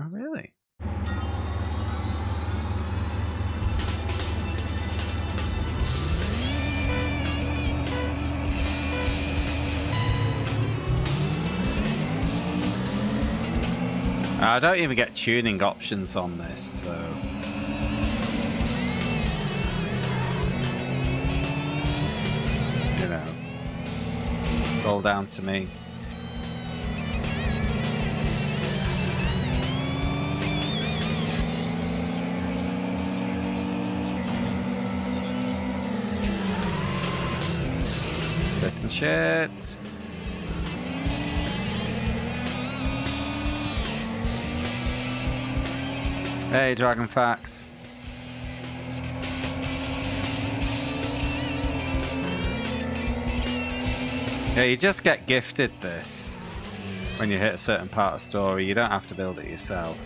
Oh, really? I don't even get tuning options on this, so... You know, it's all down to me. Shit. Hey, Dragon Fax. Yeah, you just get gifted this when you hit a certain part of story. You don't have to build it yourself.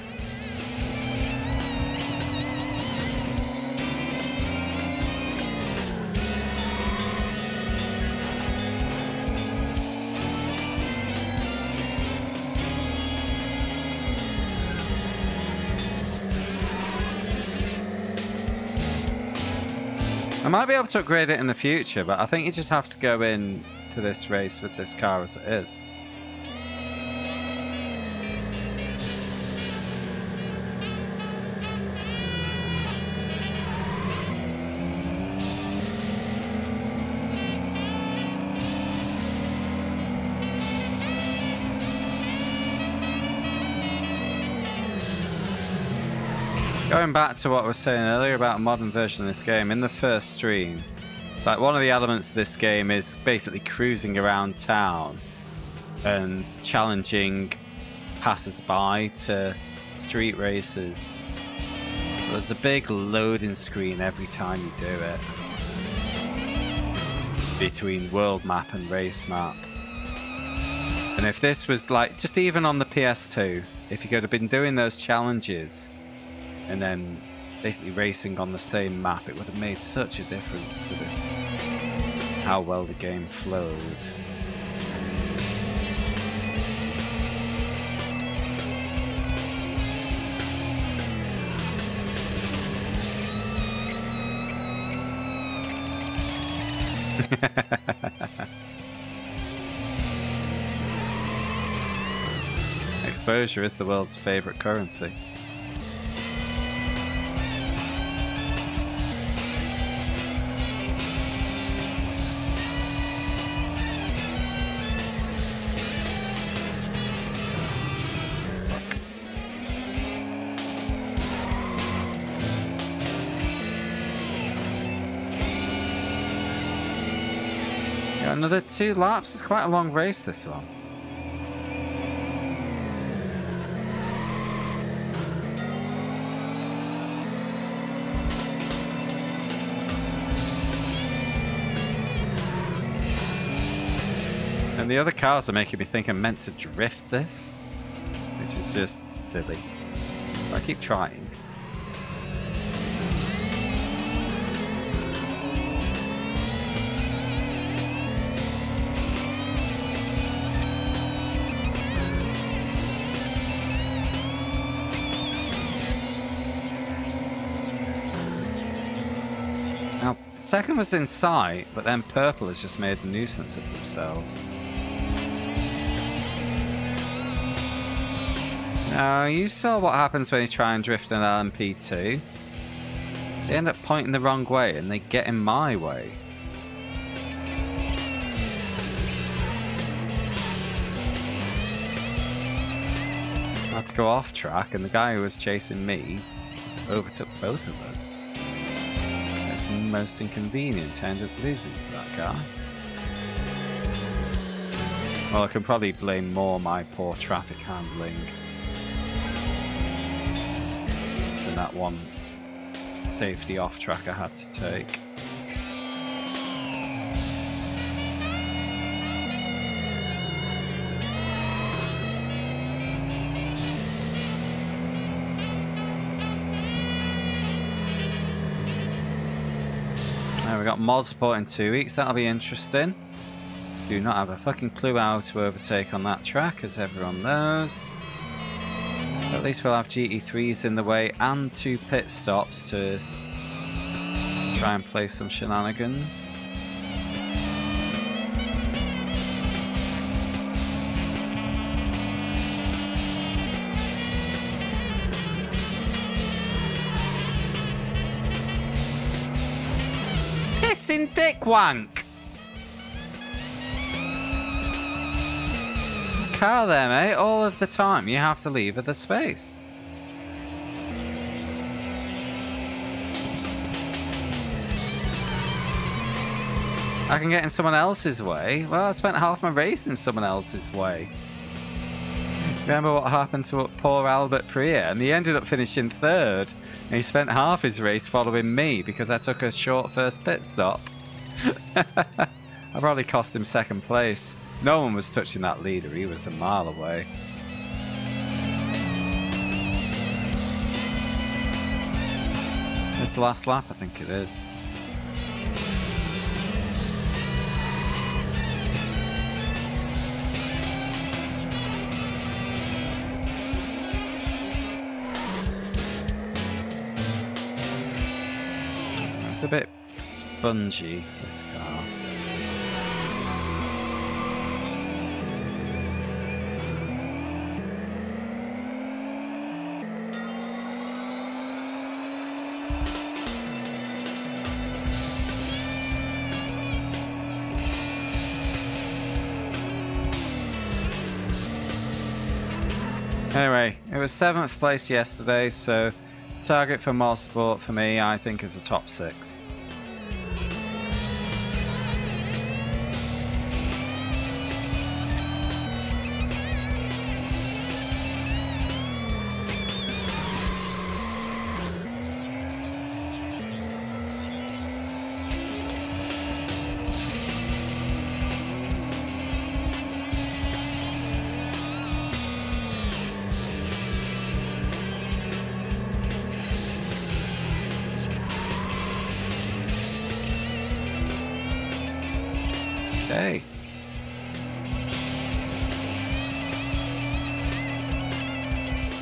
Might be able to upgrade it in the future, but I think you just have to go in to this race with this car as it is. Going back to what I was saying earlier about a modern version of this game, in the first stream, like one of the elements of this game is basically cruising around town and challenging passers-by to street races. There's a big loading screen every time you do it. Between world map and race map. And if this was like, just even on the PS2, if you could have been doing those challenges and then basically racing on the same map, it would have made such a difference to the, how well the game flowed. Exposure is the world's favorite currency. Two laps. It's quite a long race, this one. And the other cars are making me think I'm meant to drift this, which is just silly. But I keep trying. Second was in sight, but then purple has just made a nuisance of themselves. Now, you saw what happens when you try and drift an LMP2. They end up pointing the wrong way and they get in my way. I had to go off track, and the guy who was chasing me overtook both of us. Most inconvenient. Ended up losing to that guy. Well, I can probably blame more my poor traffic handling than that one safety off track I had to take. We got mod Mosport in two weeks, that'll be interesting. Do not have a fucking clue how to overtake on that track, as everyone knows. But at least we'll have GT3s in the way and two pit stops to try and play some shenanigans. Dick wank! Car there, mate. All of the time, you have to leave at the space. I can get in someone else's way. Well, I spent half my race in someone else's way. Remember what happened to poor Albert Prier? And he ended up finishing third. And he spent half his race following me because I took a short first pit stop. I probably cost him second place. No one was touching that leader. He was a mile away. It's the last lap, I think it is. It's a bit spongy, this car. Anyway, it was seventh place yesterday, so target for Mosport for me, I think, is the top six.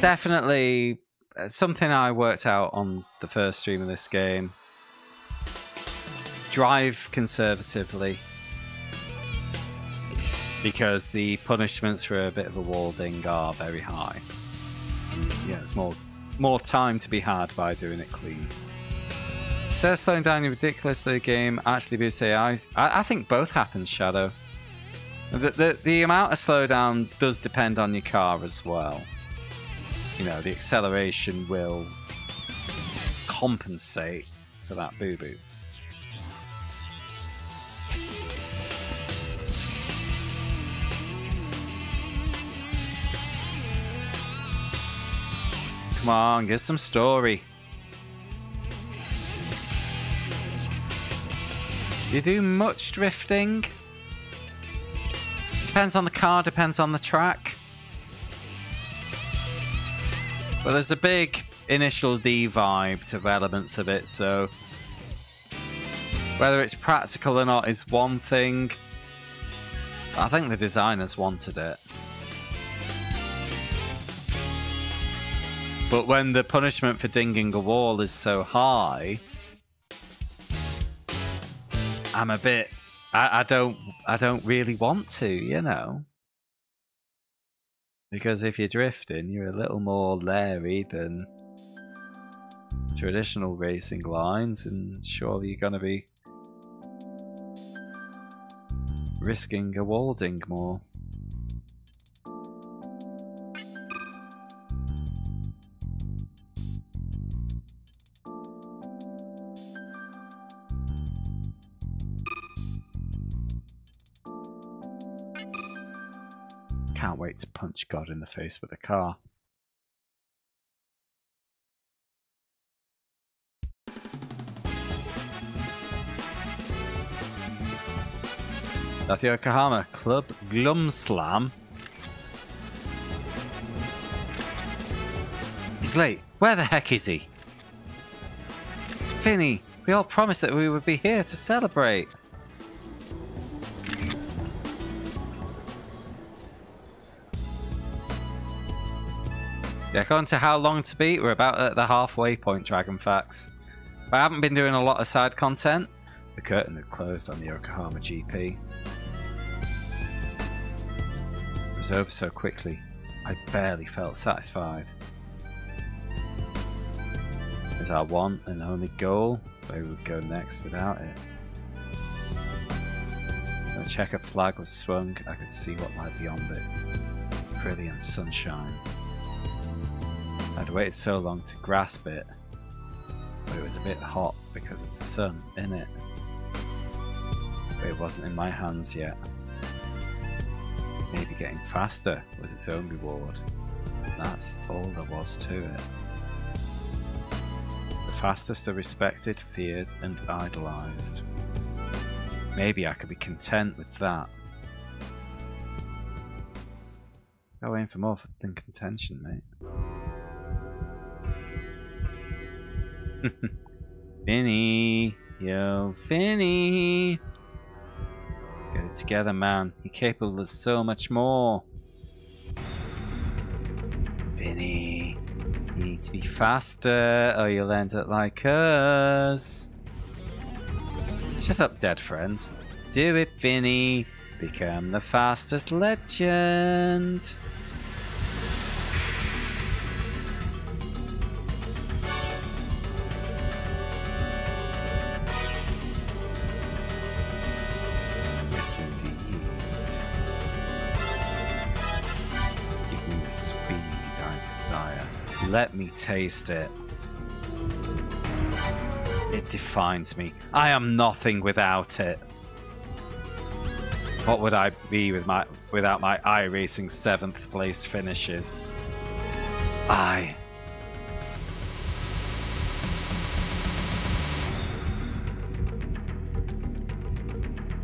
Definitely uh, something I worked out on the first stream of this game. Drive conservatively. Because the punishments for a bit of a walding are very high. And, yeah, it's more more time to be had by doing it clean. Instead of slowing down ridiculously the game, actually boosts AI. I, I think both happen, Shadow. The, the, the amount of slowdown does depend on your car as well. You know, the acceleration will compensate for that boo boo. Come on, get some story. You do much drifting? Depends on the car, depends on the track. Well, there's a big Initial D vibe to elements of it, so whether it's practical or not is one thing. I think the designers wanted it. But when the punishment for dinging a wall is so high, I'm a bit. I, I don't. I don't really want to, you know. Because if you're drifting, you're a little more leery than traditional racing lines, and surely you're going to be risking a walding more. Punch God in the face with a car. That's Yokohama Club Glumslam. He's late. Where the heck is he? Finny, we all promised that we would be here to celebrate. Yeah, according to how long to beat, we're about at the halfway point, Dragon Facts. But I haven't been doing a lot of side content. The curtain had closed on the Yokohama GP. It was over so quickly, I barely felt satisfied. Is our one and only goal where we would go next without it? When the checker flag was swung, I could see what lay beyond it. Brilliant sunshine. I'd waited so long to grasp it, but it was a bit hot because it's the sun, in it. But it wasn't in my hands yet. Maybe getting faster was its own reward. That's all there was to it. The fastest are respected, feared, and idolised. Maybe I could be content with that. Go in for more than contention, mate. Finny, yo, Finny. Get it together, man. You're capable of so much more. Finny, you need to be faster or you'll end up like us. Shut up, dead friends. Do it, Finny. Become the fastest legend. Taste it. It defines me. I am nothing without it. What would I be with my without my iRacing seventh place finishes? I.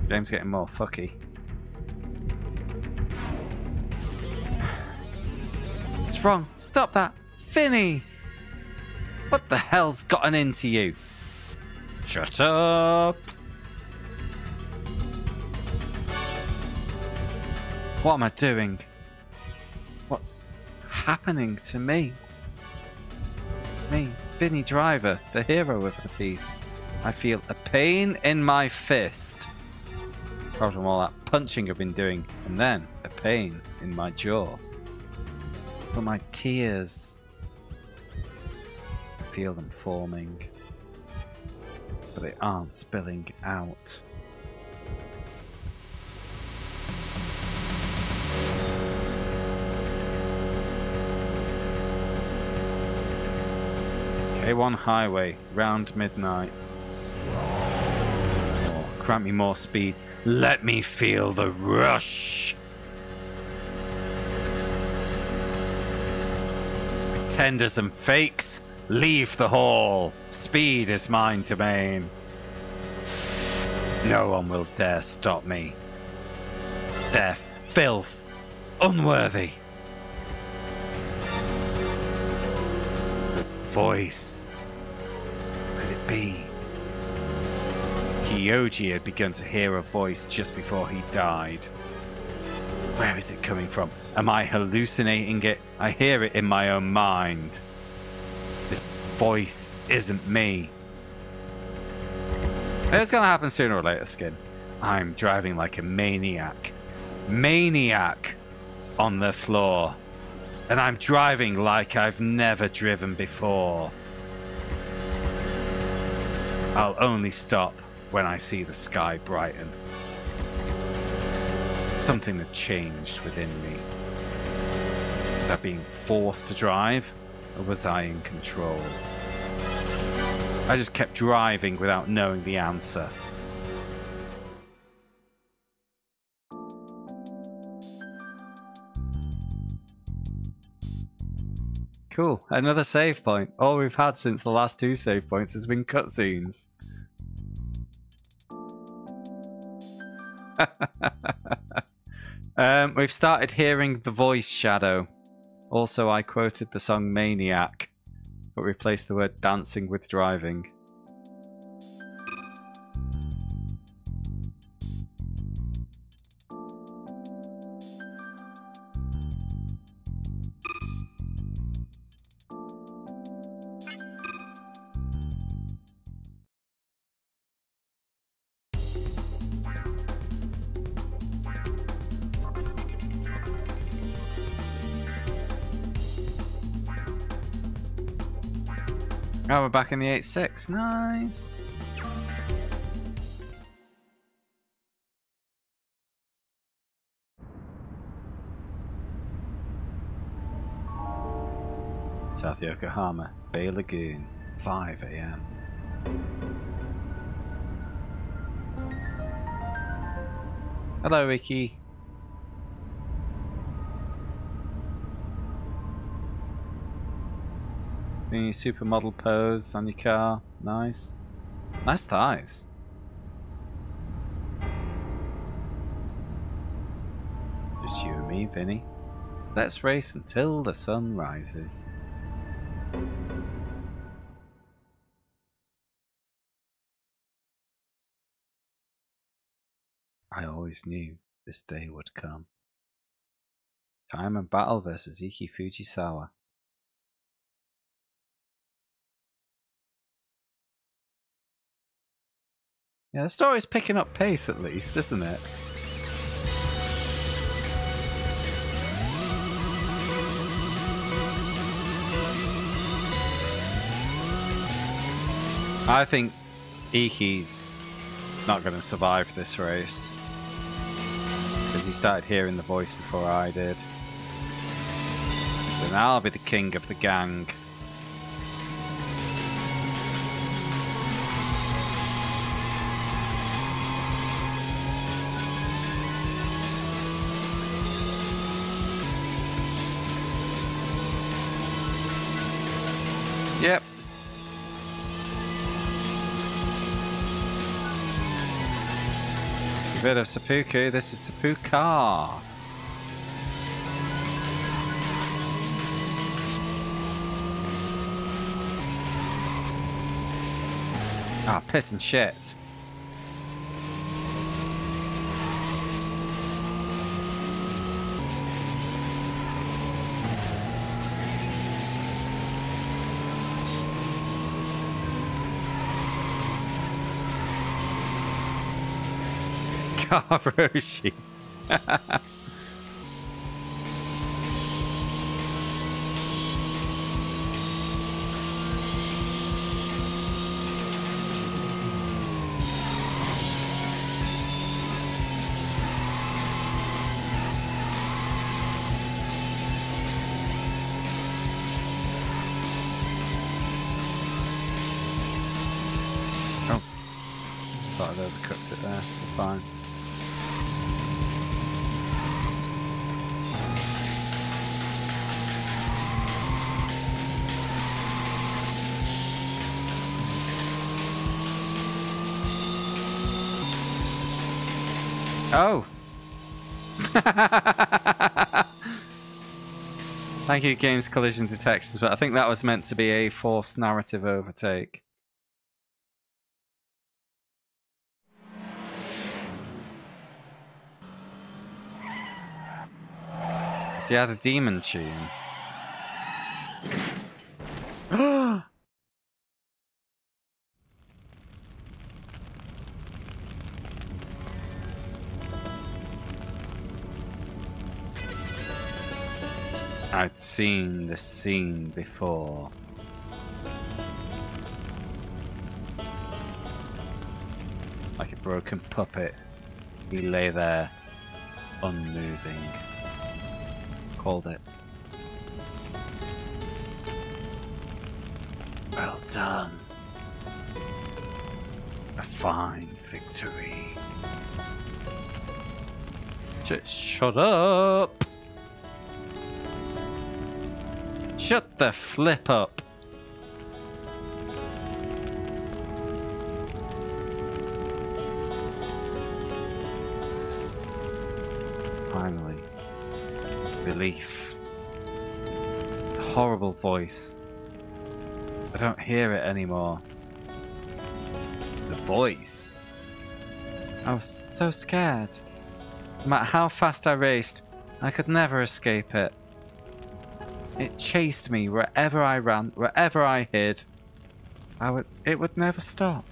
Game's getting more fucky. What's wrong? Stop that! Finny! What the hell's gotten into you? Shut up! What am I doing? What's happening to me? Me, Vinny Driver, the hero of the piece. I feel a pain in my fist. Probably from all that punching I've been doing, and then a pain in my jaw. But my tears. Feel them forming. But they aren't spilling out. Keihin Highway, round midnight. Oh, grant me more speed. Let me feel the rush. Pretenders and fakes, leave the hall. Speed is mine to domain. No one will dare stop me. They're filth, unworthy. Voice. Could it be? Kyoji had begun to hear a voice just before he died. Where is it coming from? Am I hallucinating it? I hear it in my own mind. This voice isn't me. It's gonna happen sooner or later, Skin. I'm driving like a maniac. Maniac on the floor. And I'm driving like I've never driven before. I'll only stop when I see the sky brighten. Something had changed within me. Was I being forced to drive, or was I in control? I just kept driving without knowing the answer. Cool. Another save point. All we've had since the last two save points has been cutscenes. um, we've started hearing the voice shadow. Also, I quoted the song Maniac, but replaced the word dancing with driving. Oh, we're back in the 8.6. Nice. South Yokohama, Bay Lagoon, 5 a.m. Hello, Iki. Your supermodel pose on your car. Nice. Nice thighs. Just you and me, Vinny. Let's race until the sun rises. I always knew this day would come. Time and battle versus Iki Fujisawa. Yeah, the story's picking up pace at least, isn't it? I think Iki's not going to survive this race. Because he started hearing the voice before I did. Then I'll be the king of the gang. Bit of seppuku. This is seppuku. Ah, piss and shit. Karoshi. Oh. Thank you, Games Collision Detectors, but I think that was meant to be a forced narrative overtake. So he had a demon tune. I'd seen the scene before. Like a broken puppet, he lay there, unmoving. Called it. Well done. A fine victory. Just shut up. Shut the flip up. Finally. Relief. The horrible voice. I don't hear it anymore. The voice. I was so scared. No matter how fast I raced, I could never escape it. It chased me wherever I ran, wherever I hid. I would it would never stop.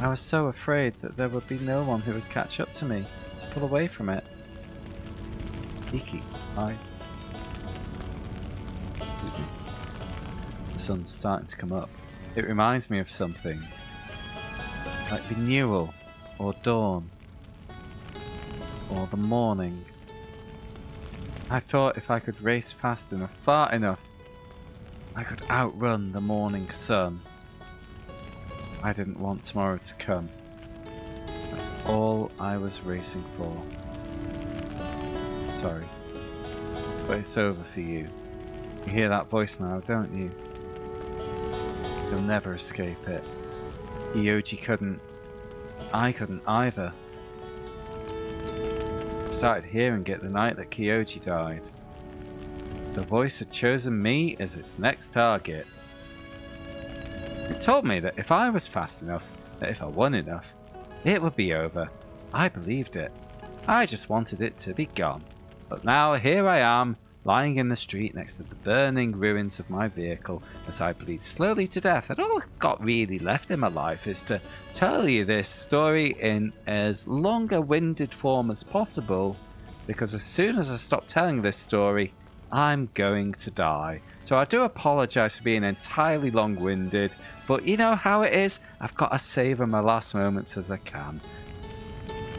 I was so afraid that there would be no one who would catch up to me to pull away from it. Iki, me. The sun's starting to come up. It reminds me of something. Like renewal, or dawn, or the morning. I thought if I could race fast enough, far enough, I could outrun the morning sun. I didn't want tomorrow to come. That's all I was racing for. Sorry. But it's over for you. You hear that voice now, don't you? You'll never escape it. Kyoji couldn't. I couldn't either. Started hearing it the night that Kyoji died. The voice had chosen me as its next target. It told me that if I was fast enough, that if I won enough, it would be over. I believed it. I just wanted it to be gone. But now here I am, lying in the street next to the burning ruins of my vehicle as I bleed slowly to death. And all I've got really left in my life is to tell you this story in as long a winded form as possible, because as soon as I stop telling this story, I'm going to die. So I do apologise for being entirely long winded, but you know how it is? I've got to savour my last moments as I can.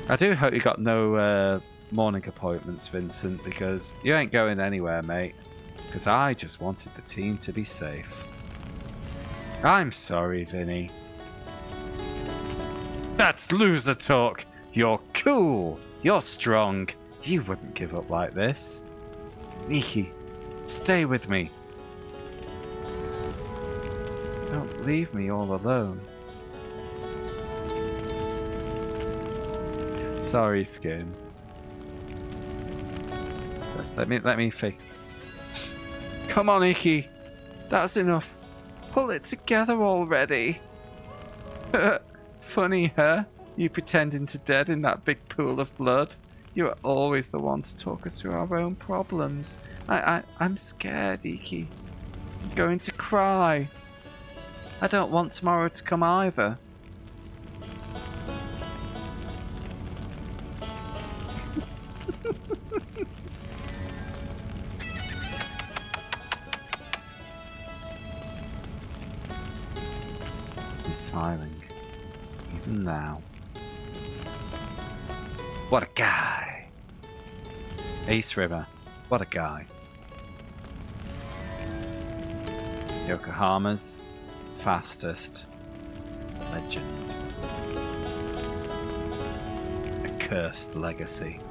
I do hope you got no uh, morning appointments, Vincent, because you ain't going anywhere, mate. Because I just wanted the team to be safe. I'm sorry, Vinny. That's loser talk. You're cool. You're strong. You wouldn't give up like this. Nikki, stay with me. Don't leave me all alone. Sorry, Skin. Let me let me fake. Come on, Iki. That's enough. Pull it together already. Funny, huh? You pretending to dead in that big pool of blood. You are always the one to talk us through our own problems. I, I, I'm scared, Iki. I'm going to cry. I don't want tomorrow to come either. Smiling. Even now. What a guy! Ace River. What a guy. Yokohama's fastest legend. A cursed legacy.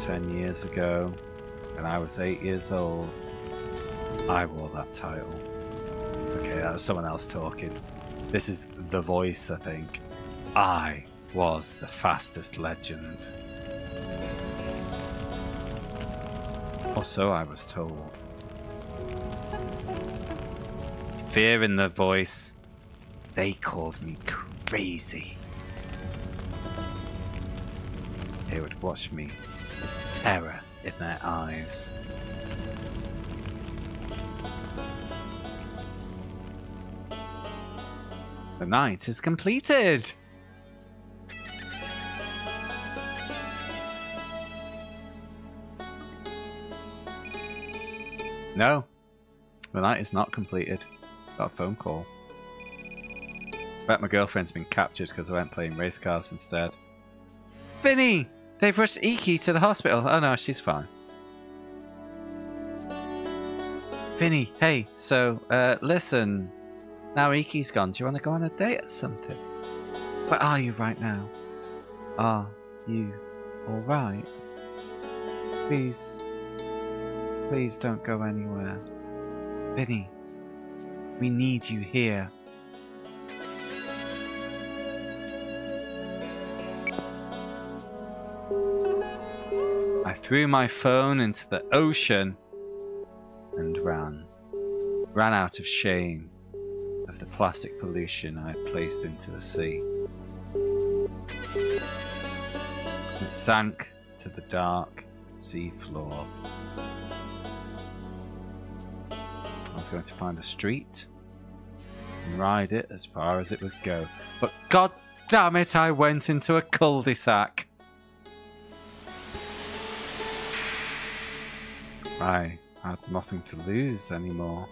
Ten years ago, when I was eight years old, I wore that title. That was someone else talking. This is the voice, I think. I was the fastest legend. Or so I was told. Fear in the voice. They called me crazy. They would watch me with terror in their eyes. The night is completed! No, the night is not completed. Got a phone call. Bet my girlfriend's been captured because I went playing race cars instead. Vinny! They've rushed Iki to the hospital. Oh no, she's fine. Vinny, hey, so, uh, listen. Now Iki's gone, do you want to go on a date or something? Where are you right now? Are you alright? Please, please don't go anywhere. Vinny, we need you here. I threw my phone into the ocean and ran. Ran out of shame the plastic pollution I placed into the sea. It sank to the dark sea floor. I was going to find a street and ride it as far as it would go. But god damn it, I went into a cul-de-sac. I had nothing to lose anymore.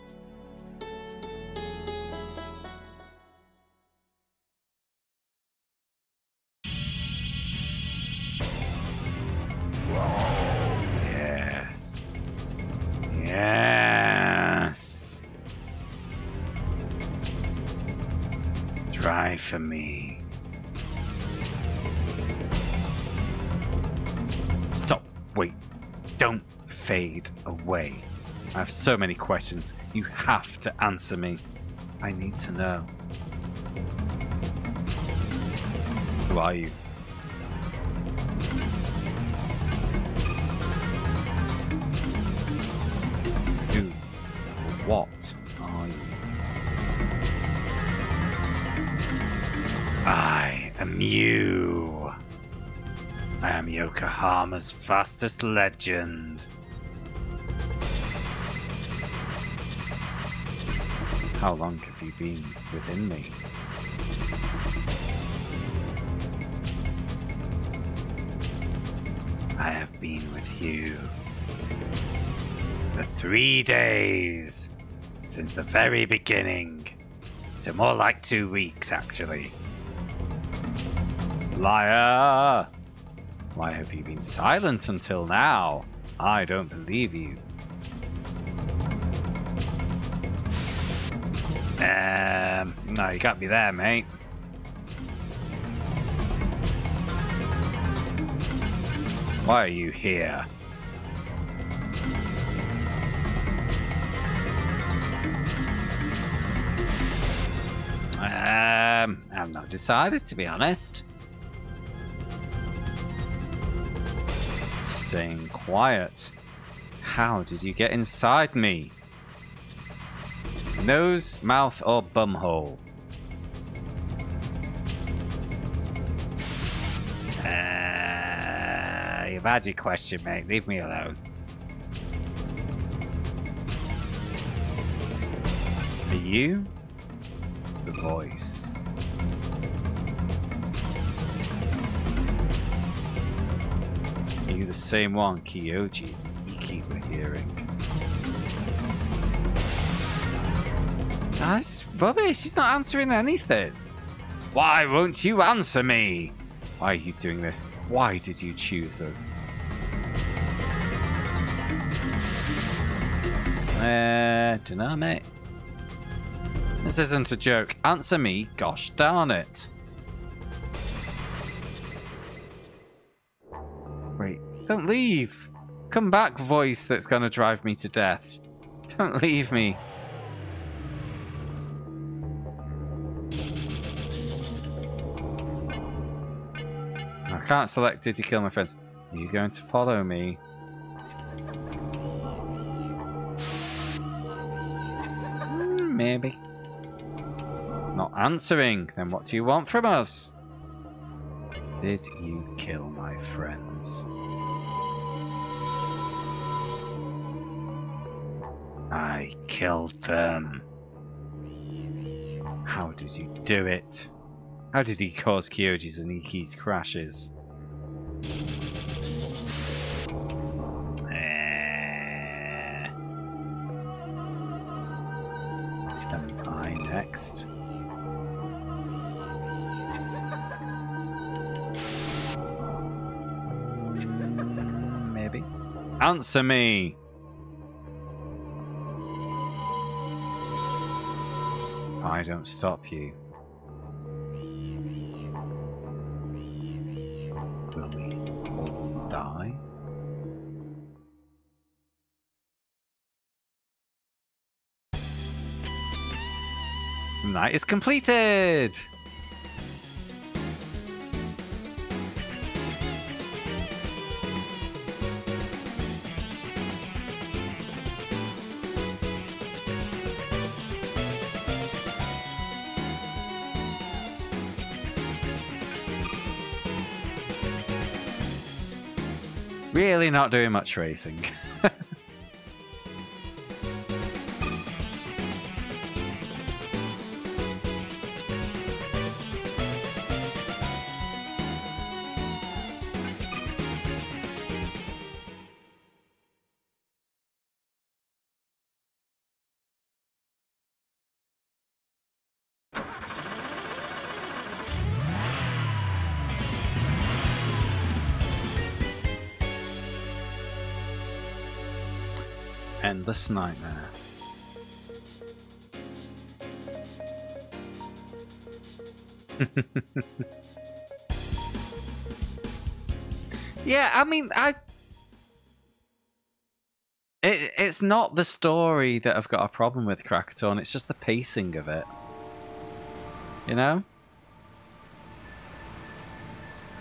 So many questions. You have to answer me. I need to know. Who are you? Who what are you? I am you. I am Yokohama's fastest legend. How long have you been within me? I have been with you for three days since the very beginning. So more like two weeks, actually. Liar! Why have you been silent until now? I don't believe you. Um, no, you can't be there, mate. Why are you here? Um, I've not decided, to be honest. Staying quiet. How did you get inside me? Nose, mouth, or bumhole? Uh, you've had your question, mate. Leave me alone. Are you the voice? Are you the same one, Kyoji, you keep hearing? That's rubbish. He's not answering anything. Why won't you answer me? Why are you doing this? Why did you choose us? Uh, dunno, mate. This isn't a joke. Answer me, gosh darn it. Wait, don't leave. Come back, voice that's gonna drive me to death. Don't leave me. Can't select did you kill my friends. Are you going to follow me? Hmm, maybe. Not answering. Then what do you want from us? Did you kill my friends? I killed them. How did you do it? How did he cause Kyoji's and Iki's crashes? Hmm, Answer me! I don't stop you. Night is completed! Really not doing much racing. Endless nightmare. yeah, I mean, I. It, it's not the story that I've got a problem with, Krakaton. It's just the pacing of it. You know?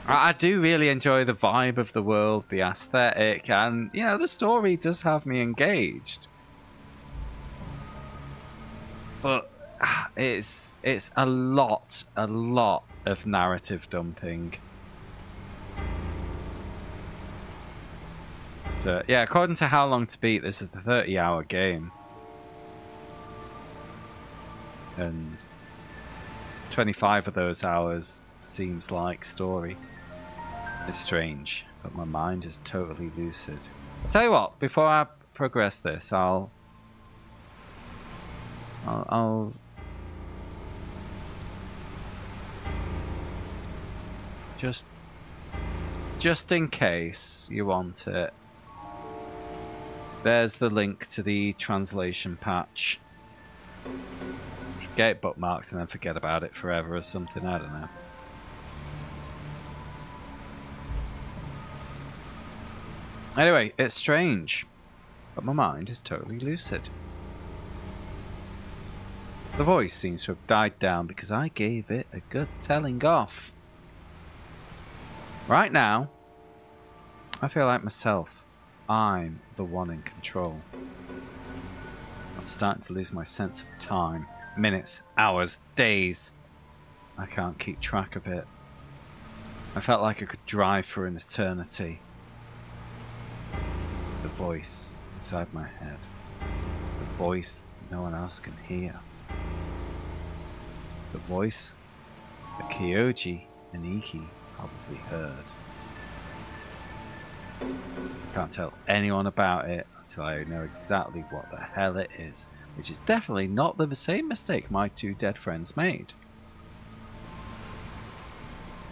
I, I do really enjoy the vibe of the world, the aesthetic, and, you know, the story does have me engaged. But ah, it's it's a lot, a lot of narrative dumping. So, yeah, according to How Long to Beat, this is the 30 hour game. And 25 of those hours seems like story. It's strange, but my mind is totally lucid. I'll tell you what, before I progress this, I'll... I'll... I'll just... Just in case you want it. There's the link to the translation patch. Get bookmarks and then forget about it forever or something, I don't know. Anyway, it's strange, but my mind is totally lucid. The voice seems to have died down because I gave it a good telling off. Right now, I feel like myself. I'm the one in control. I'm starting to lose my sense of time. Minutes, hours, days. I can't keep track of it. I felt like I could drive for an eternity the voice inside my head. The voice no one else can hear. The voice that Kyoji and Iki probably heard. Can't tell anyone about it until I know exactly what the hell it is, which is definitely not the same mistake my two dead friends made.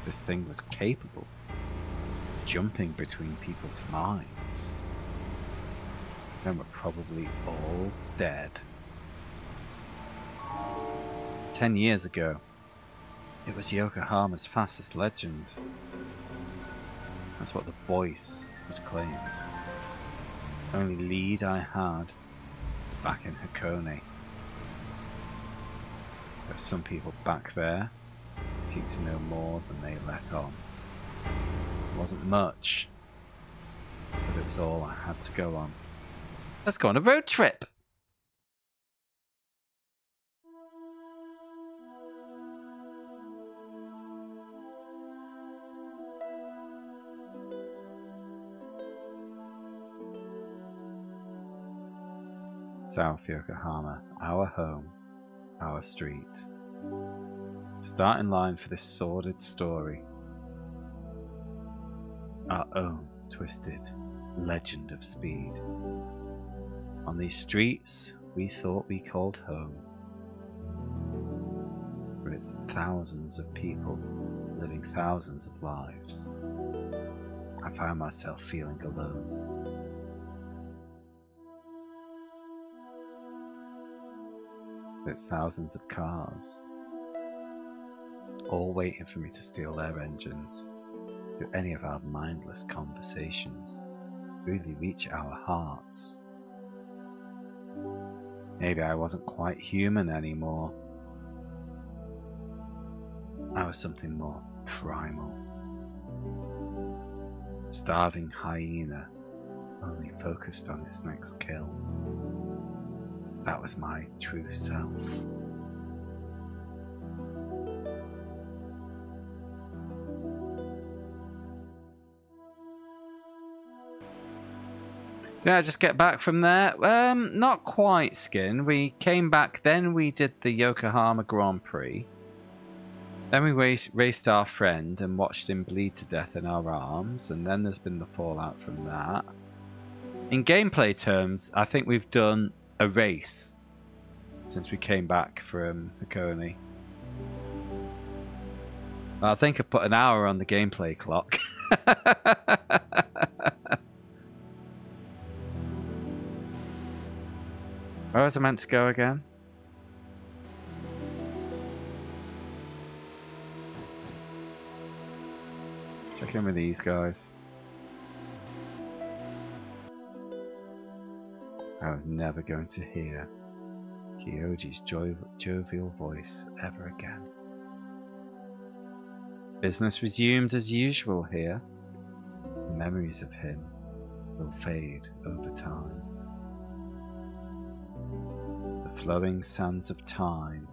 This thing was capable of jumping between people's minds then we're probably all dead. Ten years ago, it was Yokohama's fastest legend. That's what the voice had claimed. The only lead I had was back in Hakone. There's some people back there who seem to know more than they let on. It wasn't much, but it was all I had to go on. Let's go on a road trip. South Yokohama, our home, our street. Start in line for this sordid story. Our own twisted legend of speed. On these streets we thought we called home. But it's thousands of people living thousands of lives. I found myself feeling alone. It's thousands of cars, all waiting for me to steal their engines. Do any of our mindless conversations really reach our hearts? Maybe I wasn't quite human anymore. I was something more primal. Starving hyena only focused on its next kill. That was my true self. Did I just get back from there? Um, not quite, Skin. We came back, then we did the Yokohama Grand Prix. Then we race, raced our friend and watched him bleed to death in our arms, and then there's been the fallout from that. In gameplay terms, I think we've done a race since we came back from Hakone. I think I put an hour on the gameplay clock. Where was I meant to go again? Check in with these guys. I was never going to hear Kyoji's jo jovial voice ever again. Business resumed as usual here. Memories of him will fade over time. The flowing sands of time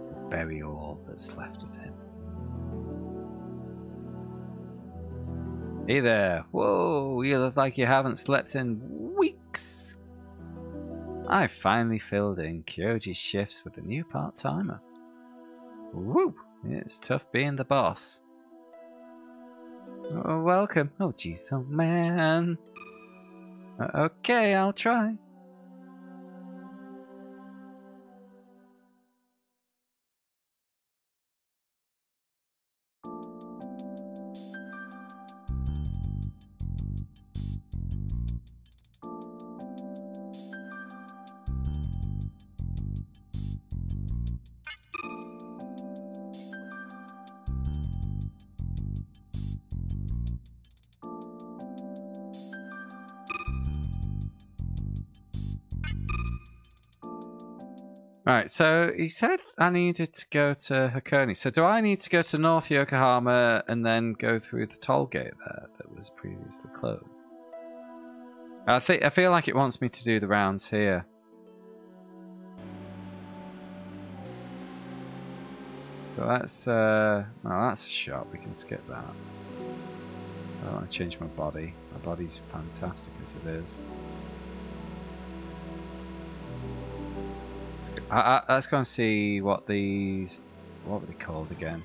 will bury all that's left of him. Hey there! Whoa, you look like you haven't slept in weeks! I finally filled in Kyoji's shifts with a new part-timer. Woo! It's tough being the boss. Oh, welcome. Oh, jeez, oh man. Uh, okay, I'll try. Right, so he said I needed to go to Hakone. So do I need to go to North Yokohama and then go through the toll gate there that was previously closed? I think I feel like it wants me to do the rounds here. So that's uh well that's a shot, we can skip that. I don't want to change my body. My body's fantastic as it is. I, I, let's go and see what these. What were they called again?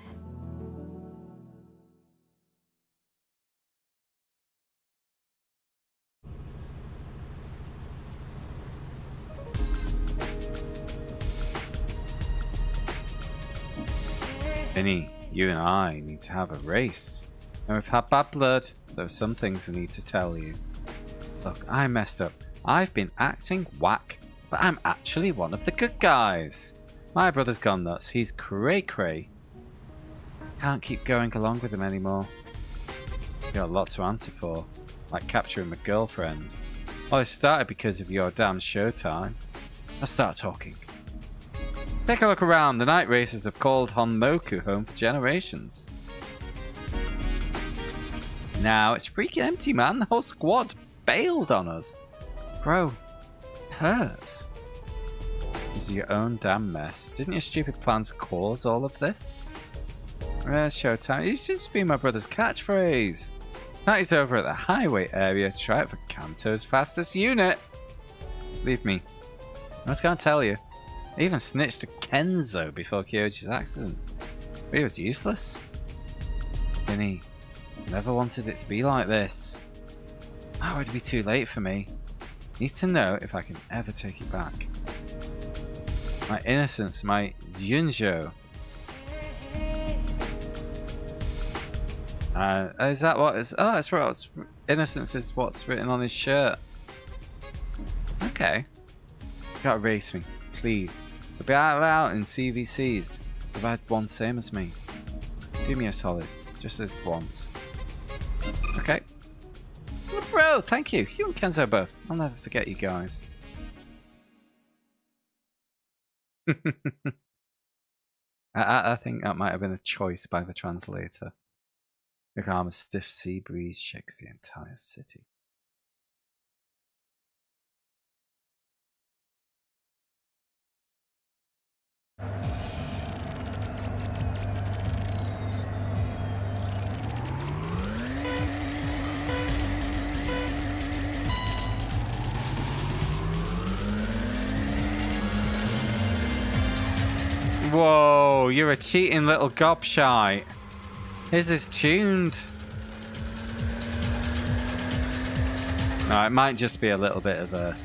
Vinny, you and I need to have a race. And we've had bad blood. There are some things I need to tell you. Look, I messed up. I've been acting whack but I'm actually one of the good guys. My brother's gone nuts. He's cray cray. Can't keep going along with him anymore. Got a lot to answer for, like capturing my girlfriend. Well, it started because of your damn showtime. Let's start talking. Take a look around. The night races have called Honmoku home for generations. Now it's freaking empty, man. The whole squad bailed on us. Bro, hers. This is your own damn mess. Didn't your stupid plans cause all of this? Where's Showtime? It used to be my brother's catchphrase. Now he's over at the highway area to try out for Kanto's fastest unit. Leave me. I was to tell you. I even snitched to Kenzo before Kyoji's accident. But he was useless. Vinny, never wanted it to be like this. How would be too late for me? Need to know if I can ever take it back. My innocence, my Junjo. Uh, is that what is? Oh, that's right. innocence is what's written on his shirt. Okay. You gotta race me, please. I'll be out out in CVCs. I've had one same as me. Do me a solid, just this once. Okay. Bro, thank you. You and Kenzo both. I'll never forget you guys. I, I think that might have been a choice by the translator. The calm, stiff sea breeze shakes the entire city. Whoa, you're a cheating little gobshite. His is tuned. No, it might just be a little bit of a...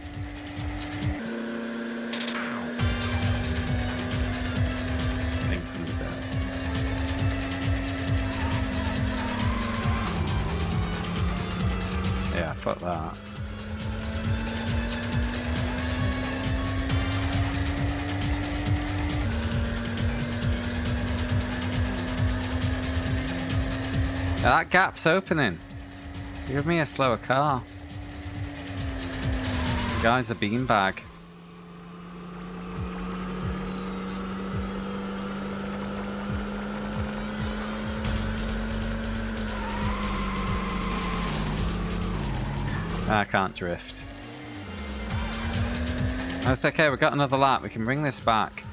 Yeah, fuck that. That gap's opening. Give me a slower car. The guy's a beanbag. I can't drift. That's okay, we've got another lap. We can bring this back.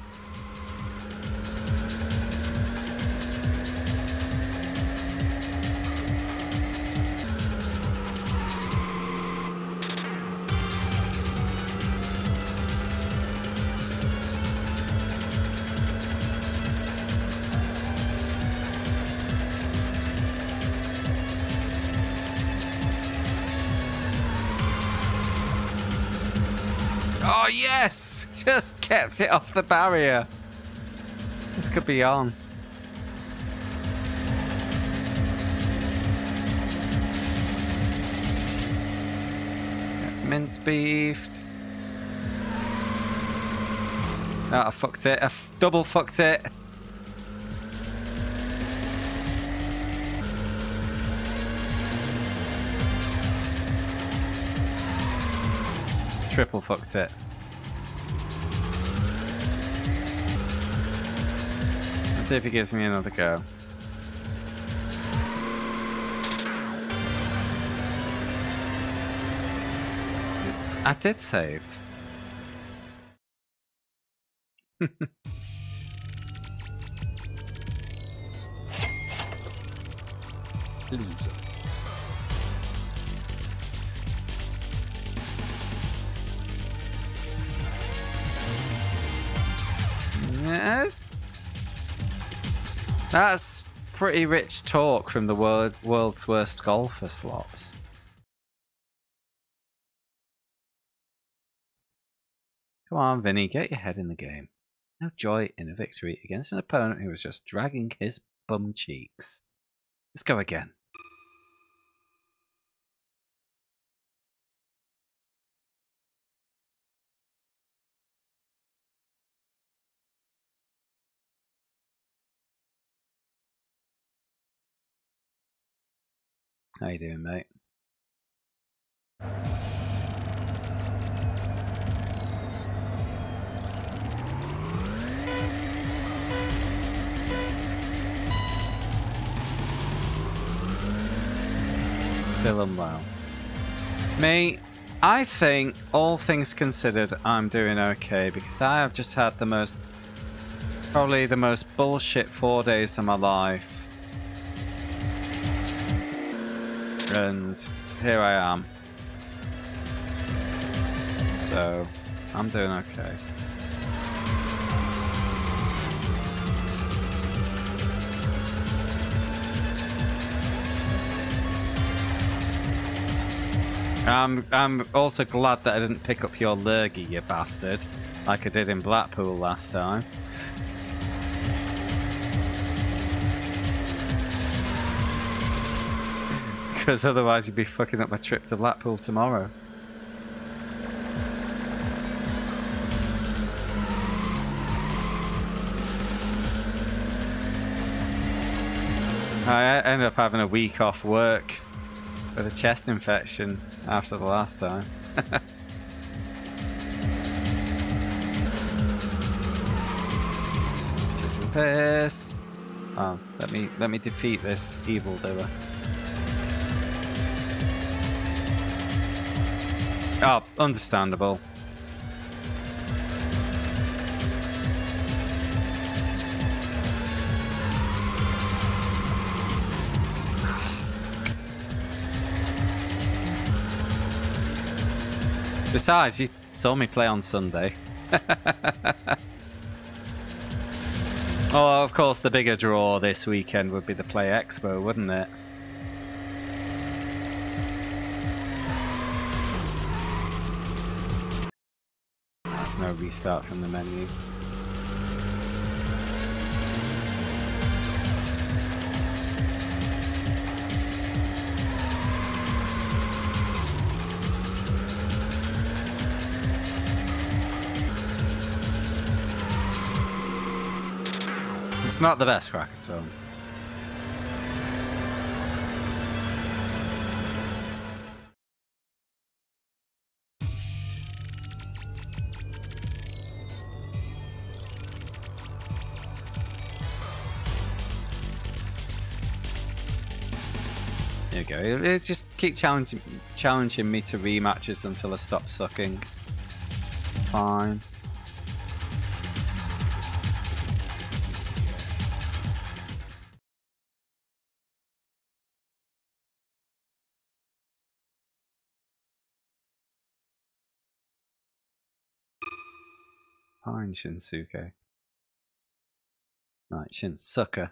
Just kept it off the barrier. This could be on. That's mince beefed. Oh, ah, I fucked it. I f double fucked it. Triple fucked it. See if he gives me another go. I did save. Loser. Yes. That's pretty rich talk from the world, world's worst golfer slops. Come on, Vinny, get your head in the game. No joy in a victory against an opponent who was just dragging his bum cheeks. Let's go again. How you doing, mate? Still unwell. Me, I think, all things considered, I'm doing okay because I have just had the most, probably the most bullshit four days of my life. And here I am. So, I'm doing okay. I'm, I'm also glad that I didn't pick up your lurgy, you bastard, like I did in Blackpool last time. Because otherwise you'd be fucking up my trip to Blackpool tomorrow. I ended up having a week off work with a chest infection after the last time. Kissing Practice. Oh, let me let me defeat this evil doer. Oh, understandable. Besides, you saw me play on Sunday. oh, of course, the bigger draw this weekend would be the Play Expo, wouldn't it? No restart from the menu. It's not the best Kraken Zone. It's just keep challenging challenging me to rematches until I stop sucking. It's fine. Fine, Shinsuke. Right, Shinsuke.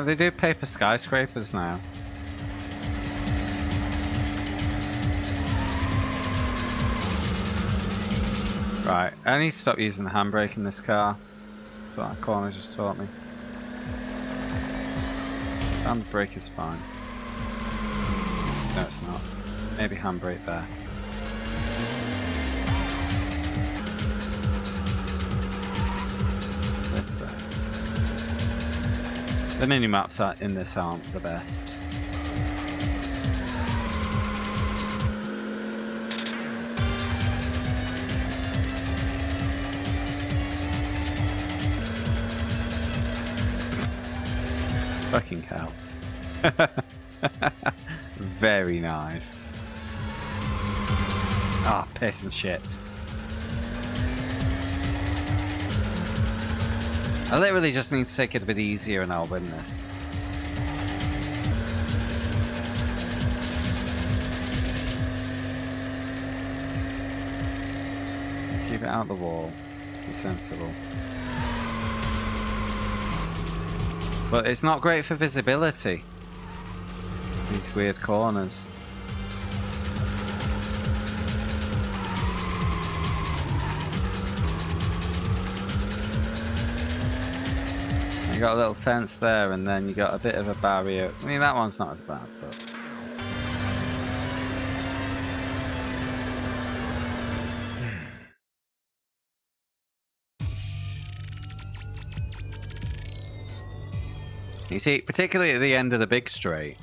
They do paper skyscrapers now. Right, I need to stop using the handbrake in this car. That's what that corner just taught me. Handbrake is fine. No, it's not. Maybe handbrake there. The mini maps are in this aren't the best. Fucking hell. Very nice. Ah, piss and shit. I literally just need to take it a bit easier and I'll win this. Keep it out of the wall. Be sensible. But it's not great for visibility. These weird corners. Got a little fence there, and then you got a bit of a barrier. I mean, that one's not as bad, but. You see, particularly at the end of the big straight,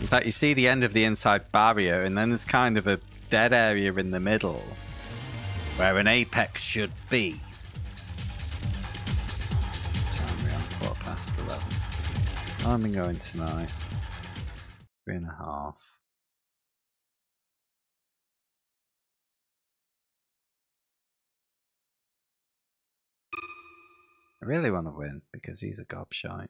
it's like you see the end of the inside barrier, and then there's kind of a dead area in the middle where an apex should be. Been going tonight. Three and a half. I really want to win because he's a gobshite.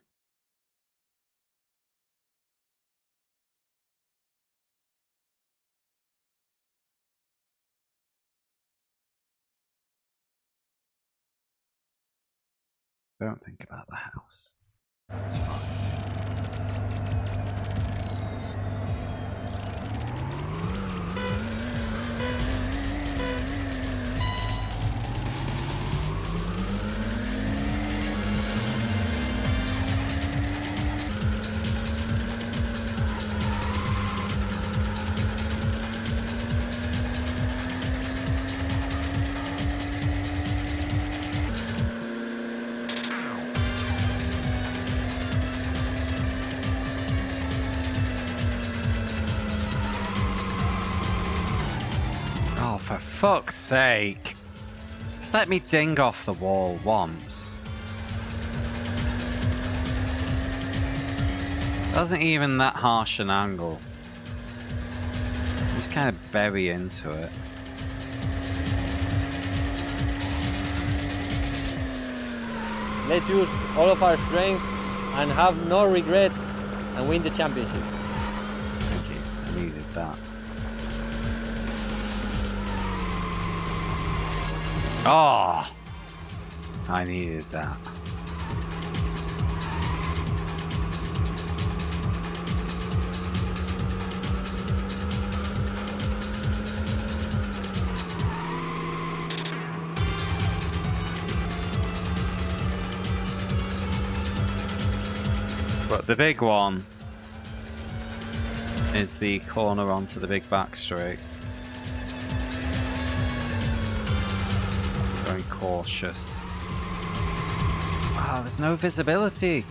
Don't think about the house. It's fine. Fuck's sake. Just let me ding off the wall once. Wasn't even that harsh an angle. Just kind of bury into it. Let's use all of our strength and have no regrets and win the championship. Thank you. I needed that. Oh! I needed that. But the big one is the corner onto the big back cautious. Wow, there's no visibility.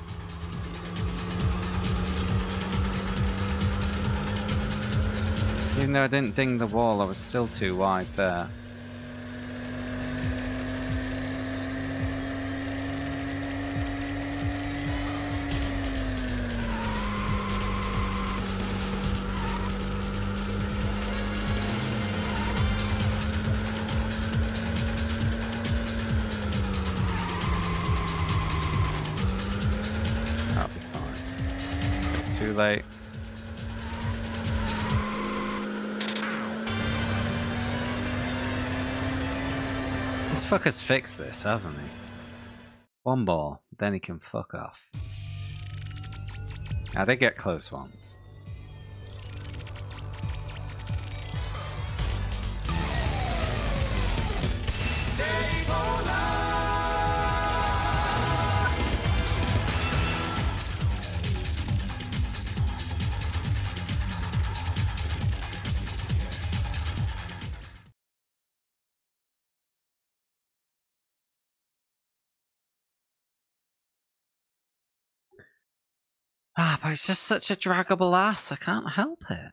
Even though I didn't ding the wall, I was still too wide there. Late. This fucker's fixed this, hasn't he? One ball, then he can fuck off. Now they get close once. Ah, but it's just such a draggable ass. I can't help it.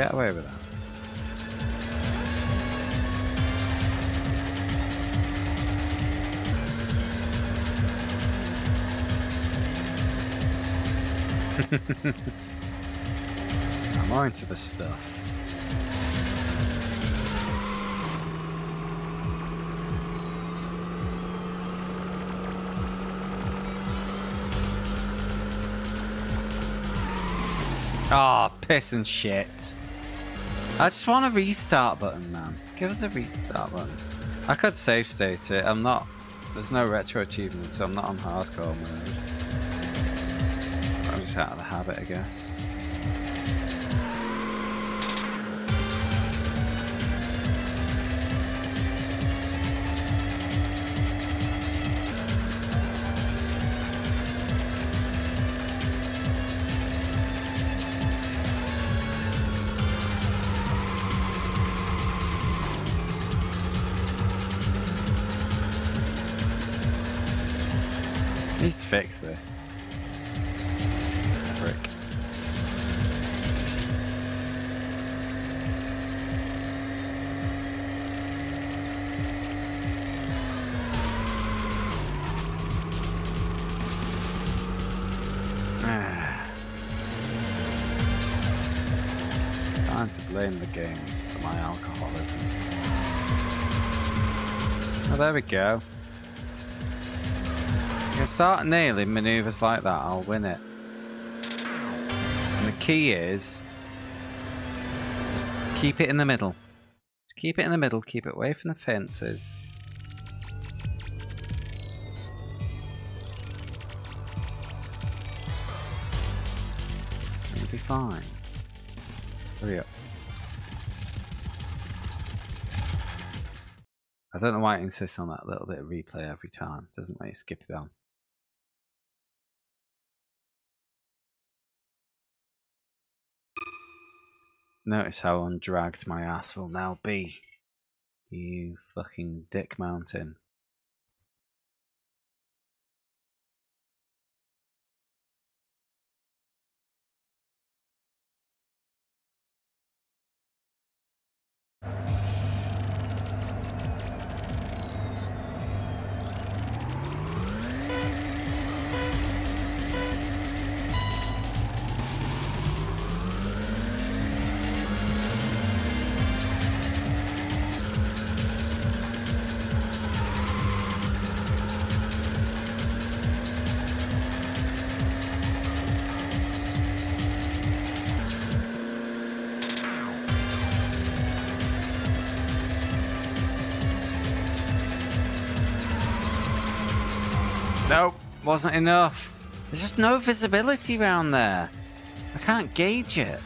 Get away with that. I'm more into the stuff. Oh, piss and shit. I just want a restart button, man. Give us a restart button. I could save state it. I'm not. There's no retro achievement, so I'm not on hardcore mode. I'm just out of the habit, I guess. Fixed this. Frick. Ah. Time to blame the game for my alcoholism. Oh, there we go. Start nailing maneuvers like that, I'll win it. And the key is just keep it in the middle. Just keep it in the middle, keep it away from the fences. You'll be fine. Hurry up. I don't know why it insists on that little bit of replay every time. It doesn't let you skip it on. Notice how undragged my ass will now be. You fucking dick mountain. Wasn't enough. There's just no visibility around there. I can't gauge it.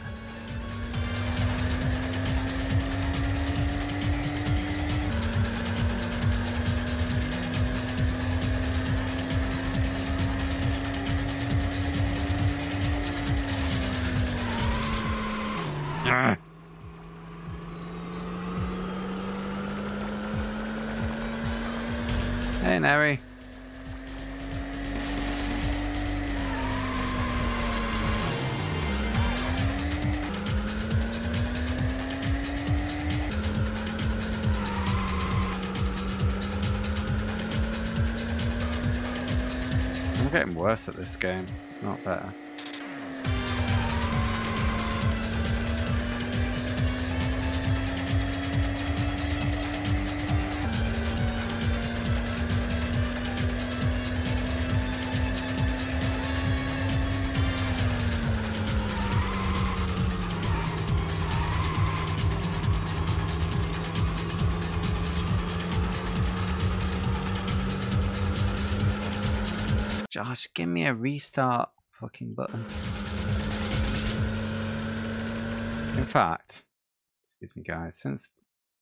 Hey, Neri. Getting worse at this game, not better. Josh, give me a restart fucking button. In fact, excuse me guys, since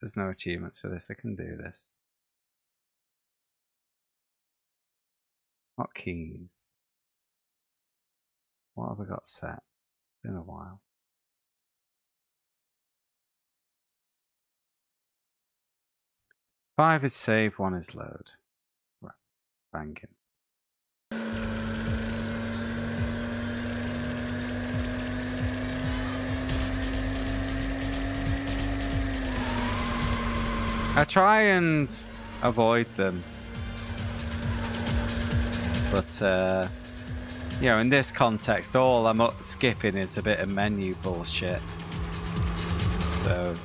there's no achievements for this, I can do this. Hotkeys. What have I got set? Been a while. Five is save, one is load. Right, banging. I try and avoid them. But, uh, you know, in this context, all I'm skipping is a bit of menu bullshit. So.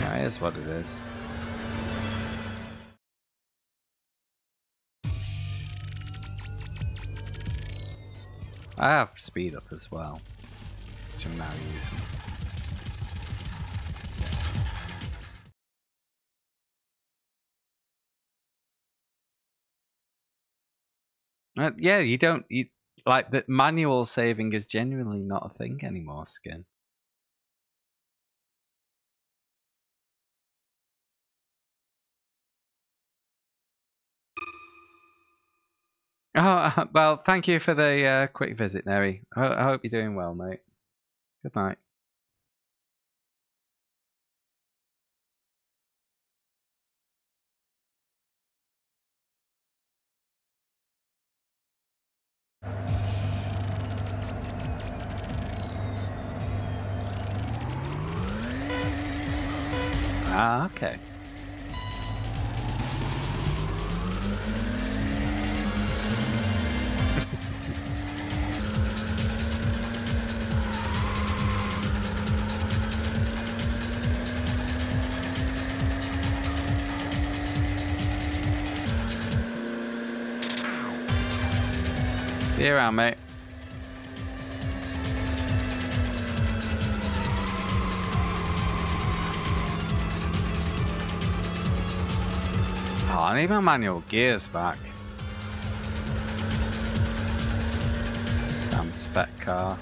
Yeah, it is what it is. I have speed up as well, I'm now using. Uh, yeah, you don't you like the manual saving is genuinely not a thing anymore, skin. Oh, well, thank you for the uh, quick visit, Neri. I, I hope you're doing well, mate. Good night. Ah, okay. See you around, mate. Oh, I need my manual gears back. Damn spec car.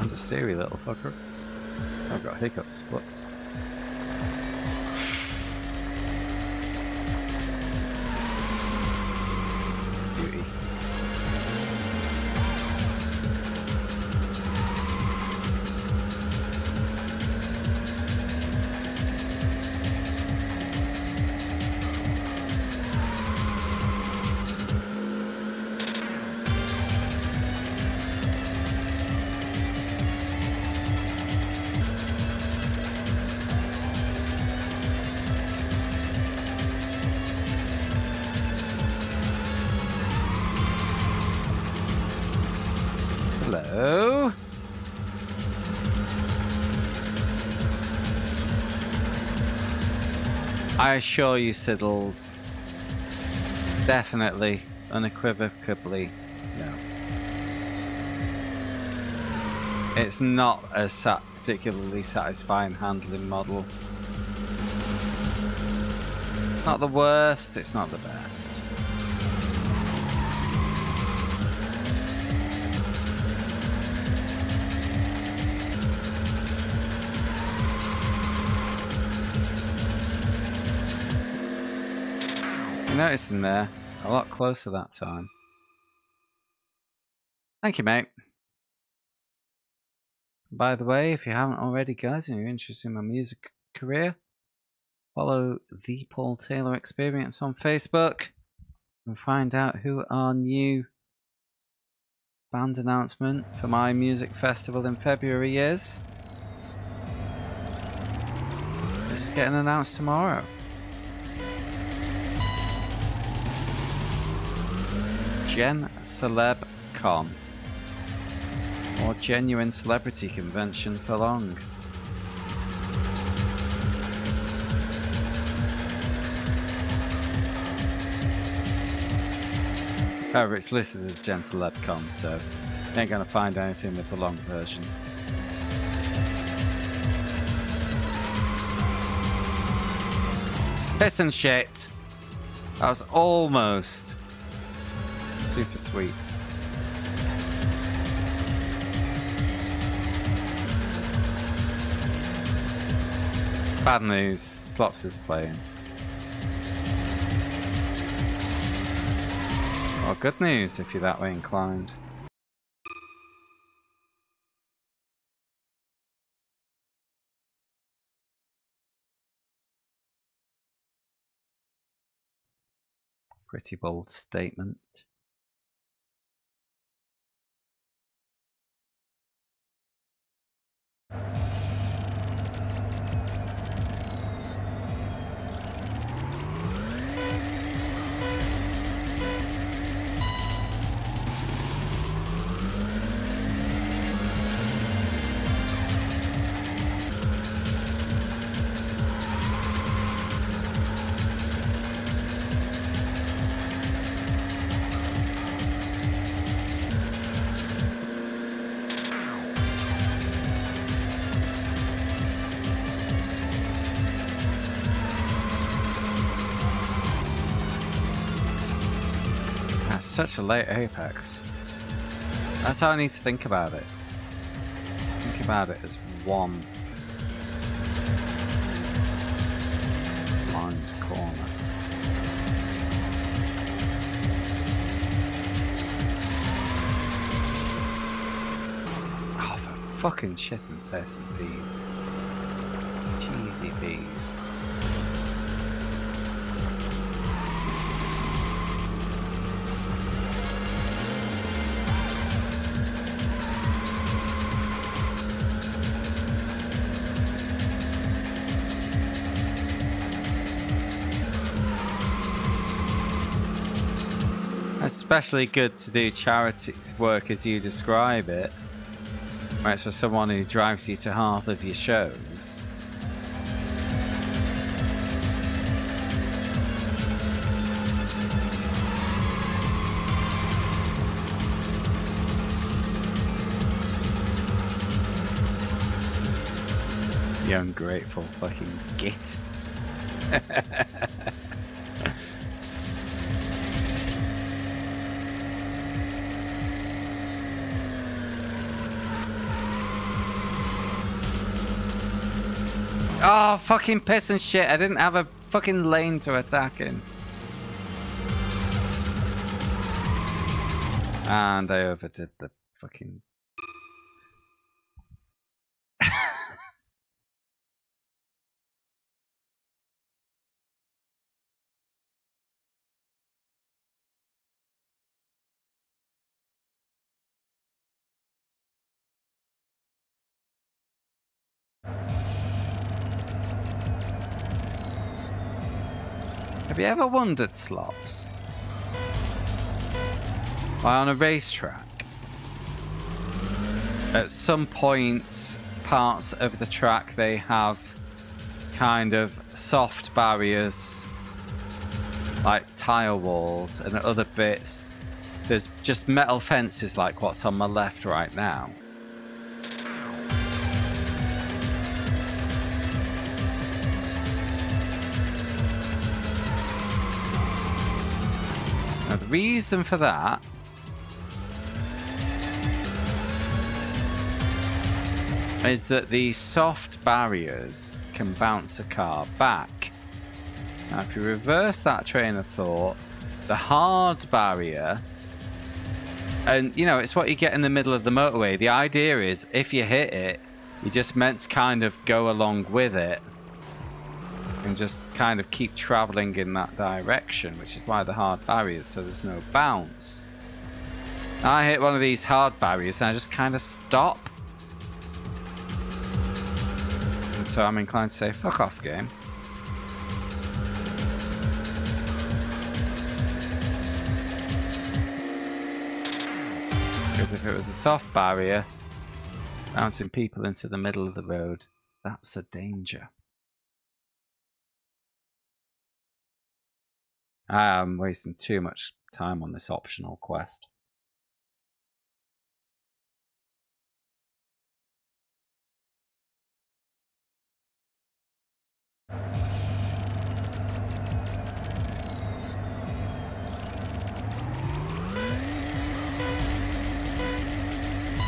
Understeery, little fucker. Oh, I've got hiccups. Whoops. I assure you, Siddles, definitely, unequivocally, no. It's not a particularly satisfying handling model. It's not the worst, it's not the best. In there, a lot closer that time. Thank you, mate. By the way, if you haven't already, guys, and you're interested in my music career, follow the Paul Taylor Experience on Facebook and find out who our new band announcement for my music festival in February is. This is getting announced tomorrow. Gen Celeb or Genuine Celebrity Convention for long. However, it's listed as Gen Celeb so you ain't gonna find anything with the long version. Piss and shit. That was almost super sweet. Bad news, Slops is playing. Well, good news if you're that way inclined. Pretty bold statement. That's a late apex. That's how I need to think about it. Think about it as one blind corner. Oh, for fucking shit and piss and peas. Cheesy peas. Especially good to do charity work as you describe it. It's for someone who drives you to half of your shows. You ungrateful fucking git. Oh, fucking piss and shit. I didn't have a fucking lane to attack in. And I overdid the fucking... Have you ever wondered, Slops? Why on a racetrack, at some points, parts of the track they have kind of soft barriers, like tile walls, and at other bits, there's just metal fences like what's on my left right now. Reason for that is that the soft barriers can bounce a car back. Now, if you reverse that train of thought, the hard barrier, and you know, it's what you get in the middle of the motorway. The idea is if you hit it, you're just meant to kind of go along with it and just kind of keep traveling in that direction, which is why the hard barriers, so there's no bounce. I hit one of these hard barriers and I just kind of stop. And so I'm inclined to say, fuck off, game. Because if it was a soft barrier, bouncing people into the middle of the road, that's a danger. I am wasting too much time on this optional quest.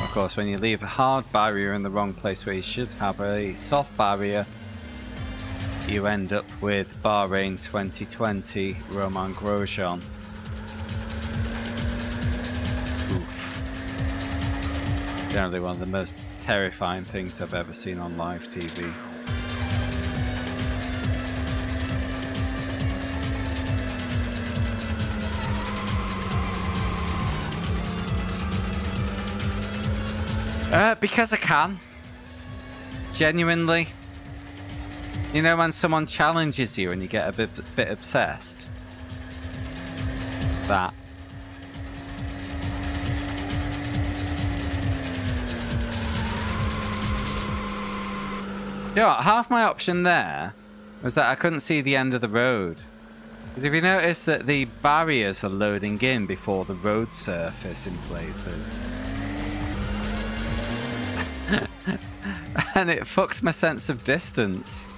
Of course, when you leave a hard barrier in the wrong place where you should have a soft barrier, you end up with Bahrain 2020 Romain Grosjean. Oof. Generally one of the most terrifying things I've ever seen on live TV. Uh, because I can. Genuinely. You know when someone challenges you and you get a bit, bit obsessed? That. You know half my option there was that I couldn't see the end of the road. Because if you notice that the barriers are loading in before the road surface in places. and it fucks my sense of distance.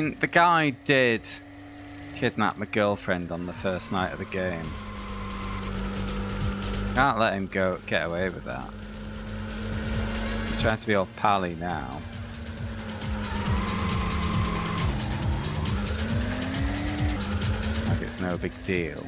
Mean, the guy did kidnap my girlfriend on the first night of the game. Can't let him go get away with that. He's trying to be all pally now. Like it's no big deal.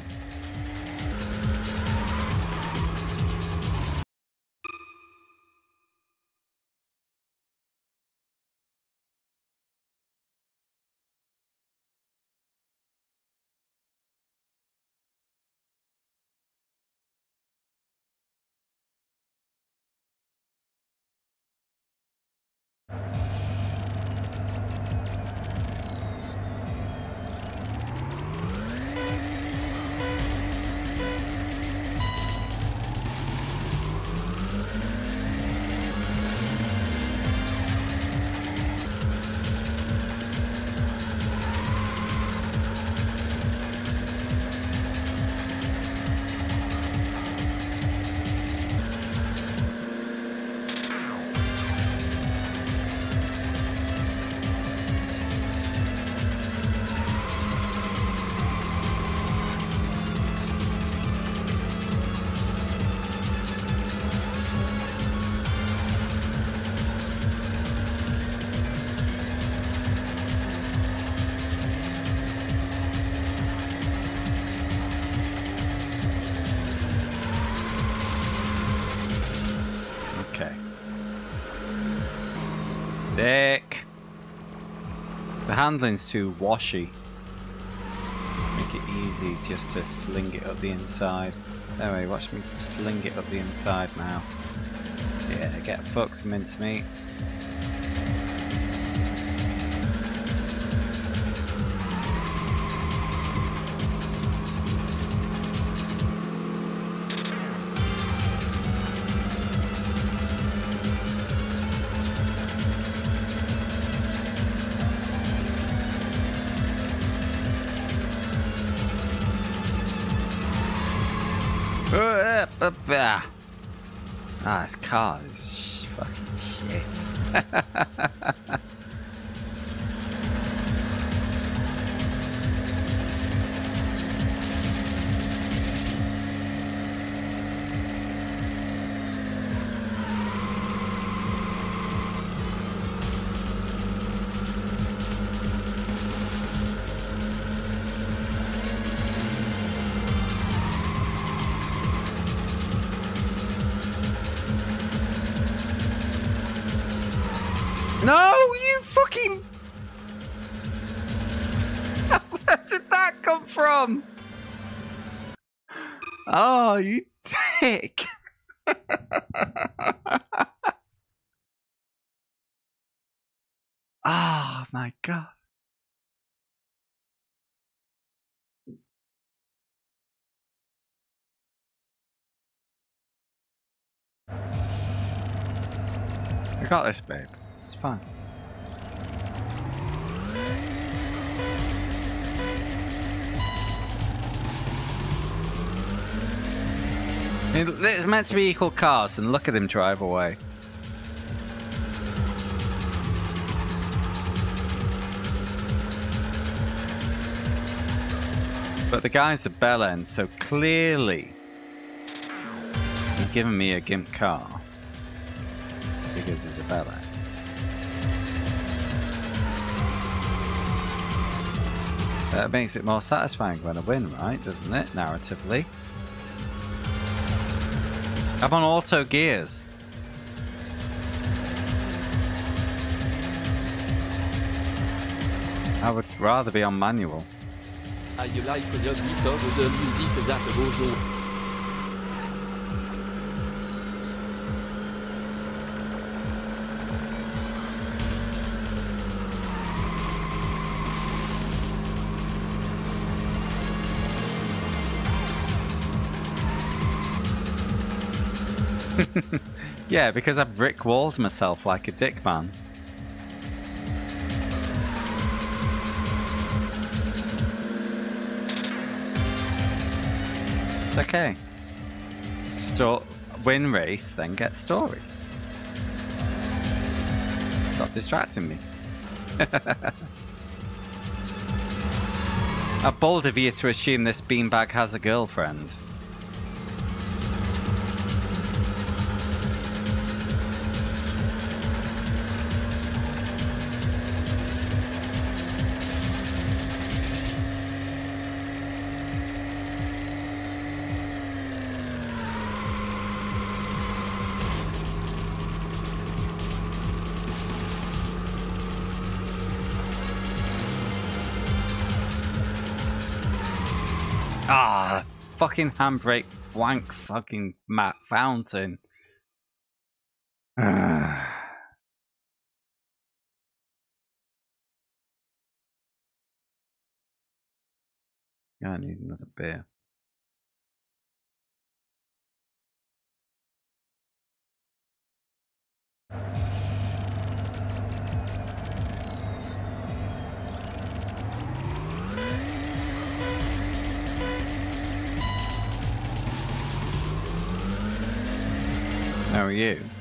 Handling's too washy. Make it easy just to sling it up the inside. Anyway, watch me sling it up the inside now. Yeah, get fucked, mincemeat. Ah, this car is fucking fucking. Where did that come from? Oh, you dick. oh my god. I got this, babe. It's fine. It's meant to be equal cars, and look at him drive away. But the guy's a bell end, so clearly he's given me a gimp car because he's a bell end. That makes it more satisfying when I win, right? Doesn't it? Narratively. I'm on auto gears. I would rather be on manual. Like the music that goes. yeah, because I've Rick walled myself like a dick man. It's okay. Sto- win race, then get story. Stop distracting me. How bold of you to assume this beanbag has a girlfriend. Fucking handbrake blank fucking mat fountain. I need another beer. How are you?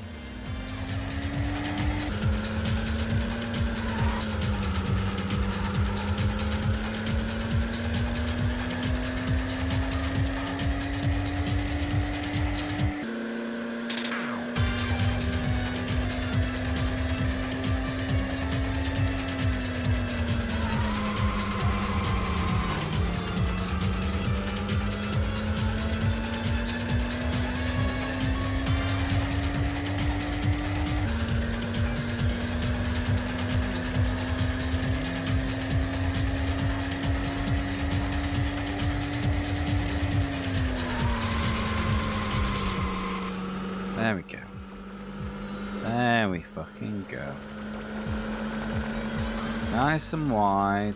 Nice and wide.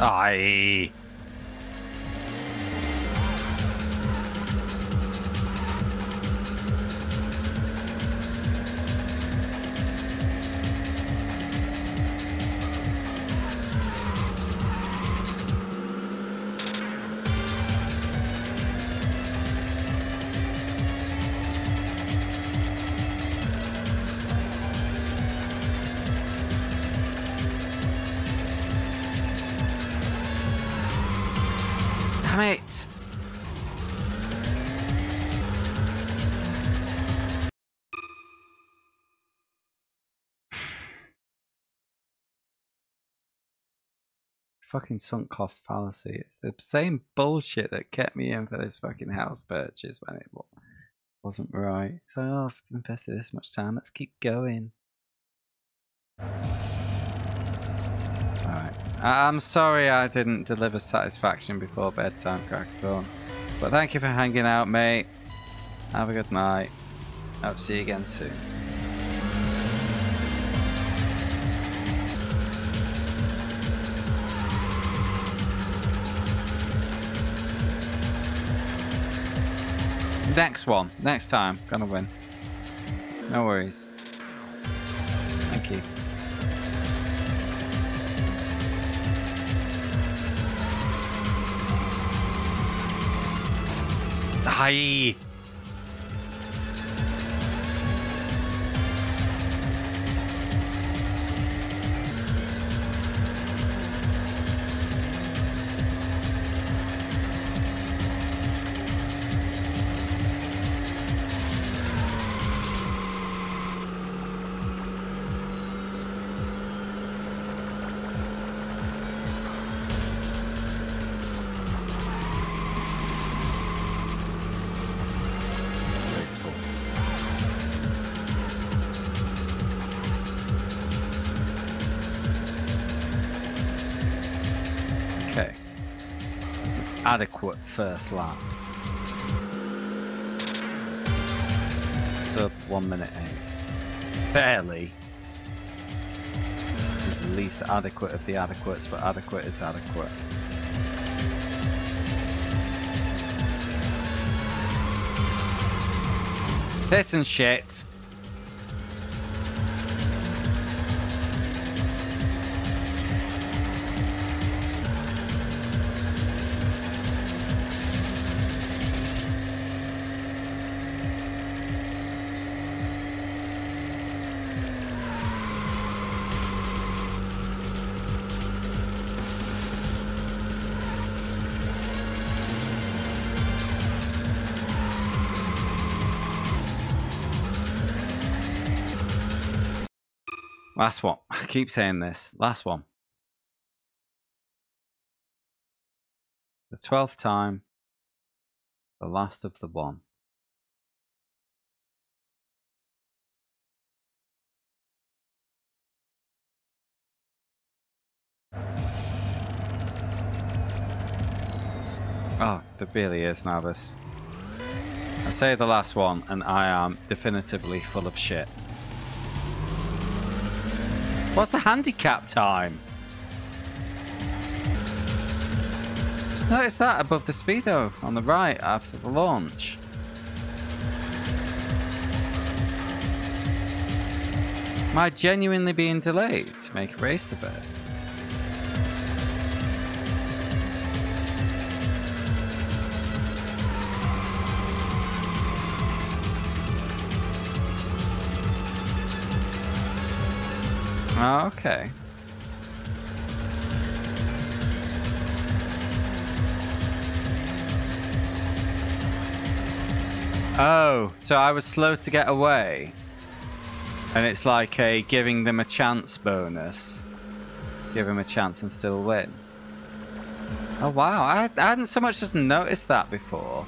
Aye. Fucking sunk cost fallacy. It's the same bullshit that kept me in for this fucking house purchase when it wasn't right. So oh, I've invested this much time. Let's keep going. Alright. I- I'm sorry I didn't deliver satisfaction before bedtime, Crackton. But thank you for hanging out, mate. Have a good night. I'll see you again soon. Next one. Next time. Gonna win. No worries. Thank you. Hi. Adequate first lap. Sub one minute eight. Barely. Is the least adequate of the adequates, but adequate is adequate. Piss and shit. Last one. I keep saying this. Last one. The twelfth time. The last of the one. Oh, there really is, Navis. I say the last one, and I am definitively full of shit. What's the handicap time? Just notice that above the speedo on the right after the launch. Am I genuinely being delayed to make a race of it? Oh, okay. Oh, so I was slow to get away. And it's like a giving them a chance bonus. Give them a chance and still win. Oh wow, I, I hadn't so much as noticed that before.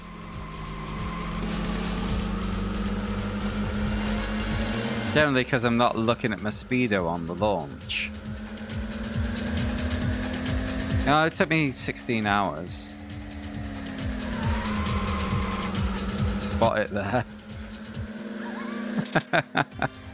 Generally because I'm not looking at my speedo on the launch. No, it took me 16 hours. Spot it there.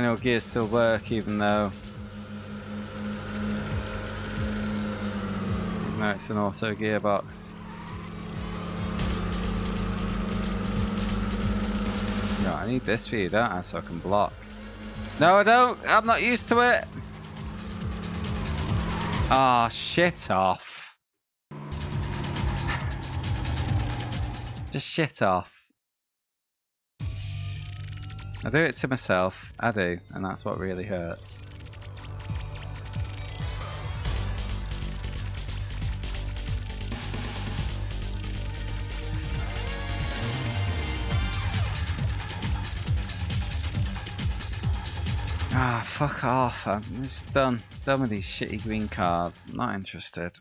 Manual gears still work even though though it's an auto gearbox. No, I need this for you, don't I, so I can block. No, I don't. I'm not used to it. Ah, shit off. Just shit off. I do it to myself. I do, and that's what really hurts. Ah, fuck off. I'm just done. Done with these shitty green cars. Not interested.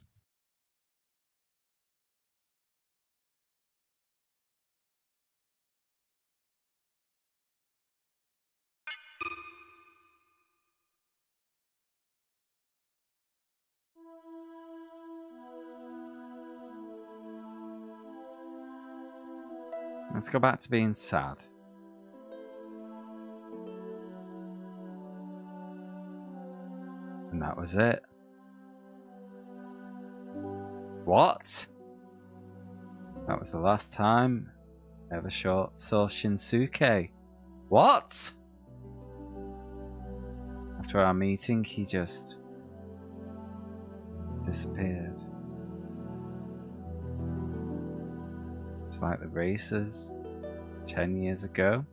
Let's go back to being sad. And that was it. What? That was the last time I ever saw Shinsuke. What? After our meeting, he just disappeared. Like the racers 10 years ago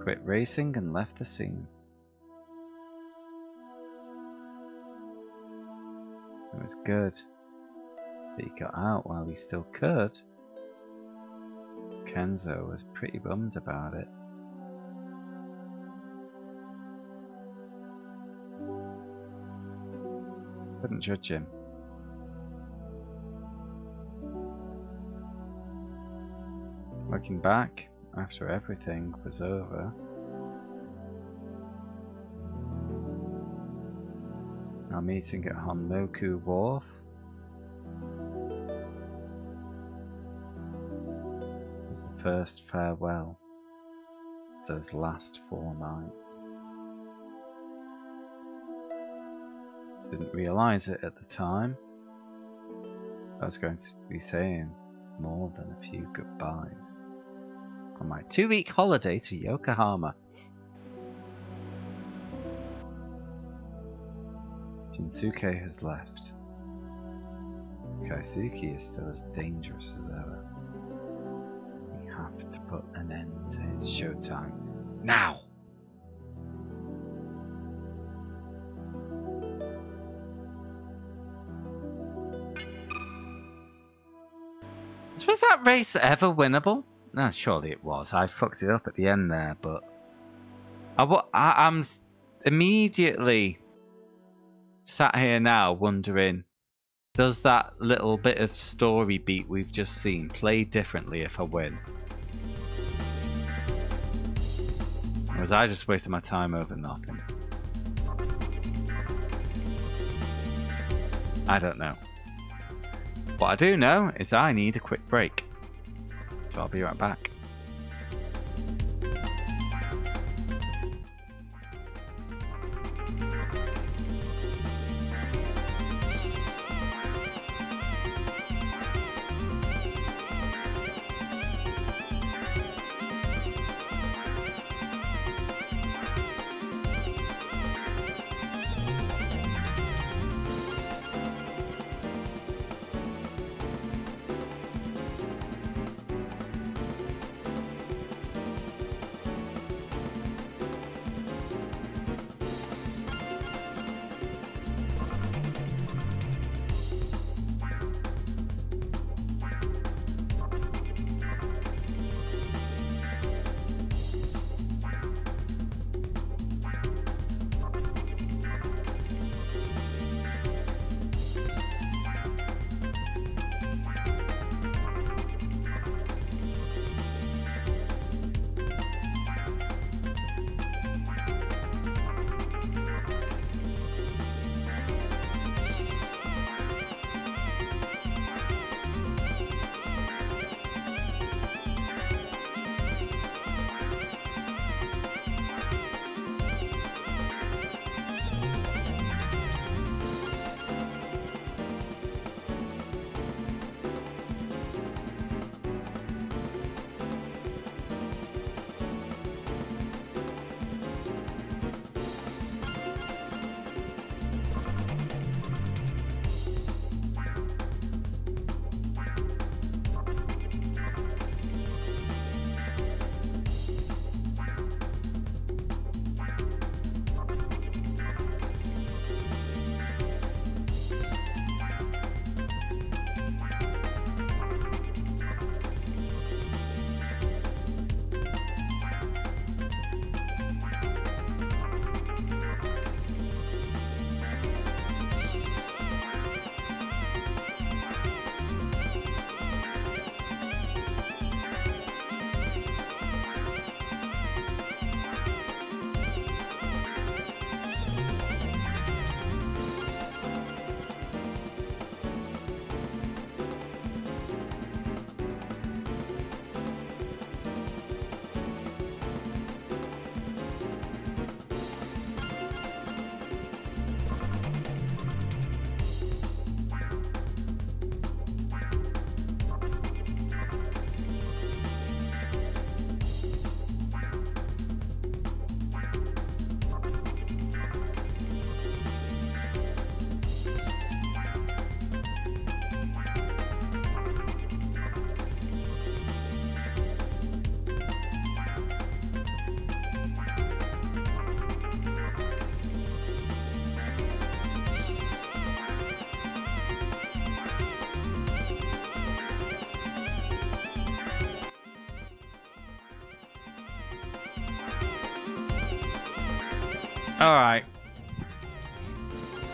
quit racing and left the scene. It was good that he got out while he still could. Kenzo was pretty bummed about it. Couldn't judge him. Looking back, after everything was over, our meeting at Honmoku Wharf was the first farewell of those last four nights. Didn't realise it at the time. I was going to be saying more than a few goodbyes on my two week holiday to Yokohama. Shinsuke has left. Kaisuke is still as dangerous as ever. We have to put an end to his showtime now! Was that race ever winnable? No, surely it was. I fucked it up at the end there, but I, I, I'm immediately sat here now wondering does that little bit of story beat we've just seen play differently if I win? Or was I just wasting my time over nothing? I don't know. What I do know is I need a quick break. So I'll be right back.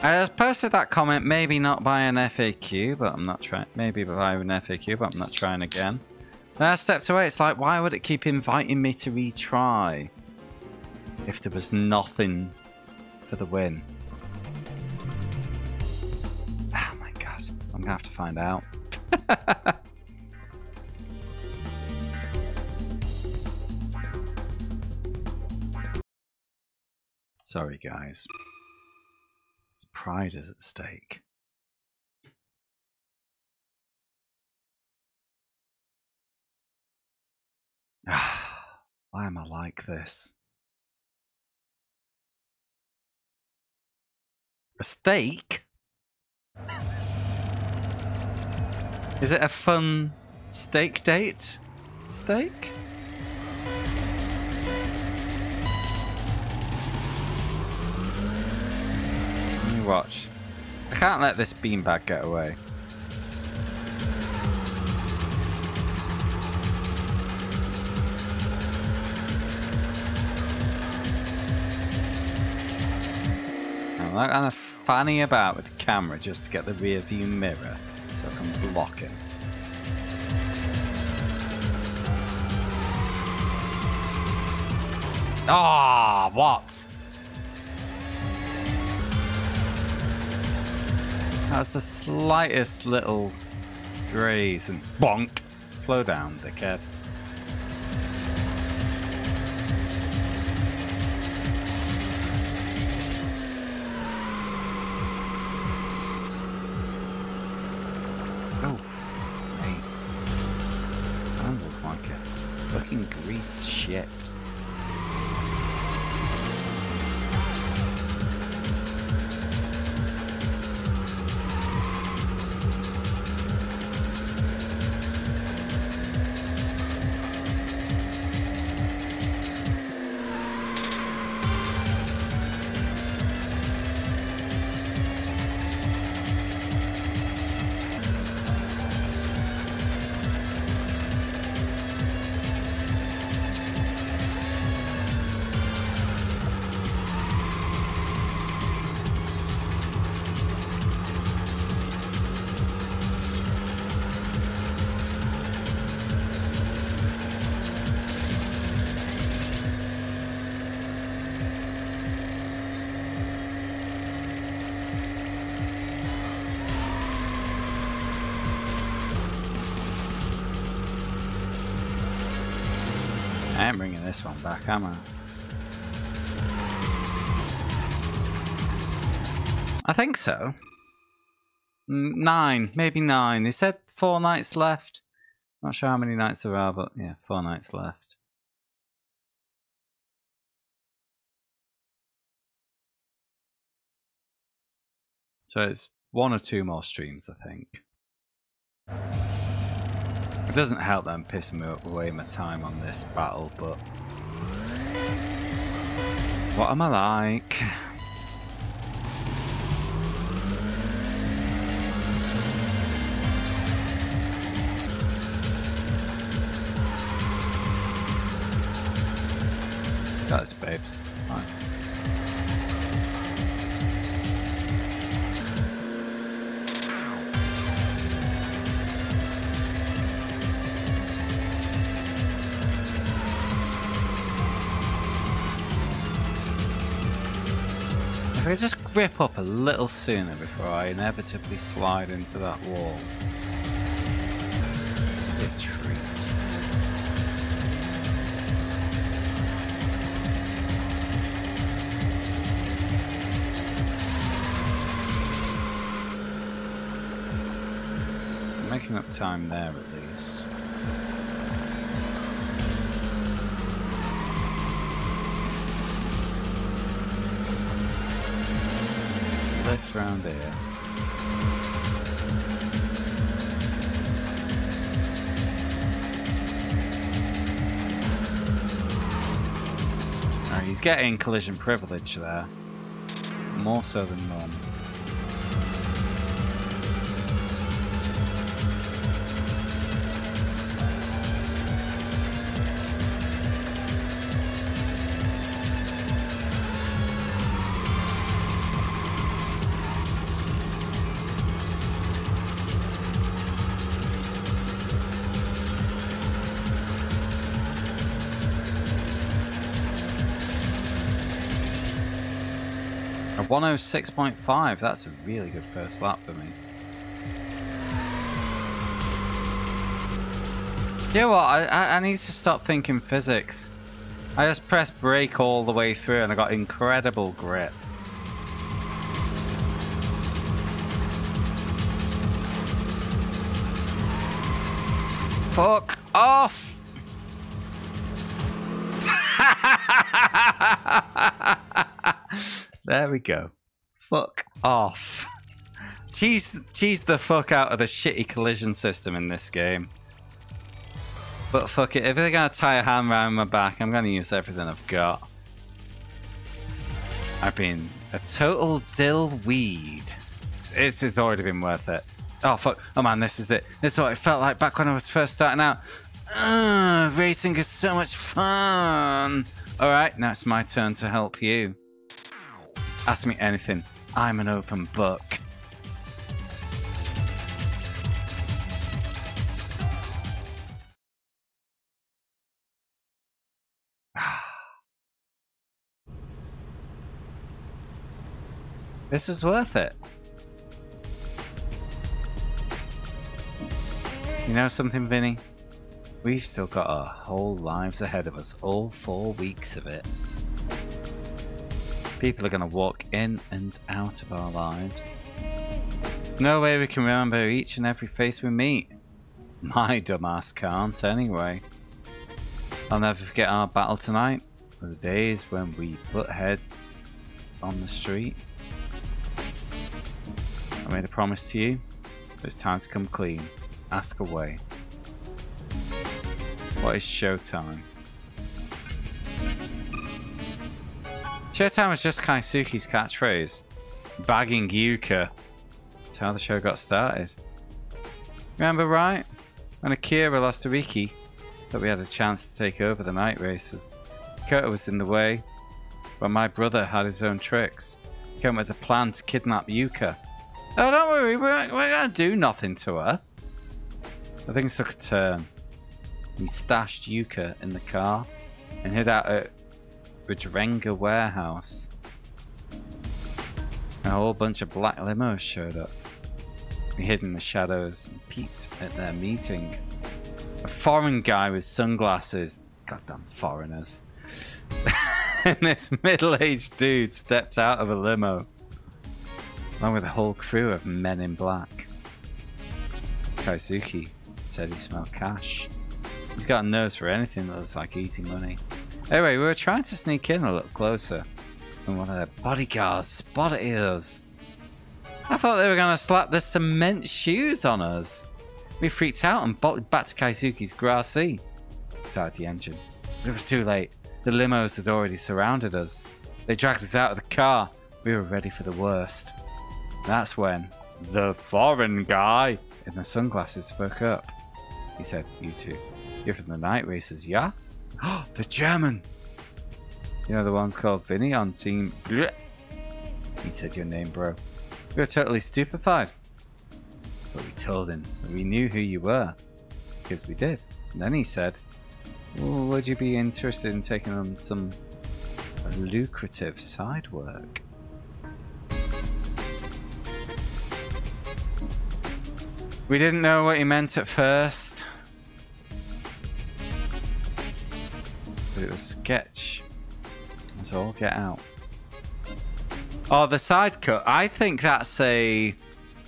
I posted that comment, maybe not by an FAQ, but I'm not trying. Maybe by an FAQ, but I'm not trying again. Then I stepped away. It's like, why would it keep inviting me to retry if there was nothing for the win? Oh my god, I'm gonna have to find out. Sorry, guys. Is at stake. Why am I like this? A steak? Is it a fun steak date? Steak? watch. I can't let this beanbag get away. I'm not gonna fanny about with the camera just to get the rear view mirror so I can block it. Ah, oh, what? That's the slightest little graze and bonk. Slow down, dickhead. Ain't bringing this one back, am I? I think so. Nine, maybe nine. They said four nights left. Not sure how many nights there are, but yeah, four nights left. So it's one or two more streams, I think. It doesn't help that I'm pissing me away my time on this battle, but... What am I like? This, babes. I just grip up a little sooner before I inevitably slide into that wall. It'd be a treat. Making up time there at least. He's getting collision privilege there. More so than normal. 106.5, that's a really good first lap for me. You know what, I, I, I need to stop thinking physics. I just pressed brake all the way through and I got incredible grip. Fuck There we go. Fuck off. Cheese, cheese the fuck out of the shitty collision system in this game. But fuck it, if they're gonna tie a hand around my back, I'm gonna use everything I've got. I've been a total dill weed. This has already been worth it. Oh fuck! Oh man, this is it. This is what it felt like back when I was first starting out. Ugh, racing is so much fun. All right, now it's my turn to help you. Ask me anything. I'm an open book. This was worth it. You know something, Vinny? We've still got our whole lives ahead of us, all four weeks of it. People are going to walk in and out of our lives. There's no way we can remember each and every face we meet. My dumbass can't, anyway. I'll never forget our battle tonight, or the days when we put heads on the street. I made a promise to you, it's time to come clean. Ask away. What is showtime? Showtime was just Kaisuke's catchphrase. Bagging Yuka. That's how the show got started. Remember right? When Akira lost to Riki, that we had a chance to take over the night races. Kota was in the way, but my brother had his own tricks. He came with a plan to kidnap Yuka. Oh, don't worry, we're, we're gonna do nothing to her. But things took a turn. We stashed Yuka in the car and hid out at Rajrenga warehouse. A whole bunch of black limos showed up. We hid in the shadows and peeked at their meeting. A foreign guy with sunglasses, goddamn foreigners, and this middle-aged dude stepped out of a limo, along with a whole crew of men in black. Kaisuke said he smelled cash. He's got a nose for anything that looks like easy money. Anyway, we were trying to sneak in a little closer, and one of their bodyguards spotted us. I thought they were going to slap the cement shoes on us. We freaked out and bolted back to Kaisuke's grassy. Started the engine. But it was too late. The limos had already surrounded us. They dragged us out of the car. We were ready for the worst. That's when the foreign guy in the sunglasses spoke up. He said, You two, you're from the night races, yeah? Oh, the German! You know the ones called Vinny on team. He said your name, bro. We were totally stupefied. But we told him we knew who you were. Because we did. And then he said, well, Would you be interested in taking on some lucrative side work? We didn't know what he meant at first. It was sketch. Let's all get out. Oh, the side cut. I think that's a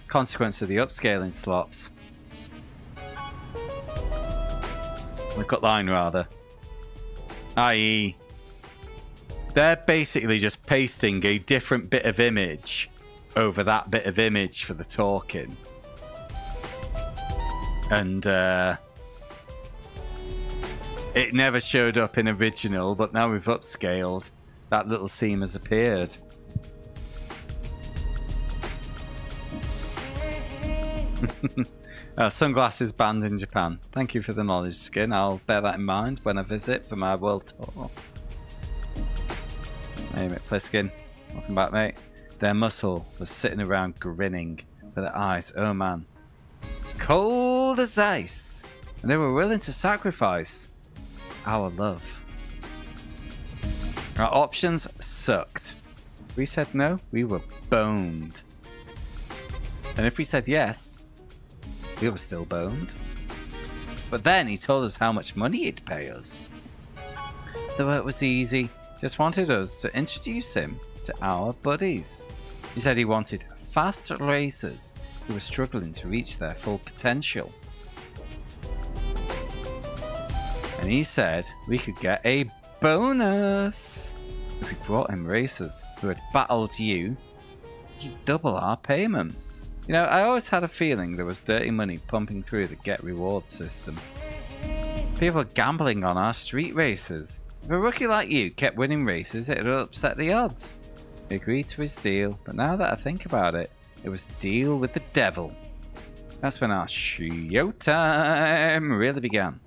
consequence of the upscaling slops. The cut line, rather. I.e., they're basically just pasting a different bit of image over that bit of image for the talking. And uh, it never showed up in original, but now we've upscaled. That little seam has appeared. uh, sunglasses banned in Japan. Thank you for the knowledge, Skin. I'll bear that in mind when I visit for my world tour. Hey, mate, Pliskin. Welcome back, mate. Their muscle was sitting around grinning with their eyes. Oh, man. It's cold as ice. And they were willing to sacrifice our love. Our options sucked. We said no, we were boned. And if we said yes, we were still boned. But then he told us how much money he'd pay us. The work was easy, just wanted us to introduce him to our buddies. He said he wanted fast racers who were struggling to reach their full potential. And he said we could get a bonus if we brought him racers who had battled you. you'd double our payment. You know, I always had a feeling there was dirty money pumping through the get rewards system. People gambling on our street races. If a rookie like you kept winning races, it would upset the odds. He agreed to his deal, but now that I think about it, it was deal with the devil. That's when our showtime really began.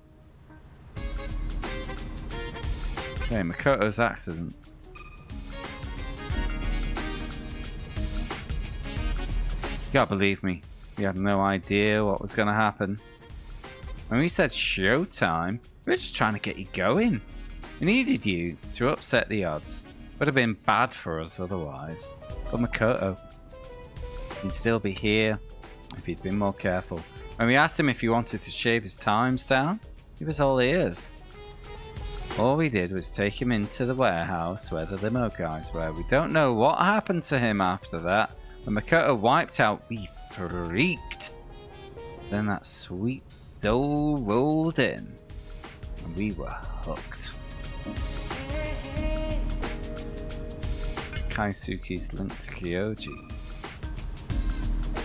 Okay, Makoto's accident. You gotta believe me, we had no idea what was gonna happen. When we said showtime, we were just trying to get you going. We needed you to upset the odds. Would have been bad for us otherwise. But Makoto, he'd still be here if he'd been more careful. When we asked him if he wanted to shave his times down, he was all ears. All we did was take him into the warehouse where the limo guys were. We don't know what happened to him after that. When Makoto wiped out, we freaked. Then that sweet dough rolled in, and we were hooked. It's Kaisuke's link to Kyoji.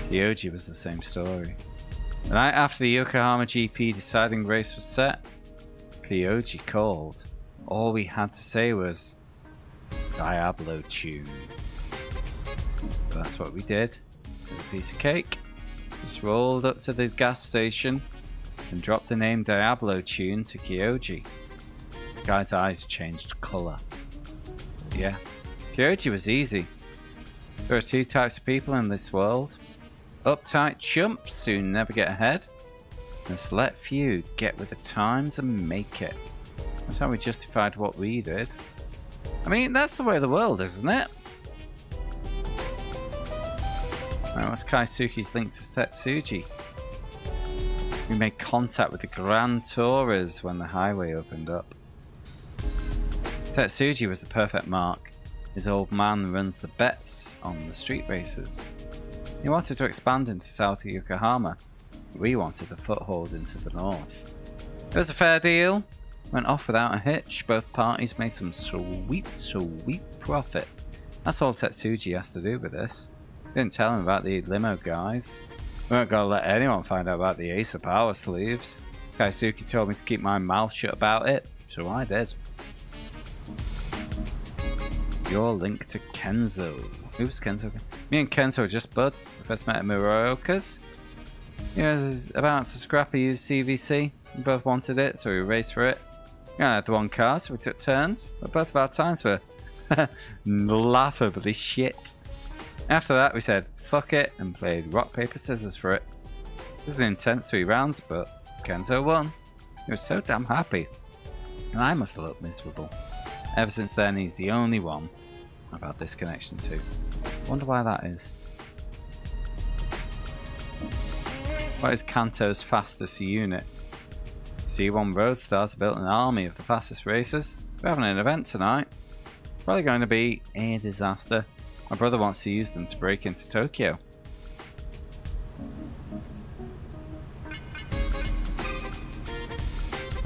Kyoji was the same story. The night after the Yokohama GP deciding race was set, Kyoji called. All we had to say was Diablo tune. That's what we did. There's a piece of cake. Just rolled up to the gas station and dropped the name Diablo tune to Kyoji. The guy's eyes changed colour. Yeah, Kyoji was easy. There are two types of people in this world. Uptight chumps who never get ahead. And select few get with the times and make it. That's how we justified what we did. I mean, that's the way of the world, isn't it? Right, what's Kaisuke's link to Tetsuji? We made contact with the Grand Tourers when the highway opened up. Tetsuji was the perfect mark. His old man runs the bets on the street races. He wanted to expand into South Yokohama. We wanted a foothold into the north. It was a fair deal. Went off without a hitch. Both parties made some sweet, sweet profit. That's all Tetsuji has to do with this. Didn't tell him about the limo guys. We weren't gonna let anyone find out about the Ace of Power sleeves. Kaisuke told me to keep my mouth shut about it, so I did. Your link to Kenzo. Who's Kenzo? Me and Kenzo are just buds. First met at Muraoka's. He was about to scrap a used CVC. We both wanted it, so we raced for it. Only had the one car, so we took turns. But both of our times were laughably shit. After that, we said fuck it and played rock, paper, scissors for it. It was an intense three rounds, but Kenzo won. He was so damn happy. And I must have looked miserable. Ever since then, he's the only one I've had this connection to. Wonder why that is. What is Kanto's fastest unit? C1 Roadstars built an army of the fastest racers. We're having an event tonight. Probably going to be a disaster. My brother wants to use them to break into Tokyo.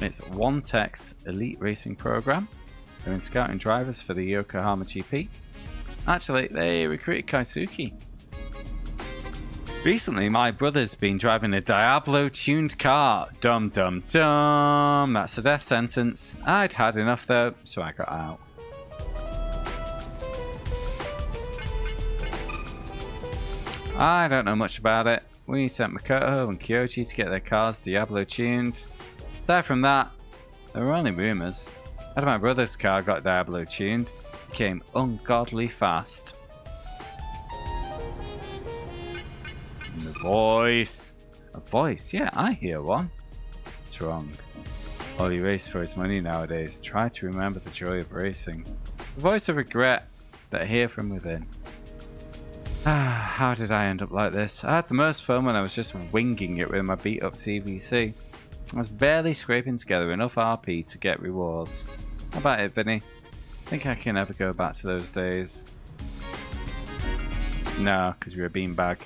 It's One Tech's Elite Racing Program. They're in scouting drivers for the Yokohama GP. Actually, they recruited Kaisuke. Recently, my brother's been driving a Diablo tuned car. Dum dum dum. That's a death sentence. I'd had enough though, so I got out. I don't know much about it. We sent Makoto and Kyoji to get their cars Diablo tuned. Aside from that, there were only rumours. After my brother's car got Diablo tuned, it became ungodly fast. Voice. A voice? Yeah, I hear one. It's wrong. All he races for is money nowadays. Try to remember the joy of racing. The voice of regret that I hear from within. Ah, how did I end up like this? I had the most fun when I was just winging it with my beat up CVC. I was barely scraping together enough RP to get rewards. How about it, Vinny? Think I can ever go back to those days? No, because you're a beanbag.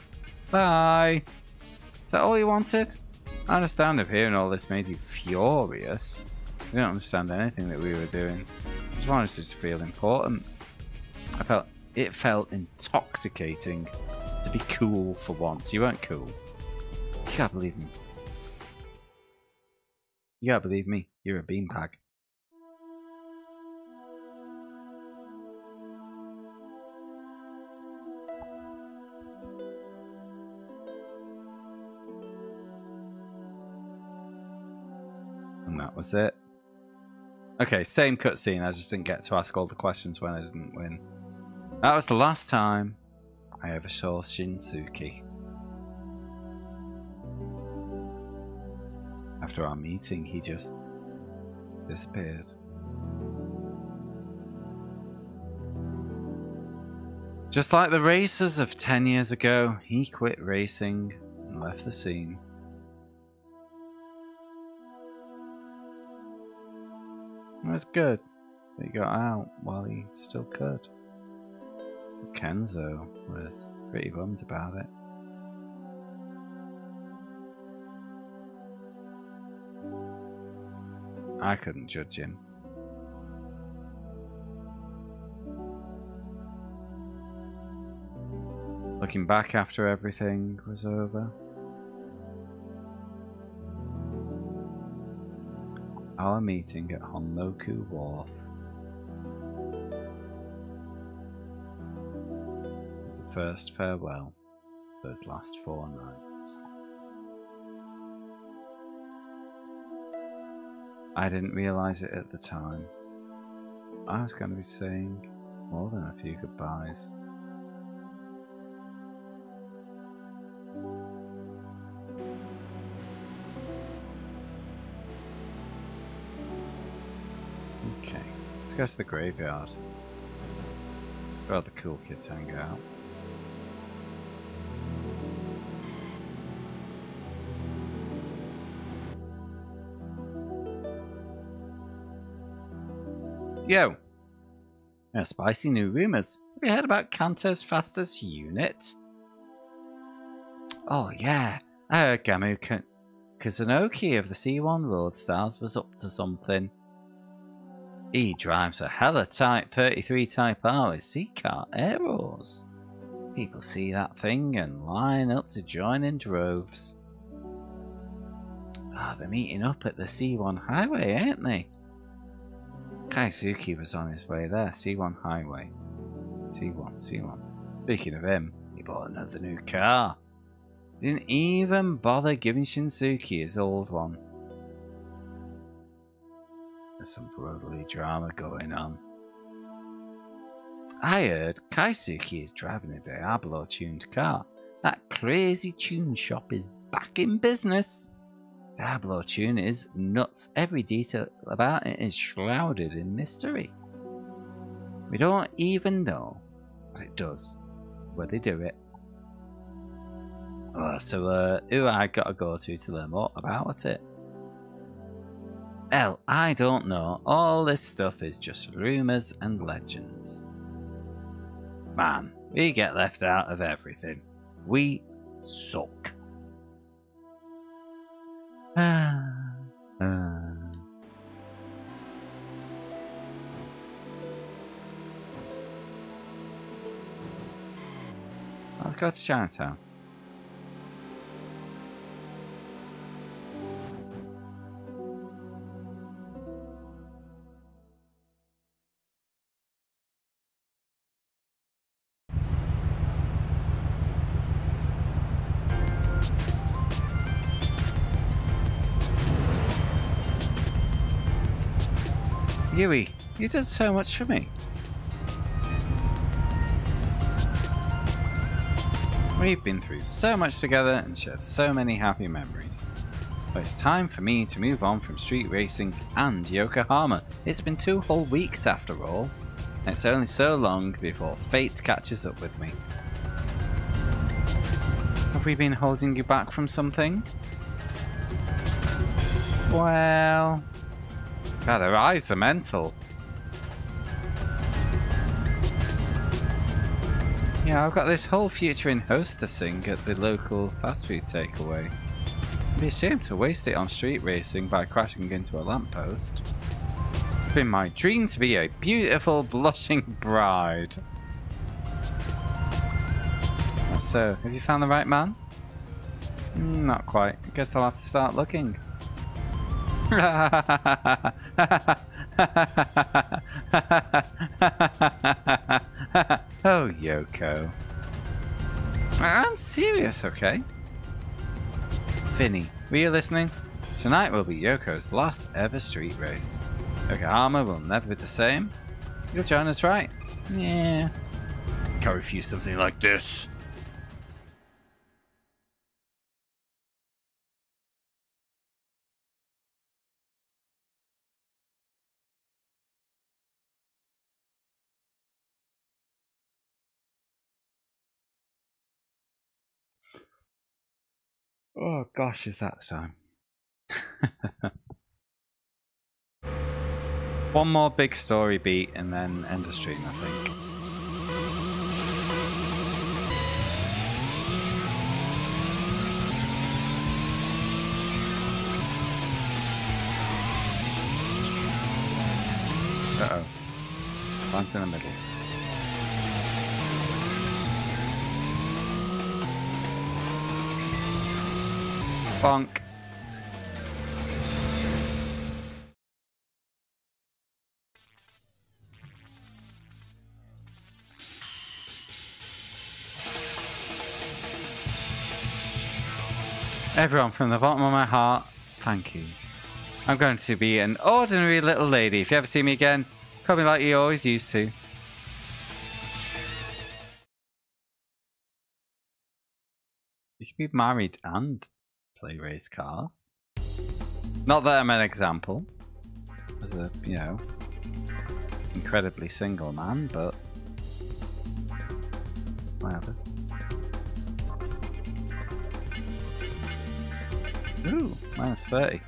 Bye! Is that all you wanted? I understand if hearing all this made you furious. You don't understand anything that we were doing. I just wanted to feel important. I felt it felt intoxicating to be cool for once. You weren't cool. You can't believe me. You can't believe me. You're a beanbag. that was it. Okay, same cutscene. I just didn't get to ask all the questions when I didn't win. That was the last time I ever saw Shinsuke. After our meeting, he just disappeared. Just like the racers of 10 years ago, he quit racing and left the scene. It was good that he got out while he still could. Kenzo was pretty bummed about it. I couldn't judge him. Looking back after everything was over, our meeting at Honmoku Wharf was the first farewell those last four nights. I didn't realize it at the time. I was going to be saying more than a few goodbyes. Go to the graveyard. Where the cool kids hang out. Yo! Spicy new rumors. Have you heard about Kanto's fastest unit? Oh, yeah. I heard Gamu K- Kuzunoki of the C1 World Roadstars was up to something. He drives a hella Type 33 Type R with C-Car Aeros. People see that thing and line up to join in droves. Ah, they're meeting up at the C1 highway, ain't they? Kaisuke was on his way there, C1 highway. C1, C1. Speaking of him, he bought another new car. Didn't even bother giving Shinsuke his old one. There's some brotherly drama going on. I heard Kaisuke is driving a Diablo tuned car. That crazy tune shop is back in business. Diablo tune is nuts. Every detail about it is shrouded in mystery. We don't even know what it does, where they do it. Oh, so, uh, who I gotta go to to learn more about it? Hell, I don't know. All this stuff is just rumours and legends. Man, we get left out of everything. We suck. Let's go to Chinatown. Yui, you did so much for me. We've been through so much together and shared so many happy memories. But it's time for me to move on from street racing and Yokohama. It's been two whole weeks after all. And it's only so long before fate catches up with me. Have we been holding you back from something? Well, God, her eyes are mental. Yeah, I've got this whole future in hostessing at the local fast food takeaway. It'd be a shame to waste it on street racing by crashing into a lamppost. It's been my dream to be a beautiful, blushing bride. So, have you found the right man? Mm, Not quite. I guess I'll have to start looking. oh, Yoko. I'm serious, okay? Vinny, were you listening? Tonight will be Yoko's last ever street race. Yokohama will never be the same. You'll join us, right? Yeah. Can't refuse something like this. Oh gosh, is that the time? One more big story beat and then end the stream, I think. Uh oh. Once in the middle. Bonk. Everyone, from the bottom of my heart, thank you. I'm going to be an ordinary little lady. If you ever see me again, call me like you always used to. You could be married and play race cars. Not that I'm an example, as a, you know, incredibly single man, but whatever. Ooh, minus 30.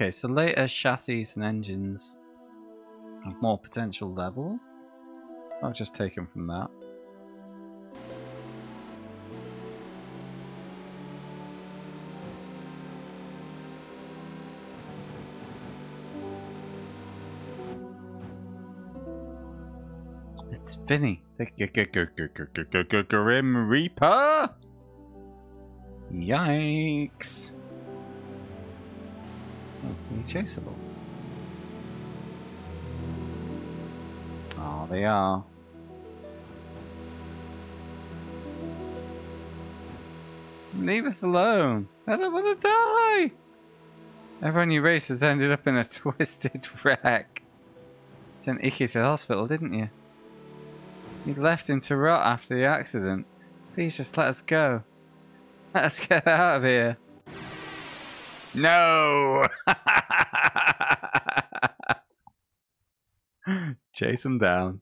Okay, so later chassis and engines have more potential levels. I'll just take them from that. It's Vinny. the Grim Reaper! Yikes! He's chaseable. Oh, they are. Leave us alone. I don't want to die. Everyone you race has ended up in a twisted wreck. Sent Iki to the hospital, didn't you? You left him to rot after the accident. Please just let us go. Let us get out of here. No! Chase him down.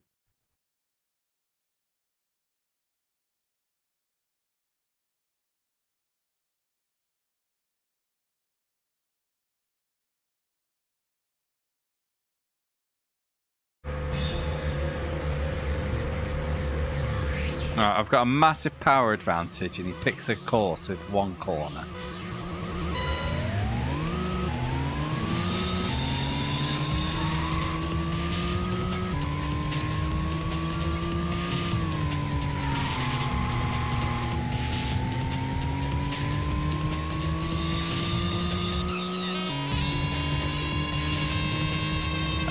I've got a massive power advantage and he picks a course with one corner.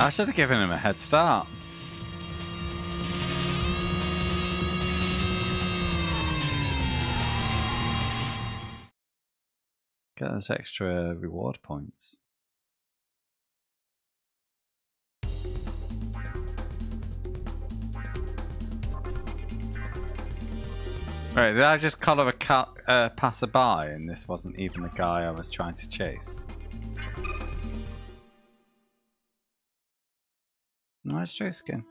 I should have given him a head start. Get those extra reward points. Right, did I just collar a uh, passerby and this wasn't even the guy I was trying to chase? Nice skin.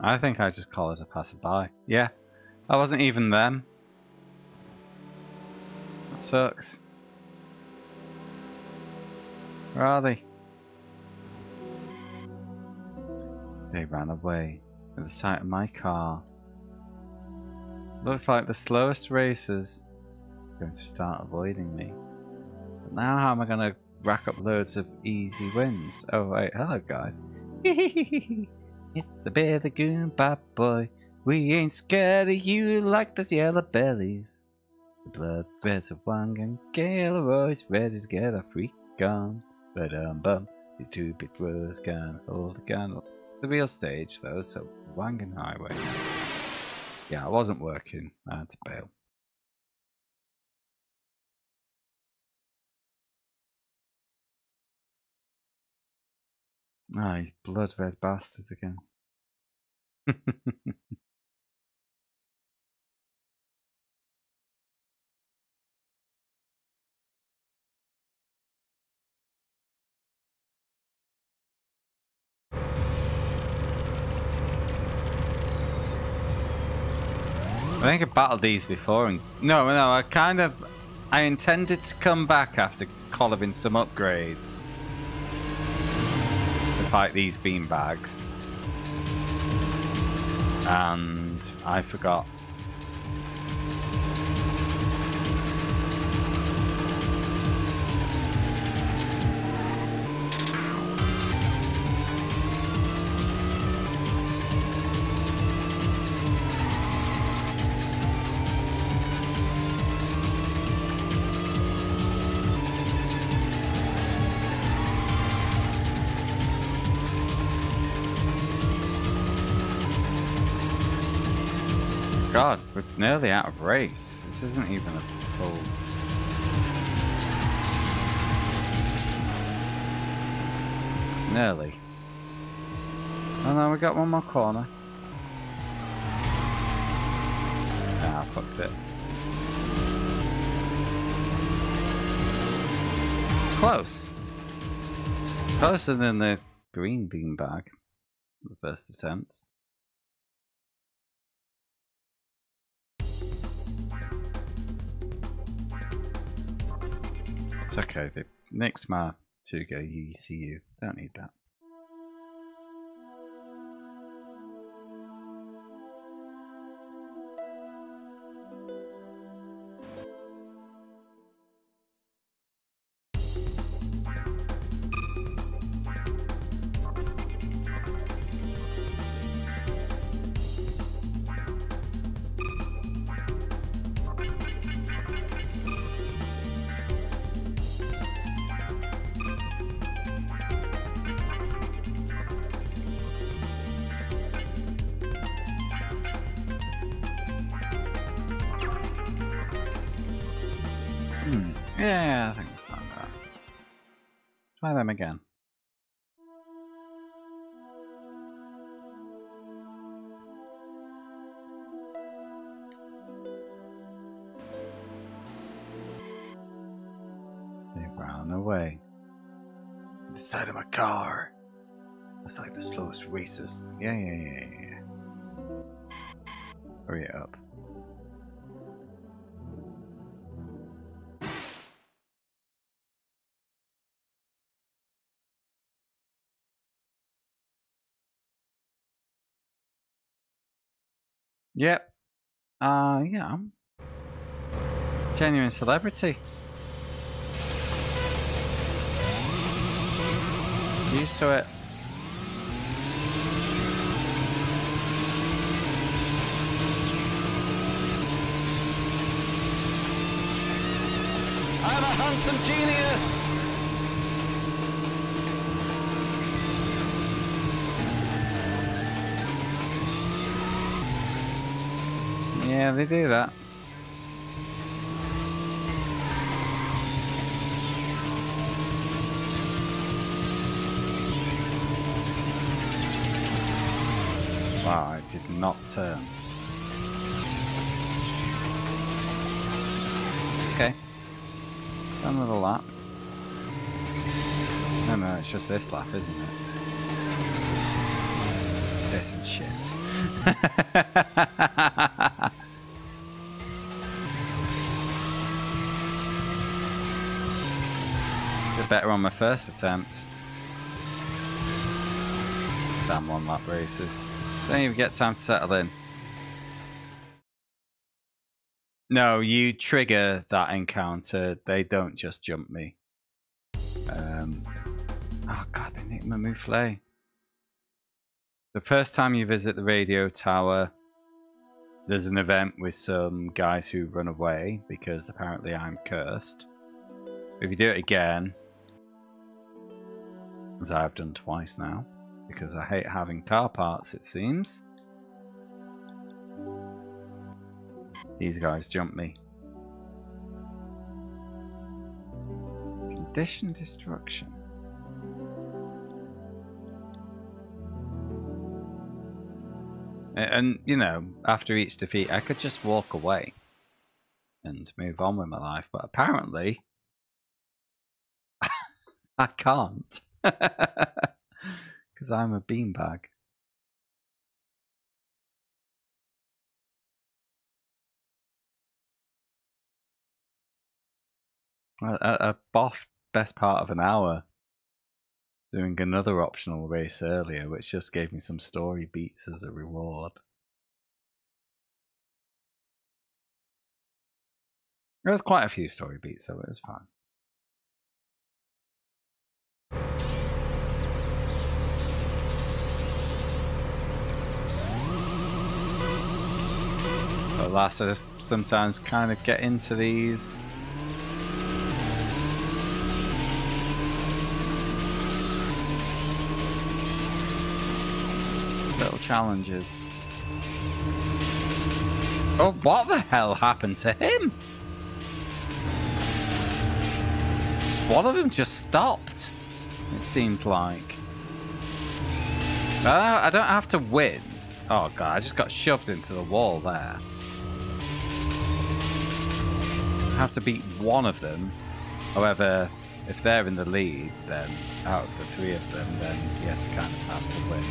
I think I just call it a passerby. Yeah, I wasn't even them. That sucks. Where are they? They ran away at the sight of my car. Looks like the slowest racers are going to start avoiding me. Now how am I going to rack up loads of easy wins? Oh wait, hello guys. it's the Bear the goon, bad boy. We ain't scared of you like those yellow bellies. The blood beds of Wangan always ready to get a freak on. But um, bum, the two big brothers can hold the candle. The real stage though, so Wangan Highway. Yeah, it wasn't working. I had to bail. Ah, he's blood red bastards again. I think I battled these before and no, no, I kind of I intended to come back after collaring some upgrades fight these beanbags. And I forgot. Nearly out of race. This isn't even a full. Nearly. Oh no, we got one more corner. Ah, fucked it. Close. Closer than the green bean bag. The first attempt. Okay. The next go ECU. Don't need that. Try them again. They ran away. The side of my car. That's like the slowest races. Yeah, yeah, yeah, yeah. Hurry up. Yep. Uh, yeah. Genuine celebrity. Used to it. I'm a handsome genius! Yeah, they do that. Wow, I did not turn. Okay. Done another lap. No, no, it's just this lap, isn't it? This and shit. Better on my first attempt. Damn one lap races. Don't even get time to settle in. No, you trigger that encounter. They don't just jump me. Um, oh god, they nicked my mouflé. The first time you visit the radio tower, there's an event with some guys who run away because apparently I'm cursed. If you do it again, As I've done twice now. Because I hate having car parts, it seems. These guys jump me. Condition destruction. And, you know, after each defeat, I could just walk away and move on with my life, but apparently I can't. Because I'm a beanbag. I, I, I best part of an hour doing another optional race earlier, which just gave me some story beats as a reward. There was quite a few story beats, so it was fun. Last, I just sometimes kind of get into these little challenges. Oh, what the hell happened to him? One of them just stopped. It seems like. Uh, I don't have to win. Oh god, I just got shoved into the wall there. Have to beat one of them. However, if they're in the lead, then out of the three of them, then yes, I kind of have to win.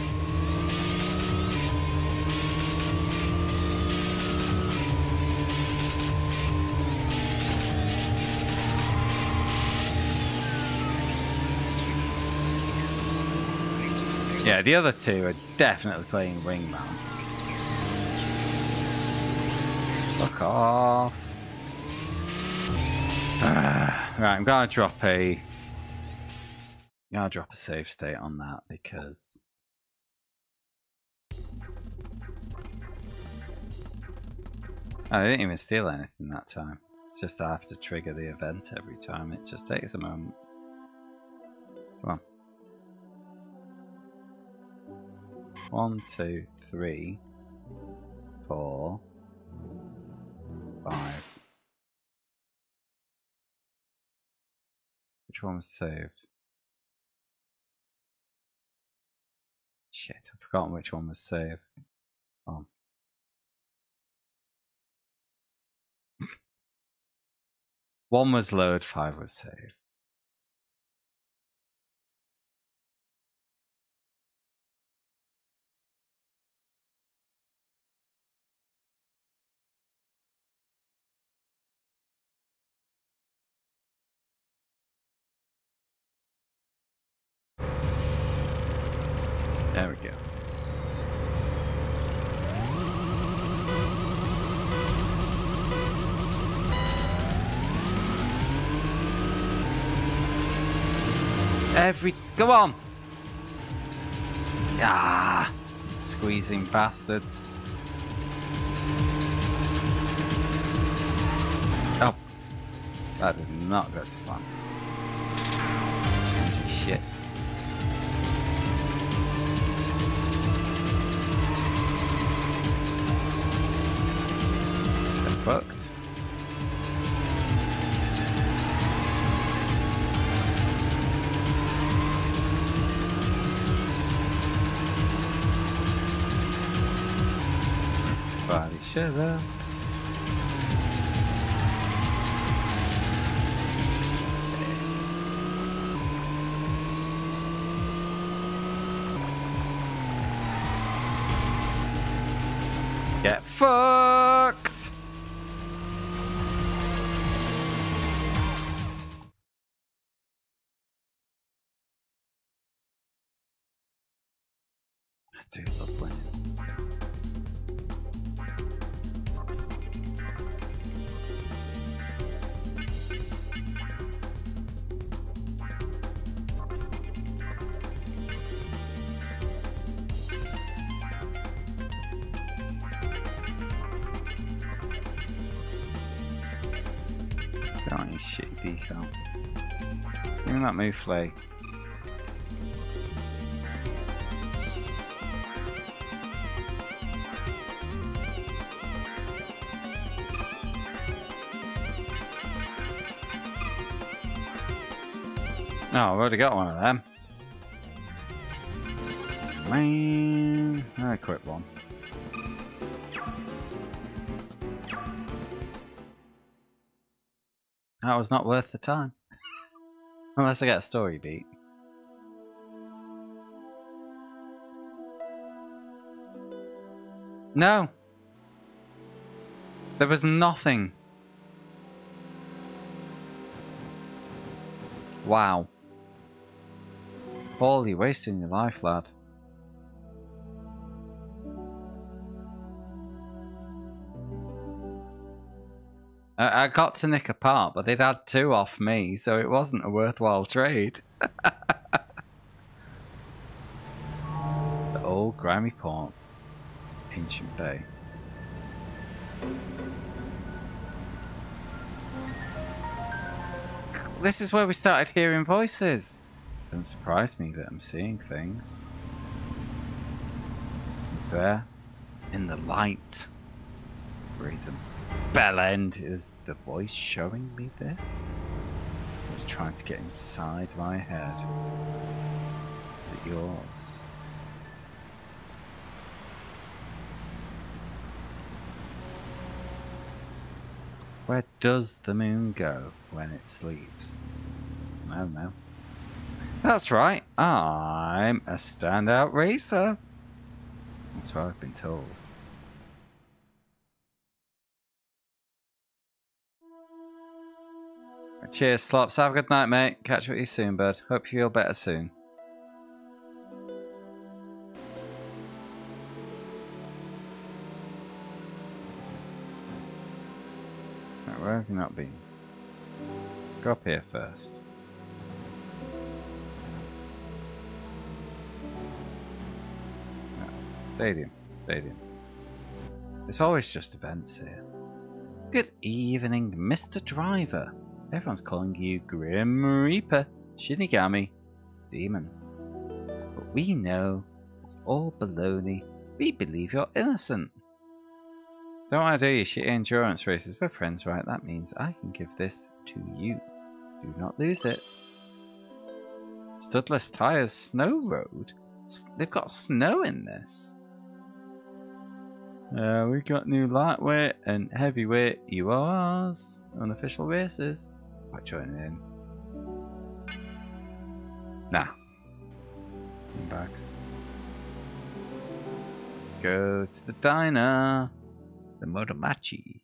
Yeah, the other two are definitely playing Ringman. Fuck off. Uh, right, I'm gonna drop a. I'm gonna drop a save state on that because. Oh, I didn't even steal anything that time. It's just I have to trigger the event every time. It just takes a moment. Come on. One, two, three, four, five. Which one was saved? Shit, I've forgotten which one was saved. Oh. one was load, five was saved. There we go. Every go on. Ah, squeezing bastards. Oh, that did not go to plan. Shit. Fucked. Body shiver. Get fucked! Lovely. Got any shitty decal. Give me that move play. Oh, I've already got one of them. Man, a quick one. That was not worth the time. Unless I get a story beat. No. There was nothing. Wow. Paul, you're wasting your life, lad. I, I got to nick a part, but they'd had two off me, so it wasn't a worthwhile trade. the old grimy port, Ancient Bay. This is where we started hearing voices. Doesn't surprise me that I'm seeing things. It's there, in the light. Reason. Bell end is the voice showing me this? It's trying to get inside my head. Is it yours? Where does the moon go when it sleeps? I don't know. That's right, I'm a standout racer. That's what I've been told. Cheers, Slops. Have a good night, mate. Catch with you soon, bud. Hope you feel better soon. Where have you not been? Go up here first. Stadium. Stadium. It's always just events here. Good evening, Mr. Driver. Everyone's calling you Grim Reaper, Shinigami, Demon. But we know it's all baloney. We believe you're innocent. Don't want to do your shitty endurance races. We're friends, right? That means I can give this to you. Do not lose it. Studless tires, snow road. They've got snow in this. Uh, we got new lightweight and heavyweight URs. Unofficial races. Might join in. Nah. Bags. Go to the diner. The Motomachi.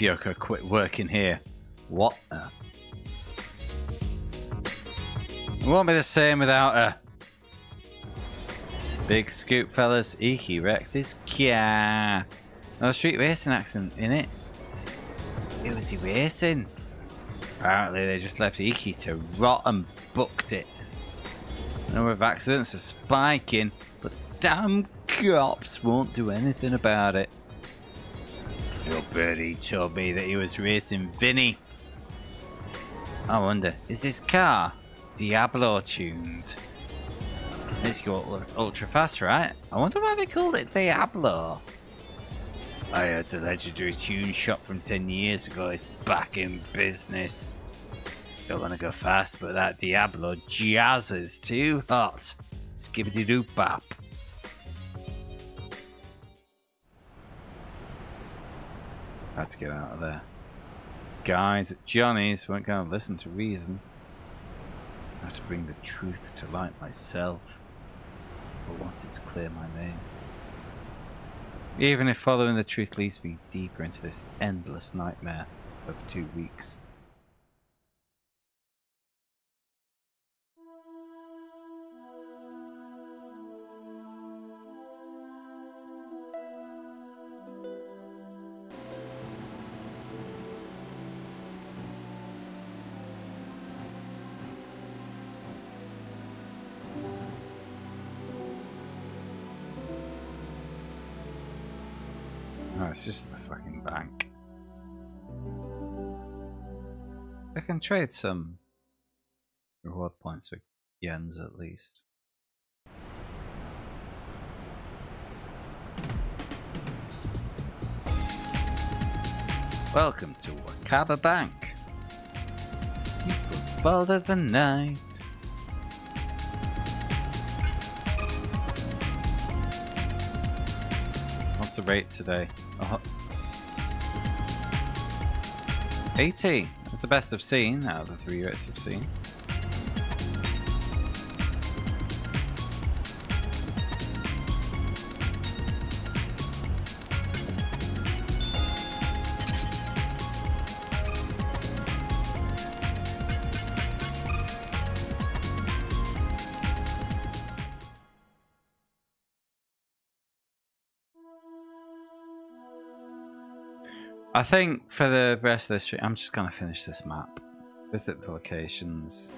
Yoko quit working here. What the? It won't be the same without her. Big scoop, fellas. Iki wrecked his car. No street racing accident in it. It was the racing. Apparently, they just left Iki to rot and booked it. Number of accidents are spiking, but damn cops won't do anything about it. Your birdie told me that he was racing Vinny. I wonder, is this car Diablo tuned? It's got ultra fast, right? I wonder why they called it Diablo. I heard the legendary tune shop from 10 years ago is back in business. Don't want to go fast, but that Diablo jazz is too hot. Skibbity doo bop. Had to get out of there. Guys Johnny's weren't going to listen to reason. I have to bring the truth to light myself. But wanted to clear my name. Even if following the truth leads me deeper into this endless nightmare of two weeks. It's just the fucking bank. I can trade some reward points for yens at least. Welcome to Wakaba Bank. Secret of the night. What's the rate today? Uh-huh. Oh. 80. That's the best I've seen out of the three rates I've seen. I think for the rest of this stream, I'm just going to finish this map. Visit the locations.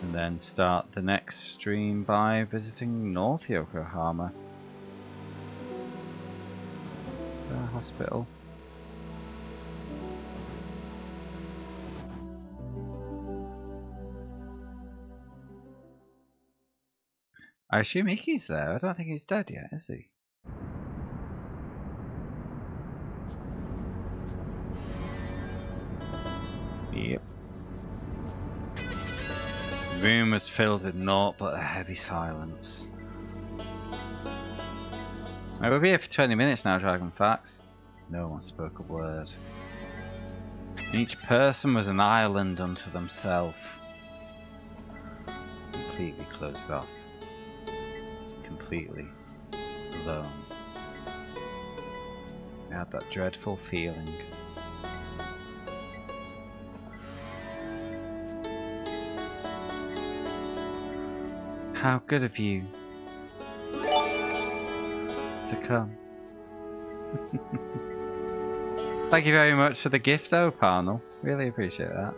And then start the next stream by visiting North Yokohama. The hospital. I assume Iki's there. I don't think he's dead yet, is he? Yep. The room was filled with naught but a heavy silence. I will be here for 20 minutes now, Dragon Facts. No one spoke a word. Each person was an island unto themselves. Completely closed off. Completely alone. I had that dreadful feeling. How good of you to come. Thank you very much for the gift, though, Parnell. Really appreciate that.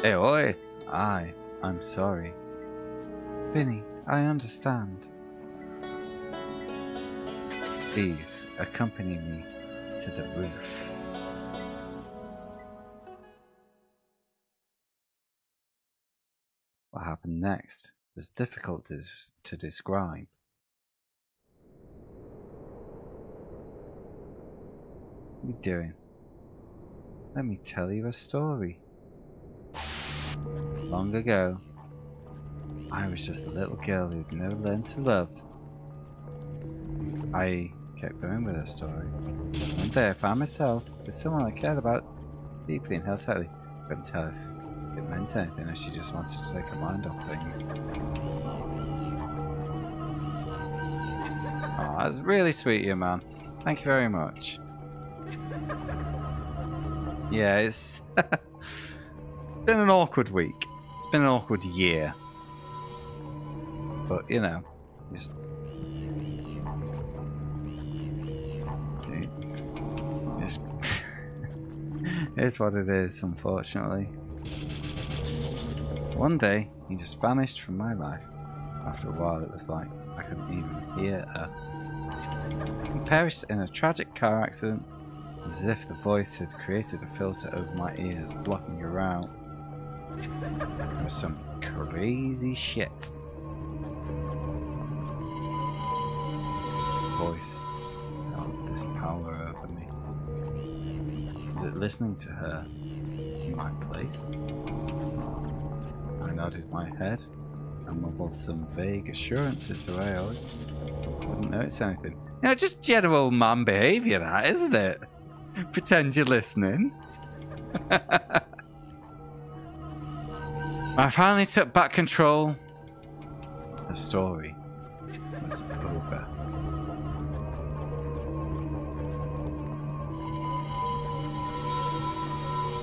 Hey, oi! I, I'm sorry. Vinny, I understand. Please accompany me to the roof. Happened next was difficult to, describe. What are you doing? Let me tell you a story. Long ago, I was just a little girl who'd never learned to love. I kept going with her story. One day I found myself with someone I cared about deeply and held tightly. Couldn't tell if it meant anything or she just wanted to take her mind off things. Oh, that's really sweet of you, man. Thank you very much. Yeah, it's been an awkward week. It's been an awkward year. But, you know. Just... it's what it is, unfortunately. One day, he just vanished from my life. After a while, it was like I couldn't even hear her. He perished in a tragic car accident, as if the voice had created a filter over my ears, blocking her out. It was some crazy shit. voice held this power over me. Was it listening to her in my place? Nodded my head and mumbled some vague assurances to Aoi. Wouldn't notice anything. You know, just general man behaviour, that, isn't it? Pretend you're listening. I finally took back control. The story was over.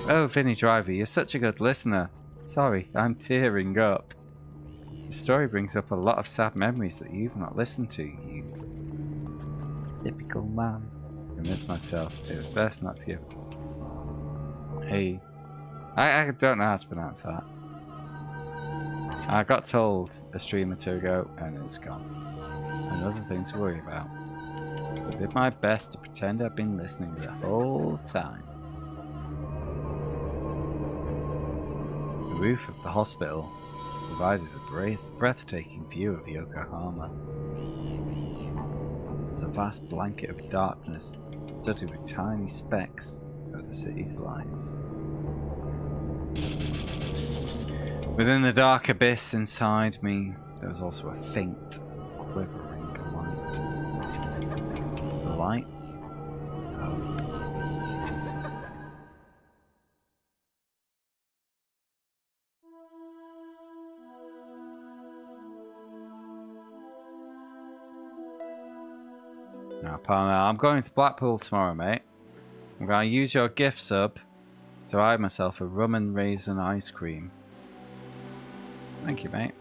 Oh, Vinny Driver, you're such a good listener. Sorry, I'm tearing up. The story brings up a lot of sad memories that you've not listened to, you typical man. I convinced myself it was best not to give. Hey, I, I don't know how to pronounce that. I got told a stream or two ago, and it's gone. Another thing to worry about. I did my best to pretend I'd been listening the whole time. Roof of the hospital provided a breath- breathtaking view of Yokohama. There's a vast blanket of darkness studded with tiny specks of the city's lights. Within the dark abyss inside me, there was also a faint, quivering light. The light I'm going to Blackpool tomorrow, mate. I'm going to use your gift sub to buy myself a rum and raisin ice cream. Thank you, mate.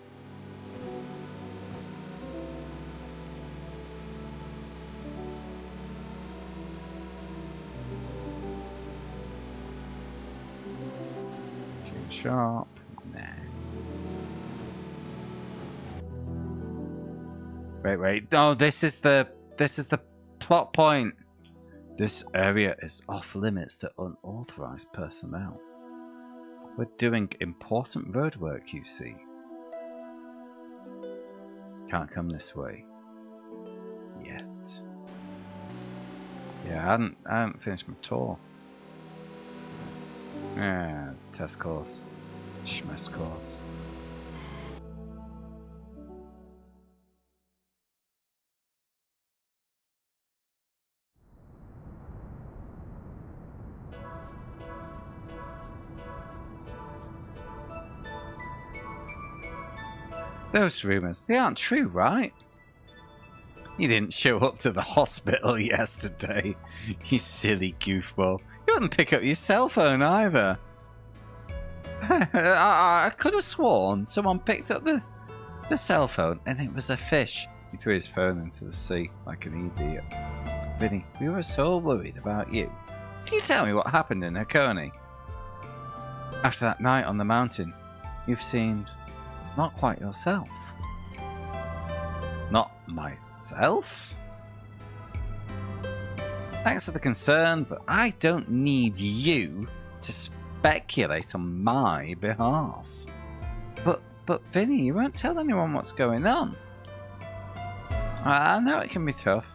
Sharp. Nah. Wait, wait. No, this is the this is the plot point. This area is off limits to unauthorized personnel. We're doing important road work, you see. Can't come this way. Yet. Yeah, I hadn't, I hadn't finished my tour. Yeah, test course. Schmess course. Those rumours, they aren't true, right? You didn't show up to the hospital yesterday, you silly goofball. You wouldn't pick up your cell phone either. I, I could have sworn someone picked up the, the cell phone and it was a fish. He threw his phone into the sea like an idiot. Vinny, we were so worried about you. Can you tell me what happened in Hakone? After that night on the mountain, you've seemed not quite yourself. Not myself? Thanks for the concern, but I don't need you to speculate on my behalf. But, but Vinny, you won't tell anyone what's going on. I know it can be tough,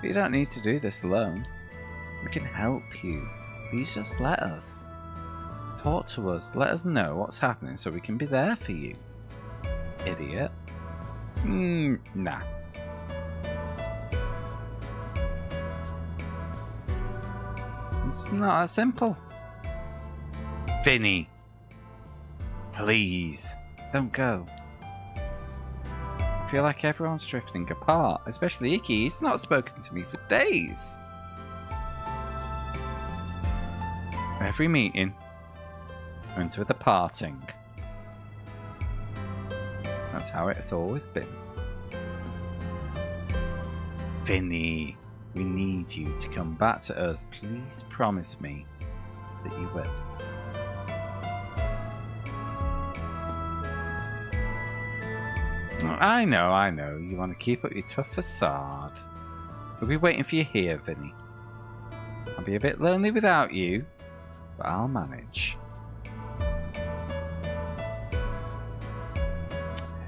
but you don't need to do this alone. We can help you. Please just let us. Talk to us. Let us know what's happening so we can be there for you. Idiot. Hmm, nah. It's not that simple. Vinny. Please. Don't go. I feel like everyone's drifting apart, especially Iki. He's not spoken to me for days. Every meeting ends with a parting. That's how it's always been. Vinny, we need you to come back to us. Please promise me that you will. I know, I know. You want to keep up your tough facade. We'll be waiting for you here, Vinny. I'll be a bit lonely without you, but I'll manage.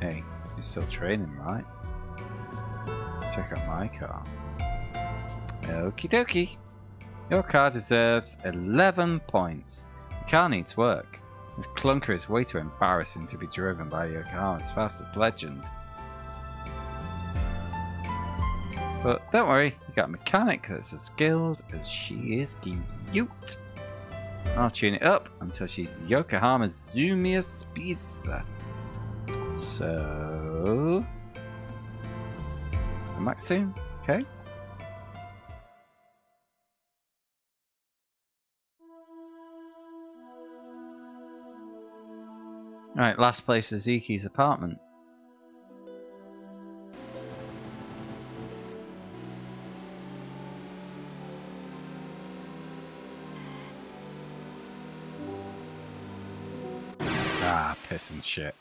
Hey, you're still training, right? Check out my car. Okie dokie. Your car deserves 11 points. Your car needs work. This clunker is way too embarrassing to be driven by Yokohama's fastest legend. But don't worry, you got a mechanic that's as skilled as she is cute. I'll tune it up until she's Yokohama's zoomiest speedster. So, come back soon, okay? Alright, last place is Iki's apartment. Ah, piss and shit.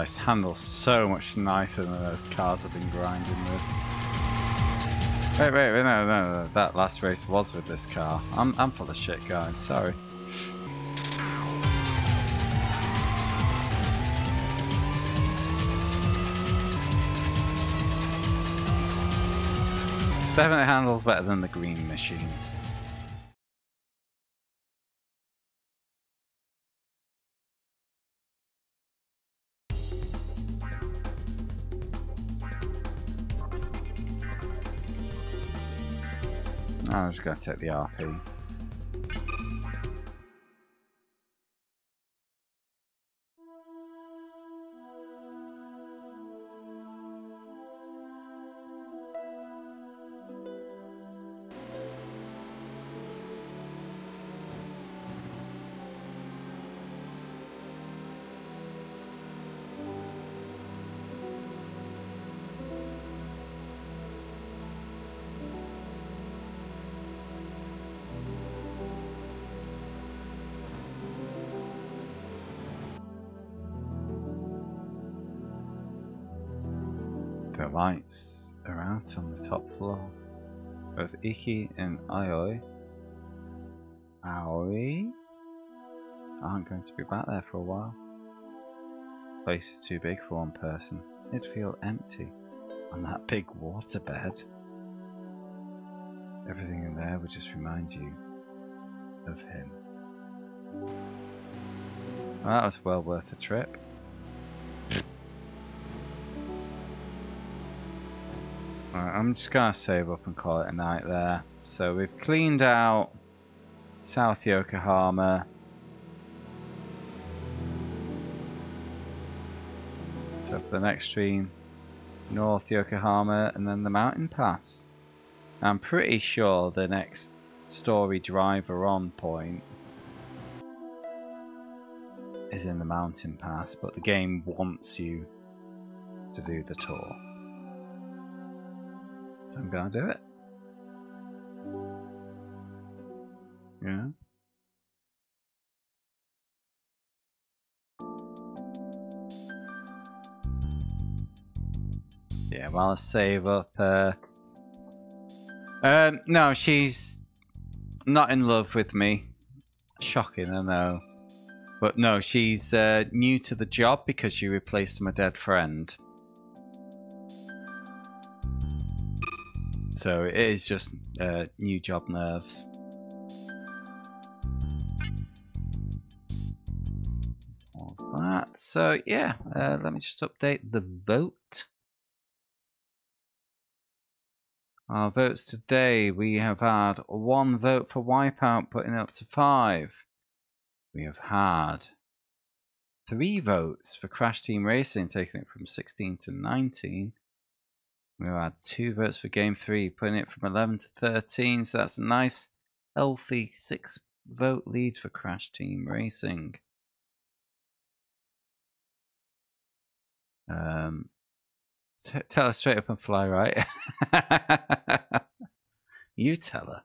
This handle's so much nicer than those cars I've been grinding with. Wait, wait, wait, no, no, no, that last race was with this car. I'm, I'm full of shit, guys, sorry. Definitely handles better than the green machine. Just gonna take the RP. Lights are out on the top floor. Both Iki and Aoi Aoi aren't going to be back there for a while. Place is too big for one person. It'd feel empty on that big waterbed. Everything in there would just remind you of him. Well, that was well worth the trip. Right, I'm just gonna save up and call it a night there. So we've cleaned out South Yokohama. So for the next stream, North Yokohama and then the Mountain Pass. I'm pretty sure the next story driver on point is in the Mountain Pass, but the game wants you to do the tour. I'm gonna do it. Yeah. Yeah, well, I'll save up. Uh... Um, no, she's not in love with me. Shocking, I know. But no, she's uh, new to the job because she replaced my dead friend. So it is just uh, new job nerves. What's that? So yeah, uh, let me just update the vote. Our votes today, we have had one vote for Wipeout, putting it up to five. We have had three votes for Crash Team Racing, taking it from 16 to 19. We had two votes for Game 3, putting it from 11 to 13. So that's a nice, healthy six vote lead for Crash Team Racing. Um, tell her straight up and fly, right? you tell her.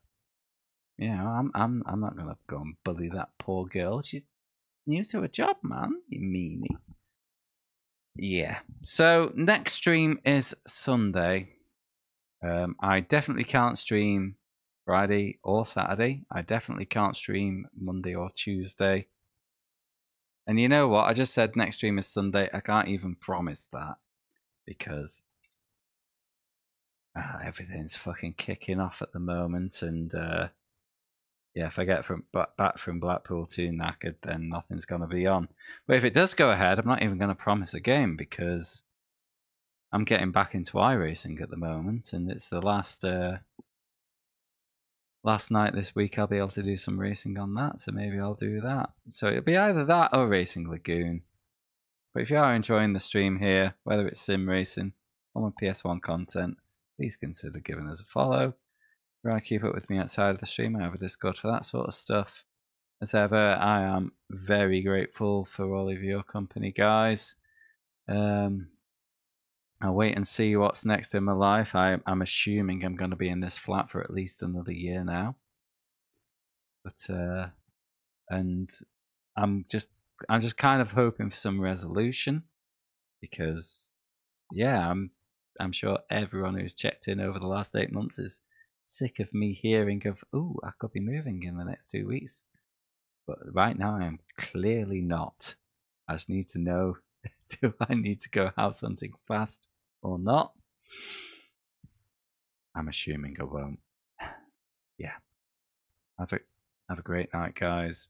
Yeah, I'm, I'm, I'm not gonna go and bully that poor girl. She's new to her job, man. You meanie. Yeah. So next stream is Sunday. Um, I definitely can't stream Friday or Saturday. I definitely can't stream Monday or Tuesday. And you know what? I just said next stream is Sunday. I can't even promise that because uh, everything's fucking kicking off at the moment. And uh, yeah, if I get from back from Blackpool too knackered, then nothing's gonna be on. But if it does go ahead, I'm not even gonna promise a game because I'm getting back into iRacing at the moment, and it's the last uh, last night this week. I'll be able to do some racing on that, so maybe I'll do that. So it'll be either that or Racing Lagoon. But if you are enjoying the stream here, whether it's sim racing or my PS1 content, please consider giving us a follow you want to keep up with me outside of the stream, I have a Discord for that sort of stuff. As ever, I am very grateful for all of your company, guys. Um, I'll wait and see what's next in my life. I, I'm assuming I'm going to be in this flat for at least another year now. But uh, and I'm just I'm just kind of hoping for some resolution because yeah, I'm I'm sure everyone who's checked in over the last eight months is sick of me hearing of oh I could be moving in the next two weeks. But right now I am clearly not. I just need to know do I need to go house hunting fast or not? I'm assuming I won't. Yeah. Have a have a great night, guys.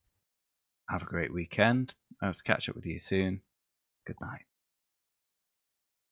Have a great weekend. I hope to catch up with you soon. Good night.